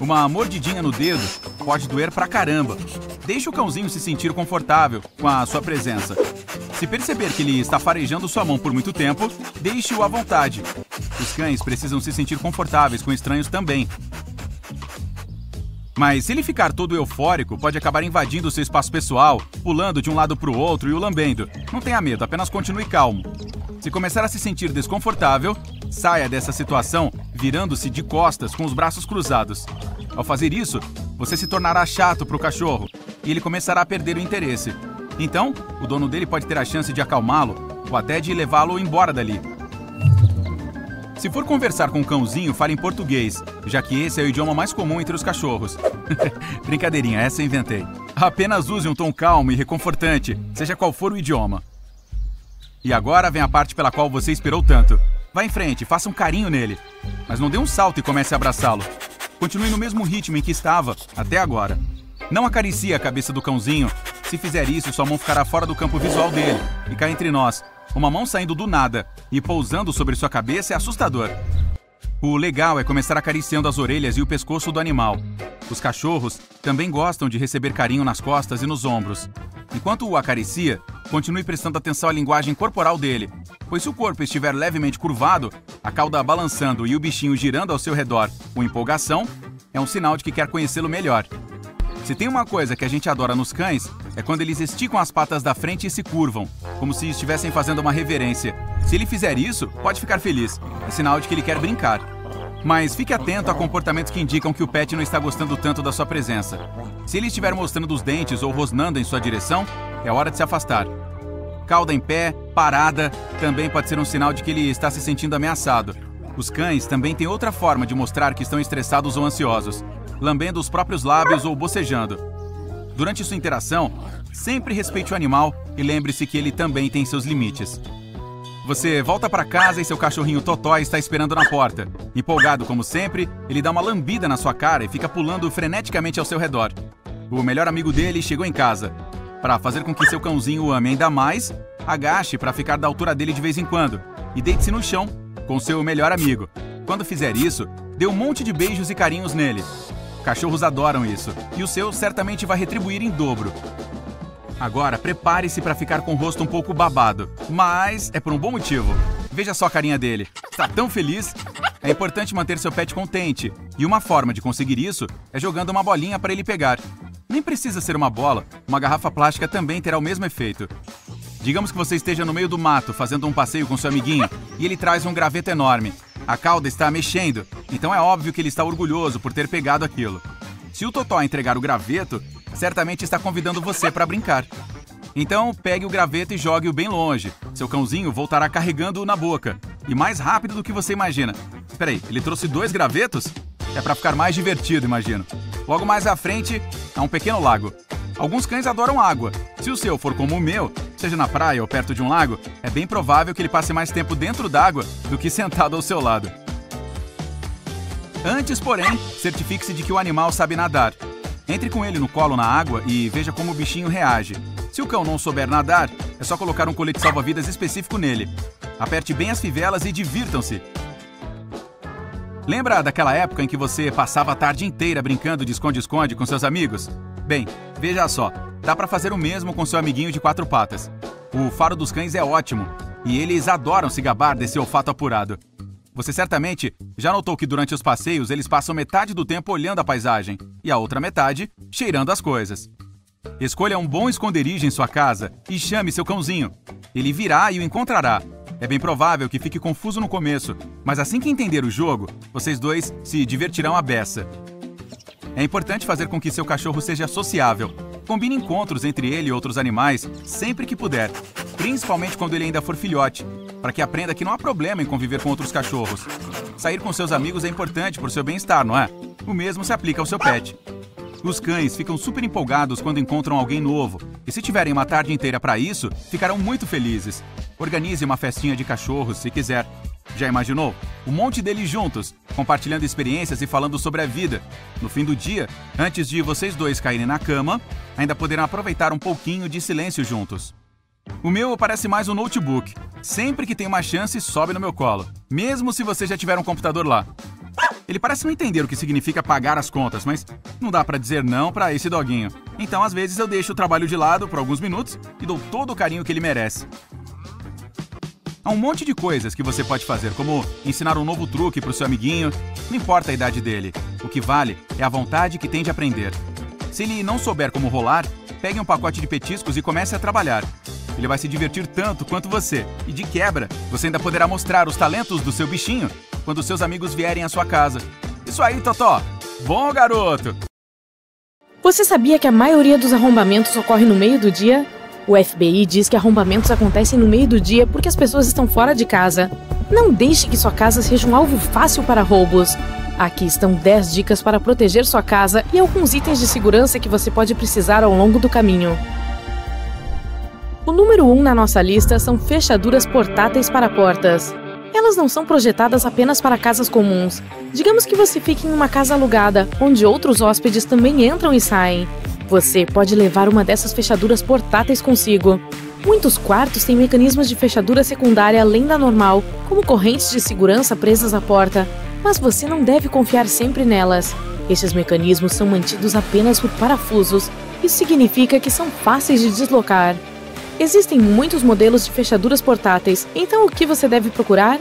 Uma mordidinha no dedo pode doer pra caramba. Deixe o cãozinho se sentir confortável com a sua presença. Se perceber que ele está farejando sua mão por muito tempo, deixe-o à vontade. Os cães precisam se sentir confortáveis com estranhos também. Mas se ele ficar todo eufórico, pode acabar invadindo seu espaço pessoal, pulando de um lado para o outro e o lambendo. Não tenha medo, apenas continue calmo. Se começar a se sentir desconfortável, saia dessa situação virando-se de costas com os braços cruzados. Ao fazer isso, você se tornará chato para o cachorro e ele começará a perder o interesse. Então, o dono dele pode ter a chance de acalmá-lo ou até de levá-lo embora dali. Se for conversar com um cãozinho, fale em português, já que esse é o idioma mais comum entre os cachorros. <laughs> Brincadeirinha, essa eu inventei. Apenas use um tom calmo e reconfortante, seja qual for o idioma. E agora vem a parte pela qual você esperou tanto. Vá em frente, faça um carinho nele. Mas não dê um salto e comece a abraçá-lo. Continue no mesmo ritmo em que estava, até agora. Não acaricie a cabeça do cãozinho. Se fizer isso, sua mão ficará fora do campo visual dele. E cá entre nós, uma mão saindo do nada e pousando sobre sua cabeça é assustador. O legal é começar acariciando as orelhas e o pescoço do animal. Os cachorros também gostam de receber carinho nas costas e nos ombros. Enquanto o acaricia, continue prestando atenção à linguagem corporal dele, pois se o corpo estiver levemente curvado, a cauda balançando e o bichinho girando ao seu redor com empolgação, é um sinal de que quer conhecê-lo melhor. Se tem uma coisa que a gente adora nos cães, é quando eles esticam as patas da frente e se curvam, como se estivessem fazendo uma reverência. Se ele fizer isso, pode ficar feliz. É sinal de que ele quer brincar. Mas fique atento a comportamentos que indicam que o pet não está gostando tanto da sua presença. Se ele estiver mostrando os dentes ou rosnando em sua direção, é hora de se afastar. Cauda em pé, parada, também pode ser um sinal de que ele está se sentindo ameaçado. Os cães também têm outra forma de mostrar que estão estressados ou ansiosos lambendo os próprios lábios ou bocejando. Durante sua interação, sempre respeite o animal e lembre-se que ele também tem seus limites. Você volta para casa e seu cachorrinho Totó está esperando na porta. Empolgado como sempre, ele dá uma lambida na sua cara e fica pulando freneticamente ao seu redor. O melhor amigo dele chegou em casa. Para fazer com que seu cãozinho o ame ainda mais, agache para ficar da altura dele de vez em quando e deite-se no chão com seu melhor amigo. Quando fizer isso, dê um monte de beijos e carinhos nele. Cachorros adoram isso, e o seu certamente vai retribuir em dobro. Agora, prepare-se para ficar com o rosto um pouco babado, mas é por um bom motivo. Veja só a carinha dele. Está tão feliz. É importante manter seu pet contente, e uma forma de conseguir isso é jogando uma bolinha para ele pegar. Nem precisa ser uma bola, uma garrafa plástica também terá o mesmo efeito. Digamos que você esteja no meio do mato fazendo um passeio com seu amiguinho e ele traz um graveto enorme. A cauda está mexendo, então é óbvio que ele está orgulhoso por ter pegado aquilo. Se o Totó entregar o graveto, certamente está convidando você para brincar. Então, pegue o graveto e jogue-o bem longe. Seu cãozinho voltará carregando-o na boca. E mais rápido do que você imagina. Espera aí, ele trouxe dois gravetos? É para ficar mais divertido, imagino. Logo mais à frente, há um pequeno lago. Alguns cães adoram água. Se o seu for como o meu, seja na praia ou perto de um lago, é bem provável que ele passe mais tempo dentro d'água do que <laughs> sentado ao seu lado. Antes, porém, certifique-se de que o animal sabe nadar. Entre com ele no colo na água e veja como o bichinho reage. Se o cão não souber nadar, é só colocar um colete salva-vidas específico nele. Aperte bem as fivelas e divirtam-se. Lembra daquela época em que você passava a tarde inteira brincando de esconde-esconde com seus amigos? Bem, veja só, dá para fazer o mesmo com seu amiguinho de quatro patas. O faro dos cães é ótimo e eles adoram se gabar desse olfato apurado. Você certamente já notou que durante os passeios eles passam metade do tempo olhando a paisagem e a outra metade cheirando as coisas. Escolha um bom esconderijo em sua casa e chame seu cãozinho. Ele virá e o encontrará. É bem provável que fique confuso no começo, mas assim que entender o jogo, vocês dois se divertirão à beça. É importante fazer com que seu cachorro seja sociável Combine encontros entre ele e outros animais sempre que puder, principalmente quando ele ainda for filhote, para que aprenda que não há problema em conviver com outros cachorros. Sair com seus amigos é importante para o seu bem-estar, não é? O mesmo se aplica ao seu pet. Os cães ficam super empolgados quando encontram alguém novo, e se tiverem uma tarde inteira para isso, ficarão muito felizes. Organize uma festinha de cachorros se quiser. Já imaginou? Um monte deles juntos, compartilhando experiências e falando sobre a vida. No fim do dia, antes de vocês dois caírem na cama, ainda poderão aproveitar um pouquinho de silêncio juntos. O meu parece mais um notebook. Sempre que tem uma chance, sobe no meu colo, mesmo se você já tiver um computador lá. Ele parece não entender o que significa pagar as contas, mas não dá para dizer não para esse doguinho. Então, às vezes, eu deixo o trabalho de lado por alguns minutos e dou todo o carinho que ele merece. Há um monte de coisas que você pode fazer, como ensinar um novo truque para o seu amiguinho, não importa a idade dele. O que vale é a vontade que tem de aprender. Se ele não souber como rolar, pegue um pacote de petiscos e comece a trabalhar. Ele vai se divertir tanto quanto você. E de quebra, você ainda poderá mostrar os talentos do seu bichinho quando seus amigos vierem à sua casa. Isso aí, Totó! Bom garoto! Você sabia que a maioria dos arrombamentos ocorre no meio do dia? O FBI diz que arrombamentos acontecem no meio do dia porque as pessoas estão fora de casa. Não deixe que sua casa seja um alvo fácil para roubos. Aqui estão 10 dicas para proteger sua casa e alguns itens de segurança que você pode precisar ao longo do caminho. O número 1 um na nossa lista são fechaduras portáteis para portas. Elas não são projetadas apenas para casas comuns. Digamos que você fique em uma casa alugada, onde outros hóspedes também entram e saem. Você pode levar uma dessas fechaduras portáteis consigo. Muitos quartos têm mecanismos de fechadura secundária além da normal, como correntes de segurança presas à porta, mas você não deve confiar sempre nelas. Estes mecanismos são mantidos apenas por parafusos. Isso significa que são fáceis de deslocar. Existem muitos modelos de fechaduras portáteis, então o que você deve procurar?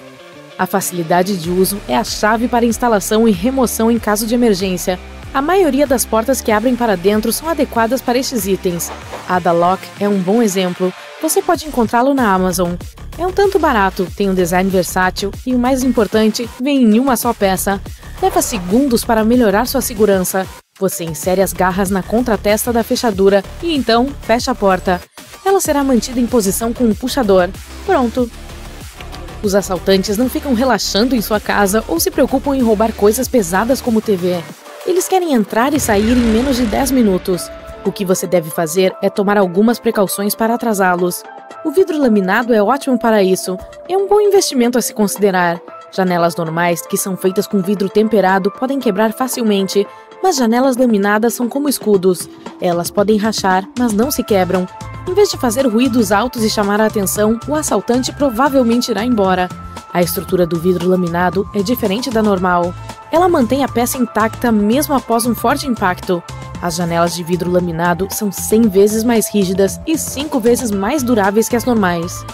A facilidade de uso é a chave para instalação e remoção em caso de emergência. A maioria das portas que abrem para dentro são adequadas para estes itens. A da Lock é um bom exemplo. Você pode encontrá-lo na Amazon. É um tanto barato, tem um design versátil e o mais importante, vem em uma só peça. Leva segundos para melhorar sua segurança. Você insere as garras na contratesta da fechadura e então fecha a porta. Ela será mantida em posição com um puxador. Pronto. Os assaltantes não ficam relaxando em sua casa ou se preocupam em roubar coisas pesadas como TV. Eles querem entrar e sair em menos de 10 minutos. O que você deve fazer é tomar algumas precauções para atrasá-los. O vidro laminado é ótimo para isso. É um bom investimento a se considerar. Janelas normais, que são feitas com vidro temperado, podem quebrar facilmente, mas janelas laminadas são como escudos. Elas podem rachar, mas não se quebram. Em vez de fazer ruídos altos e chamar a atenção, o assaltante provavelmente irá embora. A estrutura do vidro laminado é diferente da normal. Ela mantém a peça intacta mesmo após um forte impacto. As janelas de vidro laminado são 100 vezes mais rígidas e 5 vezes mais duráveis que as normais.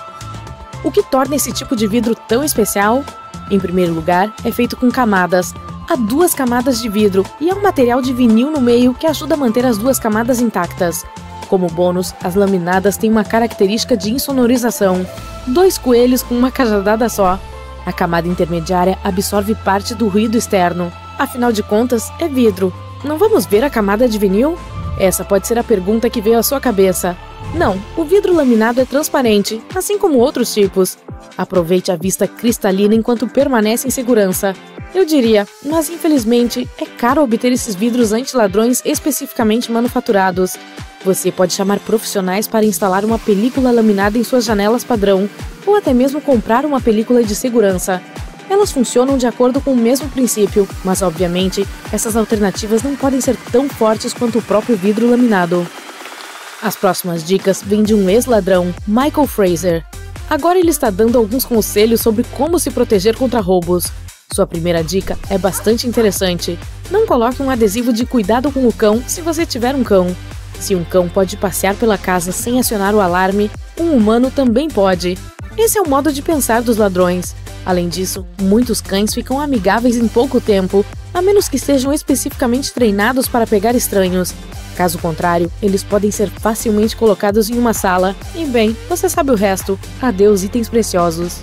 O que torna esse tipo de vidro tão especial? Em primeiro lugar, é feito com camadas. Há duas camadas de vidro e é um material de vinil no meio que ajuda a manter as duas camadas intactas. Como bônus, as laminadas têm uma característica de insonorização. Dois coelhos com uma cajadada só. A camada intermediária absorve parte do ruído externo. Afinal de contas, é vidro, não vamos ver a camada de vinil? Essa pode ser a pergunta que veio à sua cabeça. Não, o vidro laminado é transparente, assim como outros tipos. Aproveite a vista cristalina enquanto permanece em segurança. Eu diria, mas infelizmente é caro obter esses vidros anti-ladrões especificamente manufaturados. Você pode chamar profissionais para instalar uma película laminada em suas janelas padrão, ou até mesmo comprar uma película de segurança. Elas funcionam de acordo com o mesmo princípio, mas obviamente essas alternativas não podem ser tão fortes quanto o próprio vidro laminado. As próximas dicas vêm de um ex-ladrão, Michael Fraser. Agora ele está dando alguns conselhos sobre como se proteger contra roubos. Sua primeira dica é bastante interessante. Não coloque um adesivo de cuidado com o cão se você tiver um cão. Se um cão pode passear pela casa sem acionar o alarme, um humano também pode. Esse é o modo de pensar dos ladrões. Além disso, muitos cães ficam amigáveis em pouco tempo, a menos que sejam especificamente treinados para pegar estranhos. Caso contrário, eles podem ser facilmente colocados em uma sala. E bem, você sabe o resto. Adeus, itens preciosos.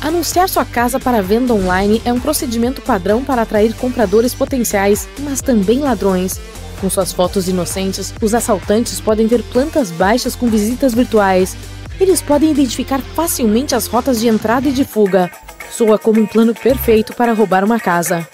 Anunciar sua casa para venda online é um procedimento padrão para atrair compradores potenciais, mas também ladrões. Com suas fotos inocentes, os assaltantes podem ter plantas baixas com visitas virtuais. Eles podem identificar facilmente as rotas de entrada e de fuga, soa como um plano perfeito para roubar uma casa.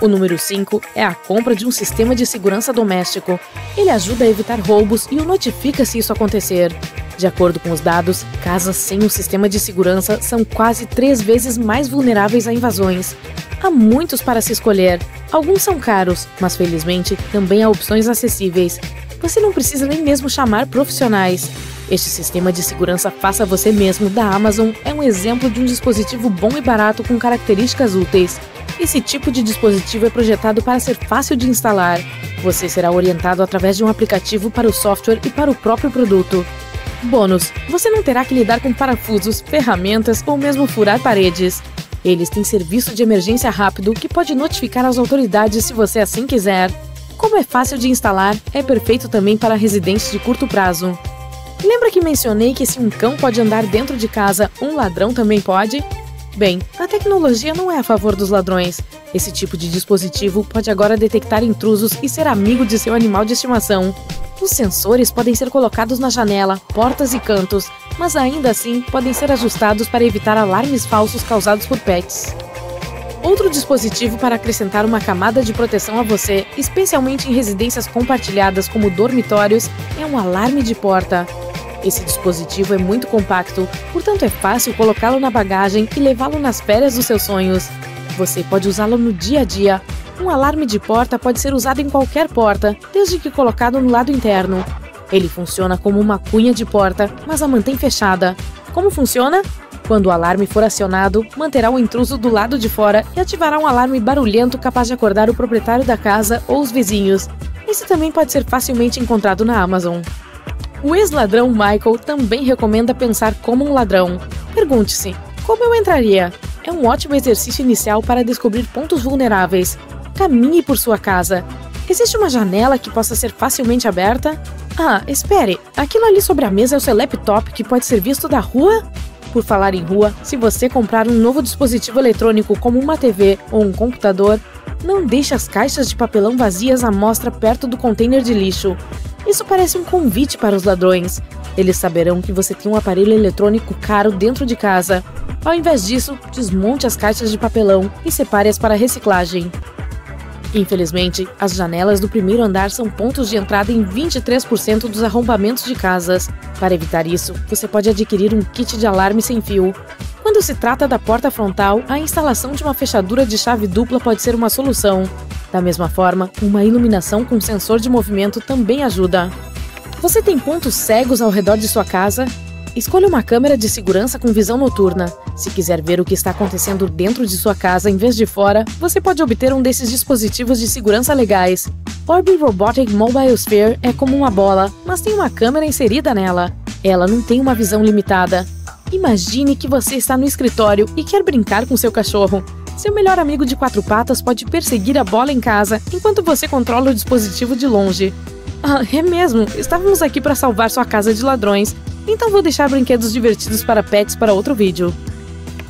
O número 5 é a compra de um sistema de segurança doméstico. Ele ajuda a evitar roubos e o notifica se isso acontecer. De acordo com os dados, casas sem um sistema de segurança são quase três vezes mais vulneráveis a invasões. Há muitos para se escolher. Alguns são caros, mas felizmente também há opções acessíveis. Você não precisa nem mesmo chamar profissionais. Este sistema de segurança faça você mesmo da Amazon é um exemplo de um dispositivo bom e barato com características úteis. Esse tipo de dispositivo é projetado para ser fácil de instalar. Você será orientado através de um aplicativo para o software e para o próprio produto. Bônus: você não terá que lidar com parafusos, ferramentas ou mesmo furar paredes. Eles têm serviço de emergência rápido que pode notificar as autoridades se você assim quiser. Como é fácil de instalar, é perfeito também para residentes de curto prazo. Lembra que mencionei que se um cão pode andar dentro de casa, um ladrão também pode? Bem, a tecnologia não é a favor dos ladrões. Esse tipo de dispositivo pode agora detectar intrusos e ser amigo de seu animal de estimação. Os sensores podem ser colocados na janela, portas e cantos, mas ainda assim podem ser ajustados para evitar alarmes falsos causados por pets. Outro dispositivo para acrescentar uma camada de proteção a você, especialmente em residências compartilhadas como dormitórios, é um alarme de porta. Esse dispositivo é muito compacto, portanto é fácil colocá-lo na bagagem e levá-lo nas férias dos seus sonhos. Você pode usá-lo no dia a dia. Um alarme de porta pode ser usado em qualquer porta, desde que colocado no lado interno. Ele funciona como uma cunha de porta, mas a mantém fechada. Como funciona? Quando o alarme for acionado, manterá o intruso do lado de fora e ativará um alarme barulhento capaz de acordar o proprietário da casa ou os vizinhos. Esse também pode ser facilmente encontrado na Amazon. O ex-ladrão Michael também recomenda pensar como um ladrão. Pergunte-se: como eu entraria? É um ótimo exercício inicial para descobrir pontos vulneráveis. Caminhe por sua casa. Existe uma janela que possa ser facilmente aberta? Ah, espere, aquilo ali sobre a mesa é o seu laptop que pode ser visto da rua? Por falar em rua, se você comprar um novo dispositivo eletrônico como uma TV ou um computador, não deixe as caixas de papelão vazias à mostra perto do container de lixo. Isso parece um convite para os ladrões. Eles saberão que você tem um aparelho eletrônico caro dentro de casa. Ao invés disso, desmonte as caixas de papelão e separe-as para reciclagem. Infelizmente, as janelas do primeiro andar são pontos de entrada em 23% dos arrombamentos de casas. Para evitar isso, você pode adquirir um kit de alarme sem fio. Quando se trata da porta frontal, a instalação de uma fechadura de chave dupla pode ser uma solução. Da mesma forma, uma iluminação com sensor de movimento também ajuda. Você tem pontos cegos ao redor de sua casa? Escolha uma câmera de segurança com visão noturna. Se quiser ver o que está acontecendo dentro de sua casa em vez de fora, você pode obter um desses dispositivos de segurança legais. Orbi Robotic Mobile Sphere é como uma bola, mas tem uma câmera inserida nela. Ela não tem uma visão limitada. Imagine que você está no escritório e quer brincar com seu cachorro. Seu melhor amigo de quatro patas pode perseguir a bola em casa enquanto você controla o dispositivo de longe. Ah, é mesmo, estávamos aqui para salvar sua casa de ladrões, então vou deixar brinquedos divertidos para pets para outro vídeo.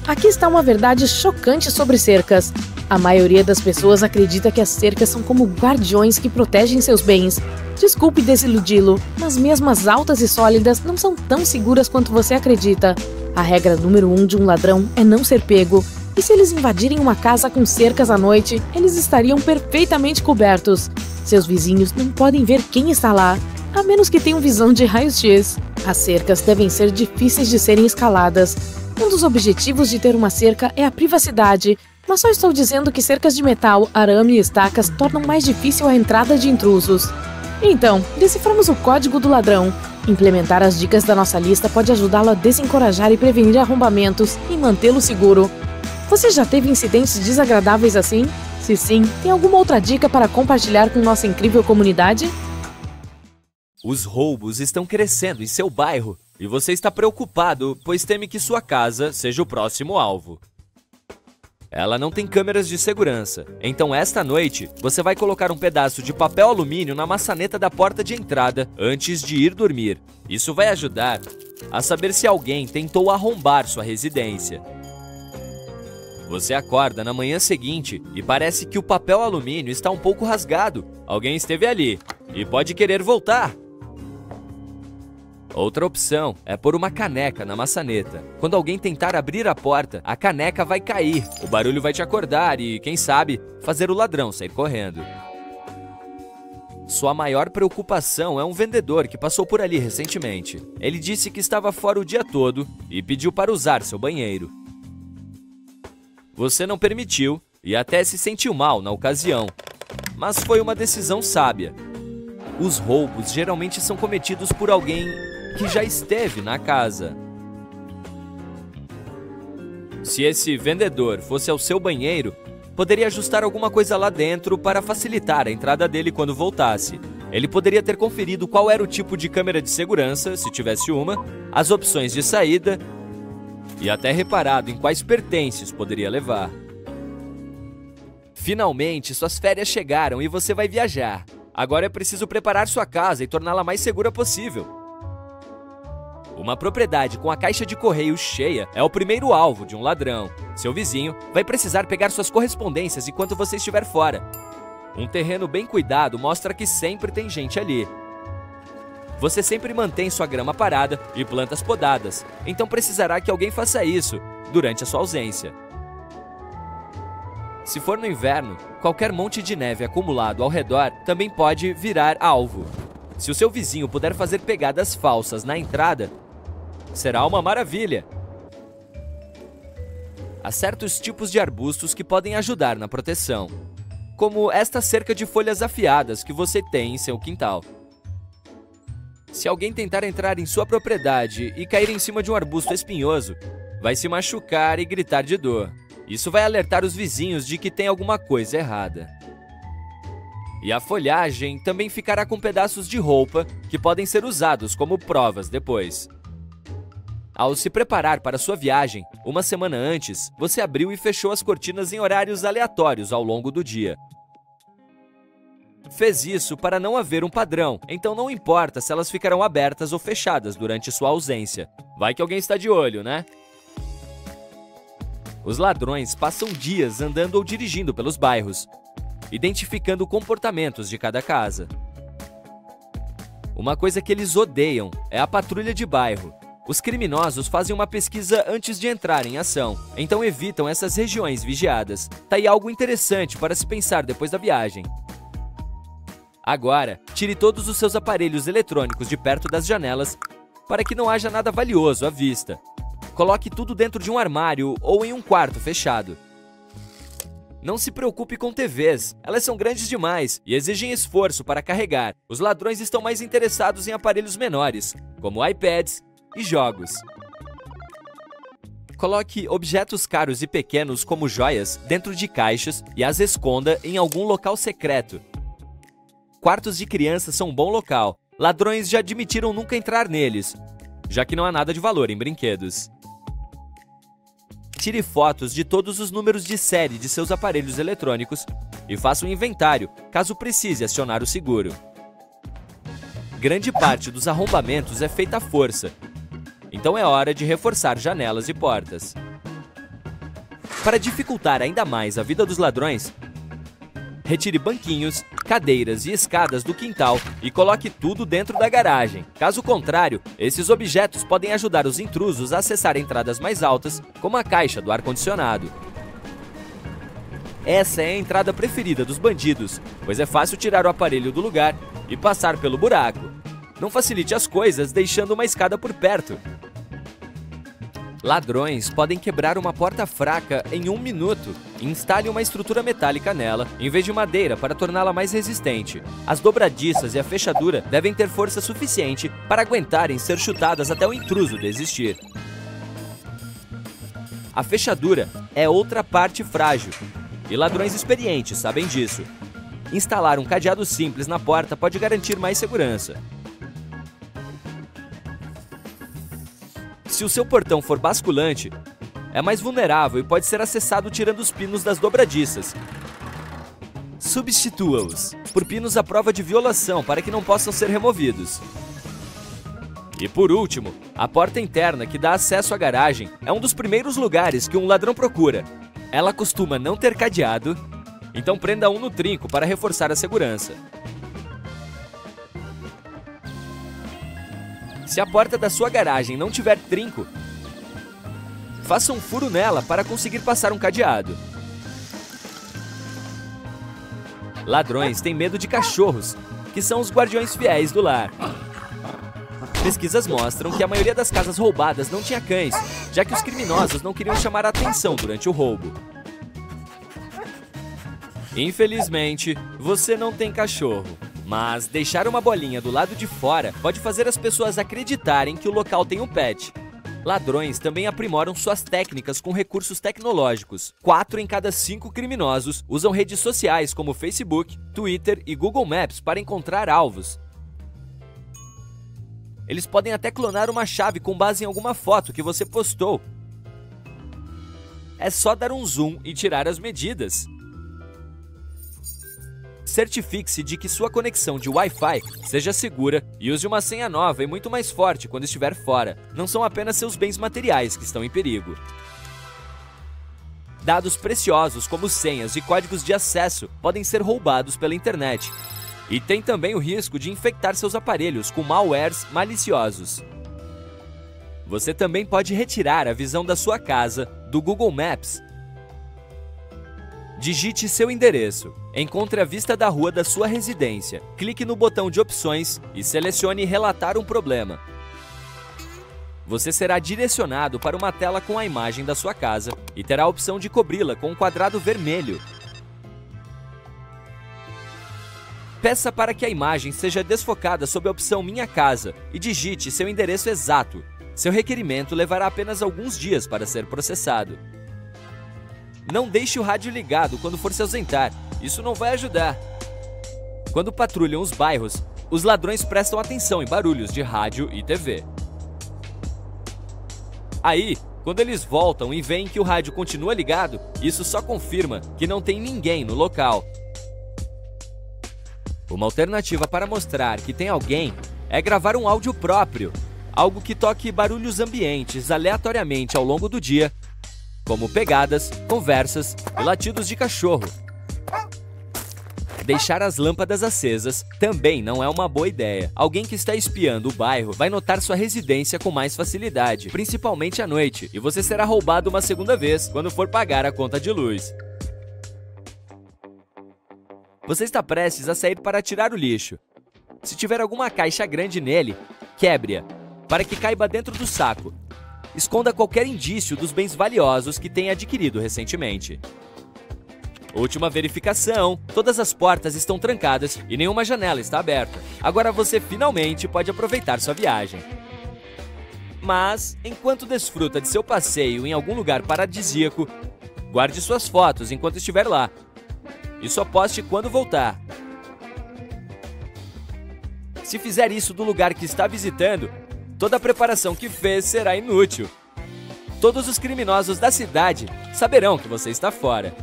Aqui está uma verdade chocante sobre cercas. A maioria das pessoas acredita que as cercas são como guardiões que protegem seus bens. Desculpe desiludi-lo, mas mesmo as altas e sólidas não são tão seguras quanto você acredita. A regra número um de um ladrão é não ser pego. E se eles invadirem uma casa com cercas à noite, eles estariam perfeitamente cobertos. Seus vizinhos não podem ver quem está lá, a menos que tenham visão de raios-x. As cercas devem ser difíceis de serem escaladas. Um dos objetivos de ter uma cerca é a privacidade, mas só estou dizendo que cercas de metal, arame e estacas tornam mais difícil a entrada de intrusos. Então, deciframos o código do ladrão. Implementar as dicas da nossa lista pode ajudá-lo a desencorajar e prevenir arrombamentos e mantê-lo seguro. Você já teve incidentes desagradáveis assim? Se sim, tem alguma outra dica para compartilhar com nossa incrível comunidade? Os roubos estão crescendo em seu bairro e você está preocupado, pois teme que sua casa seja o próximo alvo. Ela não tem câmeras de segurança, então esta noite você vai colocar um pedaço de papel alumínio na maçaneta da porta de entrada antes de ir dormir. Isso vai ajudar a saber se alguém tentou arrombar sua residência. Você acorda na manhã seguinte e parece que o papel alumínio está um pouco rasgado. Alguém esteve ali e pode querer voltar. Outra opção é pôr uma caneca na maçaneta. Quando alguém tentar abrir a porta, a caneca vai cair, o barulho vai te acordar e, quem sabe, fazer o ladrão sair correndo. Sua maior preocupação é um vendedor que passou por ali recentemente. Ele disse que estava fora o dia todo e pediu para usar seu banheiro. Você não permitiu e até se sentiu mal na ocasião, mas foi uma decisão sábia. Os roubos geralmente são cometidos por alguém que já esteve na casa. Se esse vendedor fosse ao seu banheiro, poderia ajustar alguma coisa lá dentro para facilitar a entrada dele quando voltasse. Ele poderia ter conferido qual era o tipo de câmera de segurança, se tivesse uma, as opções de saída e até reparado em quais pertences poderia levar. Finalmente, suas férias chegaram e você vai viajar. Agora é preciso preparar sua casa e torná-la mais segura possível. Uma propriedade com a caixa de correio cheia é o primeiro alvo de um ladrão. Seu vizinho vai precisar pegar suas correspondências enquanto você estiver fora. Um terreno bem cuidado mostra que sempre tem gente ali. Você sempre mantém sua grama parada e plantas podadas, então precisará que alguém faça isso durante a sua ausência. Se for no inverno, qualquer monte de neve acumulado ao redor também pode virar alvo. Se o seu vizinho puder fazer pegadas falsas na entrada, será uma maravilha. Há certos tipos de arbustos que podem ajudar na proteção, como esta cerca de folhas afiadas que você tem em seu quintal. Se alguém tentar entrar em sua propriedade e cair em cima de um arbusto espinhoso, vai se machucar e gritar de dor. Isso vai alertar os vizinhos de que tem alguma coisa errada. E a folhagem também ficará com pedaços de roupa que podem ser usados como provas depois. Ao se preparar para sua viagem, uma semana antes, você abriu e fechou as cortinas em horários aleatórios ao longo do dia. Fez isso para não haver um padrão, então não importa se elas ficarão abertas ou fechadas durante sua ausência. Vai que alguém está de olho, né? Os ladrões passam dias andando ou dirigindo pelos bairros, identificando comportamentos de cada casa. Uma coisa que eles odeiam é a patrulha de bairro. Os criminosos fazem uma pesquisa antes de entrar em ação, então evitam essas regiões vigiadas. Tá aí algo interessante para se pensar depois da viagem. Agora, tire todos os seus aparelhos eletrônicos de perto das janelas para que não haja nada valioso à vista. Coloque tudo dentro de um armário ou em um quarto fechado. Não se preocupe com TVs, elas são grandes demais e exigem esforço para carregar. Os ladrões estão mais interessados em aparelhos menores, como iPads e jogos. Coloque objetos caros e pequenos, como joias, dentro de caixas e as esconda em algum local secreto. Quartos de crianças são um bom local. Ladrões já admitiram nunca entrar neles, já que não há nada de valor em brinquedos. Tire fotos de todos os números de série de seus aparelhos eletrônicos e faça um inventário caso precise acionar o seguro. Grande parte dos arrombamentos é feita à força, então é hora de reforçar janelas e portas. Para dificultar ainda mais a vida dos ladrões, retire banquinhos, cadeiras e escadas do quintal e coloque tudo dentro da garagem. Caso contrário, esses objetos podem ajudar os intrusos a acessar entradas mais altas, como a caixa do ar-condicionado. Essa é a entrada preferida dos bandidos, pois é fácil tirar o aparelho do lugar e passar pelo buraco. Não facilite as coisas deixando uma escada por perto. Ladrões podem quebrar uma porta fraca em um minuto. Instale uma estrutura metálica nela, em vez de madeira, para torná-la mais resistente. As dobradiças e a fechadura devem ter força suficiente para aguentarem ser chutadas até o intruso desistir. A fechadura é outra parte frágil, e ladrões experientes sabem disso. Instalar um cadeado simples na porta pode garantir mais segurança. Se o seu portão for basculante, é mais vulnerável e pode ser acessado tirando os pinos das dobradiças. Substitua-os por pinos à prova de violação para que não possam ser removidos. E por último, a porta interna que dá acesso à garagem é um dos primeiros lugares que um ladrão procura. Ela costuma não ter cadeado, então prenda um no trinco para reforçar a segurança. Se a porta da sua garagem não tiver trinco, faça um furo nela para conseguir passar um cadeado. Ladrões têm medo de cachorros, que são os guardiões fiéis do lar. Pesquisas mostram que a maioria das casas roubadas não tinha cães, já que os criminosos não queriam chamar a atenção durante o roubo. Infelizmente, você não tem cachorro. Mas deixar uma bolinha do lado de fora pode fazer as pessoas acreditarem que o local tem um pet. Ladrões também aprimoram suas técnicas com recursos tecnológicos. Quatro em cada cinco criminosos usam redes sociais como Facebook, Twitter e Google Maps para encontrar alvos. Eles podem até clonar uma chave com base em alguma foto que você postou. É só dar um zoom e tirar as medidas. Certifique-se de que sua conexão de Wi-Fi seja segura e use uma senha nova e muito mais forte quando estiver fora. Não são apenas seus bens materiais que estão em perigo. Dados preciosos como senhas e códigos de acesso podem ser roubados pela internet. E tem também o risco de infectar seus aparelhos com malwares maliciosos. Você também pode retirar a visão da sua casa do Google Maps. Digite seu endereço, encontre a vista da rua da sua residência, clique no botão de opções e selecione Relatar um problema. Você será direcionado para uma tela com a imagem da sua casa e terá a opção de cobri-la com um quadrado vermelho. Peça para que a imagem seja desfocada sob a opção Minha Casa e digite seu endereço exato. Seu requerimento levará apenas alguns dias para ser processado. Não deixe o rádio ligado quando for se ausentar, isso não vai ajudar. Quando patrulham os bairros, os ladrões prestam atenção em barulhos de rádio e TV. Aí, quando eles voltam e veem que o rádio continua ligado, isso só confirma que não tem ninguém no local. Uma alternativa para mostrar que tem alguém é gravar um áudio próprio, algo que toque barulhos ambientes aleatoriamente ao longo do dia, como pegadas, conversas e latidos de cachorro. Deixar as lâmpadas acesas também não é uma boa ideia. Alguém que está espiando o bairro vai notar sua residência com mais facilidade, principalmente à noite, e você será roubado uma segunda vez quando for pagar a conta de luz. Você está prestes a sair para tirar o lixo. Se tiver alguma caixa grande nele, quebre-a, para que caiba dentro do saco. Esconda qualquer indício dos bens valiosos que tenha adquirido recentemente. Última verificação: todas as portas estão trancadas e nenhuma janela está aberta. Agora você finalmente pode aproveitar sua viagem. Mas, enquanto desfruta de seu passeio em algum lugar paradisíaco, guarde suas fotos enquanto estiver lá. E só poste quando voltar. Se fizer isso do lugar que está visitando, toda a preparação que fez será inútil. Todos os criminosos da cidade saberão que você está fora.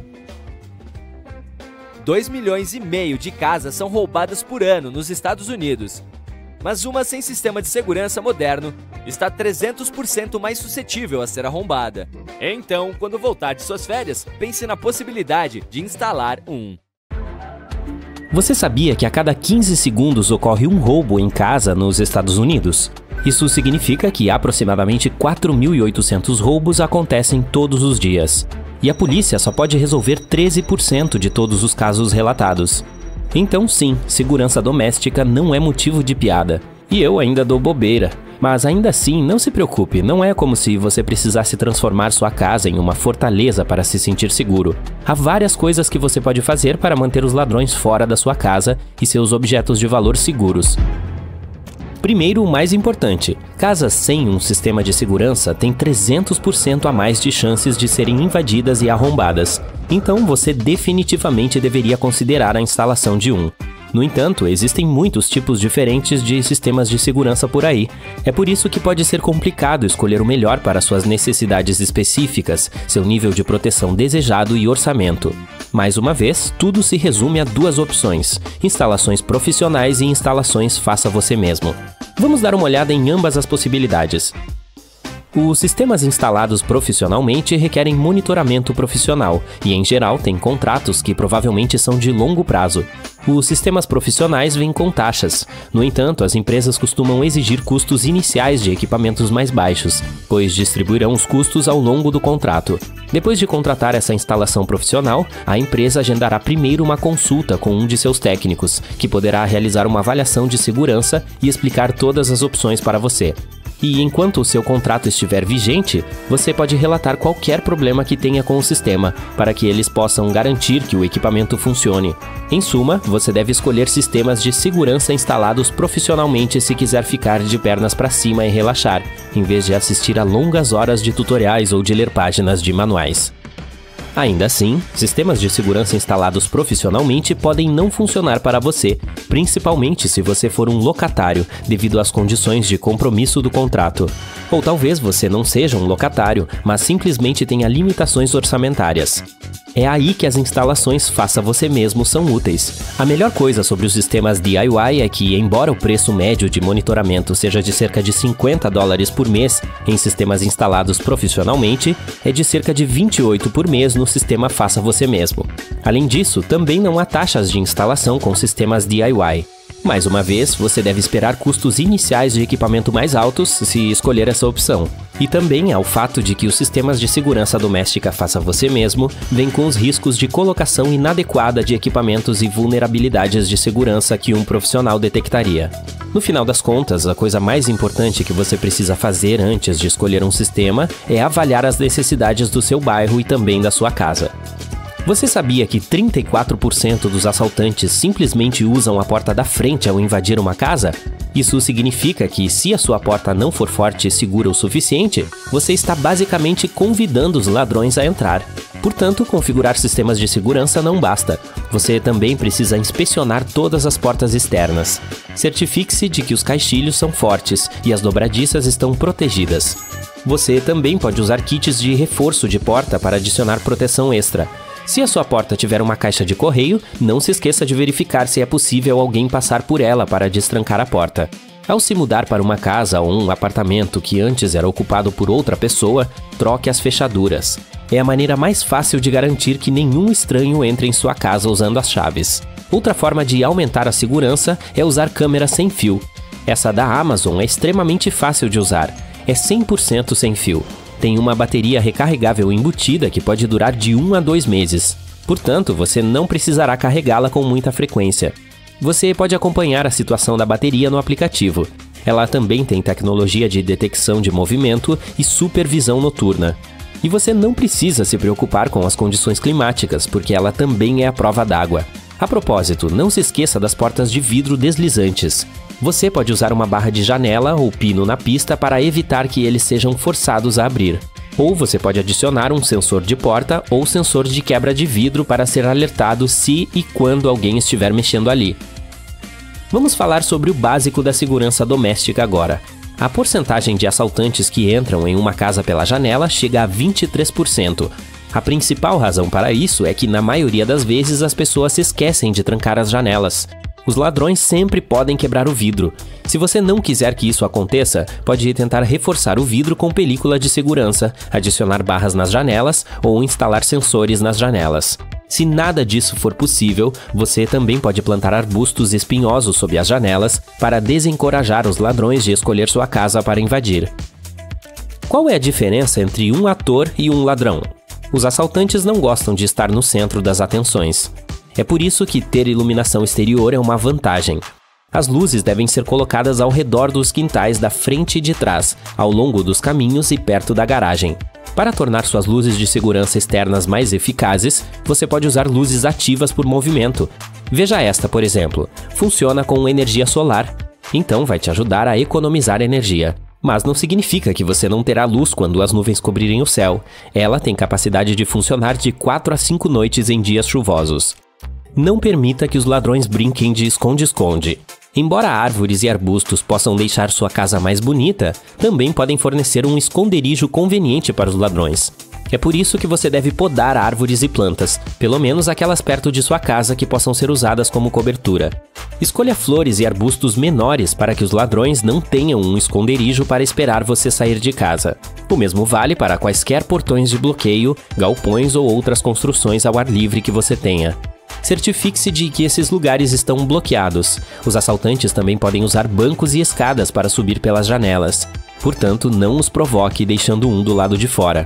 2 milhões e meio de casas são roubadas por ano nos Estados Unidos. Mas uma sem sistema de segurança moderno está 300% mais suscetível a ser arrombada. Então, quando voltar de suas férias, pense na possibilidade de instalar um. Você sabia que a cada 15 segundos ocorre um roubo em casa nos Estados Unidos? Isso significa que aproximadamente 4.800 roubos acontecem todos os dias e a polícia só pode resolver 13% de todos os casos relatados. Então, sim, segurança doméstica não é motivo de piada. E eu ainda dou bobeira. Mas ainda assim, não se preocupe, não é como se você precisasse transformar sua casa em uma fortaleza para se sentir seguro. Há várias coisas que você pode fazer para manter os ladrões fora da sua casa e seus objetos de valor seguros. Primeiro, o mais importante: casas sem um sistema de segurança têm 300% a mais de chances de serem invadidas e arrombadas. Então, você definitivamente deveria considerar a instalação de um. No entanto, existem muitos tipos diferentes de sistemas de segurança por aí. É por isso que pode ser complicado escolher o melhor para suas necessidades específicas, seu nível de proteção desejado e orçamento. Mais uma vez, tudo se resume a duas opções: instalações profissionais e instalações faça você mesmo. Vamos dar uma olhada em ambas as possibilidades. Os sistemas instalados profissionalmente requerem monitoramento profissional e, em geral, têm contratos que provavelmente são de longo prazo. Os sistemas profissionais vêm com taxas. No entanto, as empresas costumam exigir custos iniciais de equipamentos mais baixos, pois distribuirão os custos ao longo do contrato. Depois de contratar essa instalação profissional, a empresa agendará primeiro uma consulta com um de seus técnicos, que poderá realizar uma avaliação de segurança e explicar todas as opções para você. E enquanto o seu contrato estiver vigente, você pode relatar qualquer problema que tenha com o sistema, para que eles possam garantir que o equipamento funcione. Em suma, você deve escolher sistemas de segurança instalados profissionalmente se quiser ficar de pernas para cima e relaxar, em vez de assistir a longas horas de tutoriais ou de ler páginas de manuais. Ainda assim, sistemas de segurança instalados profissionalmente podem não funcionar para você, principalmente se você for um locatário, devido às condições de compromisso do contrato. Ou talvez você não seja um locatário, mas simplesmente tenha limitações orçamentárias. É aí que as instalações faça você mesmo são úteis. A melhor coisa sobre os sistemas DIY é que, embora o preço médio de monitoramento seja de cerca de 50 dólares por mês em sistemas instalados profissionalmente, é de cerca de 28 por mês no sistema faça você mesmo. Além disso, também não há taxas de instalação com sistemas DIY. Mais uma vez, você deve esperar custos iniciais de equipamento mais altos se escolher essa opção. E também há o fato de que os sistemas de segurança doméstica faça você mesmo vêm com os riscos de colocação inadequada de equipamentos e vulnerabilidades de segurança que um profissional detectaria. No final das contas, a coisa mais importante que você precisa fazer antes de escolher um sistema é avaliar as necessidades do seu bairro e também da sua casa. Você sabia que 34% dos assaltantes simplesmente usam a porta da frente ao invadir uma casa? Isso significa que, se a sua porta não for forte e segura o suficiente, você está basicamente convidando os ladrões a entrar. Portanto, configurar sistemas de segurança não basta. Você também precisa inspecionar todas as portas externas. Certifique-se de que os caixilhos são fortes e as dobradiças estão protegidas. Você também pode usar kits de reforço de porta para adicionar proteção extra. Se a sua porta tiver uma caixa de correio, não se esqueça de verificar se é possível alguém passar por ela para destrancar a porta. Ao se mudar para uma casa ou um apartamento que antes era ocupado por outra pessoa, troque as fechaduras. É a maneira mais fácil de garantir que nenhum estranho entre em sua casa usando as chaves. Outra forma de aumentar a segurança é usar câmera sem fio. Essa da Amazon é extremamente fácil de usar. É 100% sem fio tem uma bateria recarregável embutida que pode durar de 1 a 2 meses. Portanto, você não precisará carregá-la com muita frequência. Você pode acompanhar a situação da bateria no aplicativo. Ela também tem tecnologia de detecção de movimento e supervisão noturna. E você não precisa se preocupar com as condições climáticas, porque ela também é a prova d'água. A propósito, não se esqueça das portas de vidro deslizantes. Você pode usar uma barra de janela ou pino na pista para evitar que eles sejam forçados a abrir. Ou você pode adicionar um sensor de porta ou sensor de quebra de vidro para ser alertado se e quando alguém estiver mexendo ali. Vamos falar sobre o básico da segurança doméstica agora. A porcentagem de assaltantes que entram em uma casa pela janela chega a 23%. A principal razão para isso é que, na maioria das vezes, as pessoas se esquecem de trancar as janelas. Os ladrões sempre podem quebrar o vidro. Se você não quiser que isso aconteça, pode tentar reforçar o vidro com película de segurança, adicionar barras nas janelas ou instalar sensores nas janelas. Se nada disso for possível, você também pode plantar arbustos espinhosos sob as janelas para desencorajar os ladrões de escolher sua casa para invadir. Qual é a diferença entre um ator e um ladrão? Os assaltantes não gostam de estar no centro das atenções. É por isso que ter iluminação exterior é uma vantagem. As luzes devem ser colocadas ao redor dos quintais da frente e de trás, ao longo dos caminhos e perto da garagem. Para tornar suas luzes de segurança externas mais eficazes, você pode usar luzes ativas por movimento. Veja esta, por exemplo. Funciona com energia solar, então vai te ajudar a economizar energia. Mas não significa que você não terá luz quando as nuvens cobrirem o céu. Ela tem capacidade de funcionar de 4 a 5 noites em dias chuvosos. Não permita que os ladrões brinquem de esconde-esconde. Embora árvores e arbustos possam deixar sua casa mais bonita, também podem fornecer um esconderijo conveniente para os ladrões. É por isso que você deve podar árvores e plantas, pelo menos aquelas perto de sua casa que possam ser usadas como cobertura. Escolha flores e arbustos menores para que os ladrões não tenham um esconderijo para esperar você sair de casa. O mesmo vale para quaisquer portões de bloqueio, galpões ou outras construções ao ar livre que você tenha. Certifique-se de que esses lugares estão bloqueados. Os assaltantes também podem usar bancos e escadas para subir pelas janelas. Portanto, não os provoque deixando um do lado de fora.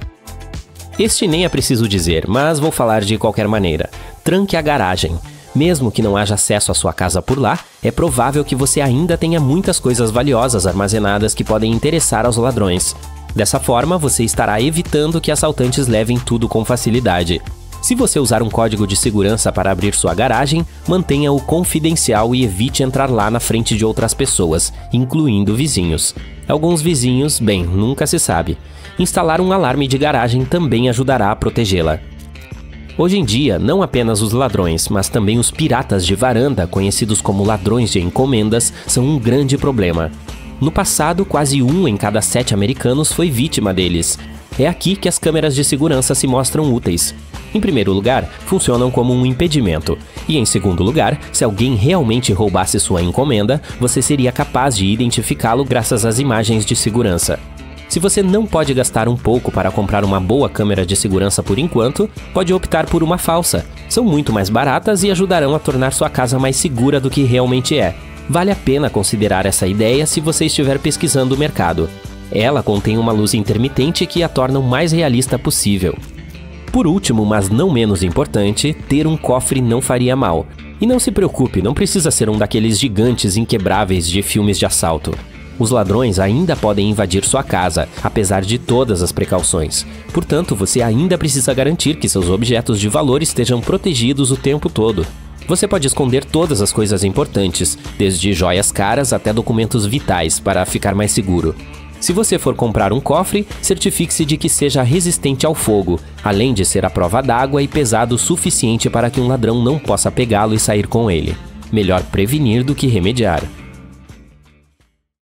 Este nem é preciso dizer, mas vou falar de qualquer maneira. Tranque a garagem. Mesmo que não haja acesso à sua casa por lá, é provável que você ainda tenha muitas coisas valiosas armazenadas que podem interessar aos ladrões. Dessa forma, você estará evitando que assaltantes levem tudo com facilidade. Se você usar um código de segurança para abrir sua garagem, mantenha-o confidencial e evite entrar lá na frente de outras pessoas, incluindo vizinhos. Alguns vizinhos, bem, nunca se sabe. Instalar um alarme de garagem também ajudará a protegê-la. Hoje em dia, não apenas os ladrões, mas também os piratas de varanda, conhecidos como ladrões de encomendas, são um grande problema. No passado, quase um em cada sete americanos foi vítima deles. É aqui que as câmeras de segurança se mostram úteis. Em primeiro lugar, funcionam como um impedimento. E em segundo lugar, se alguém realmente roubasse sua encomenda, você seria capaz de identificá-lo graças às imagens de segurança. Se você não pode gastar um pouco para comprar uma boa câmera de segurança por enquanto, pode optar por uma falsa. São muito mais baratas e ajudarão a tornar sua casa mais segura do que realmente é. Vale a pena considerar essa ideia se você estiver pesquisando o mercado. Ela contém uma luz intermitente que a torna o mais realista possível. Por último, mas não menos importante, ter um cofre não faria mal. E não se preocupe, não precisa ser um daqueles gigantes inquebráveis de filmes de assalto. Os ladrões ainda podem invadir sua casa, apesar de todas as precauções. Portanto, você ainda precisa garantir que seus objetos de valor estejam protegidos o tempo todo. Você pode esconder todas as coisas importantes, desde joias caras até documentos vitais, para ficar mais seguro. Se você for comprar um cofre, certifique-se de que seja resistente ao fogo, além de ser à prova d'água e pesado o suficiente para que um ladrão não possa pegá-lo e sair com ele. Melhor prevenir do que remediar.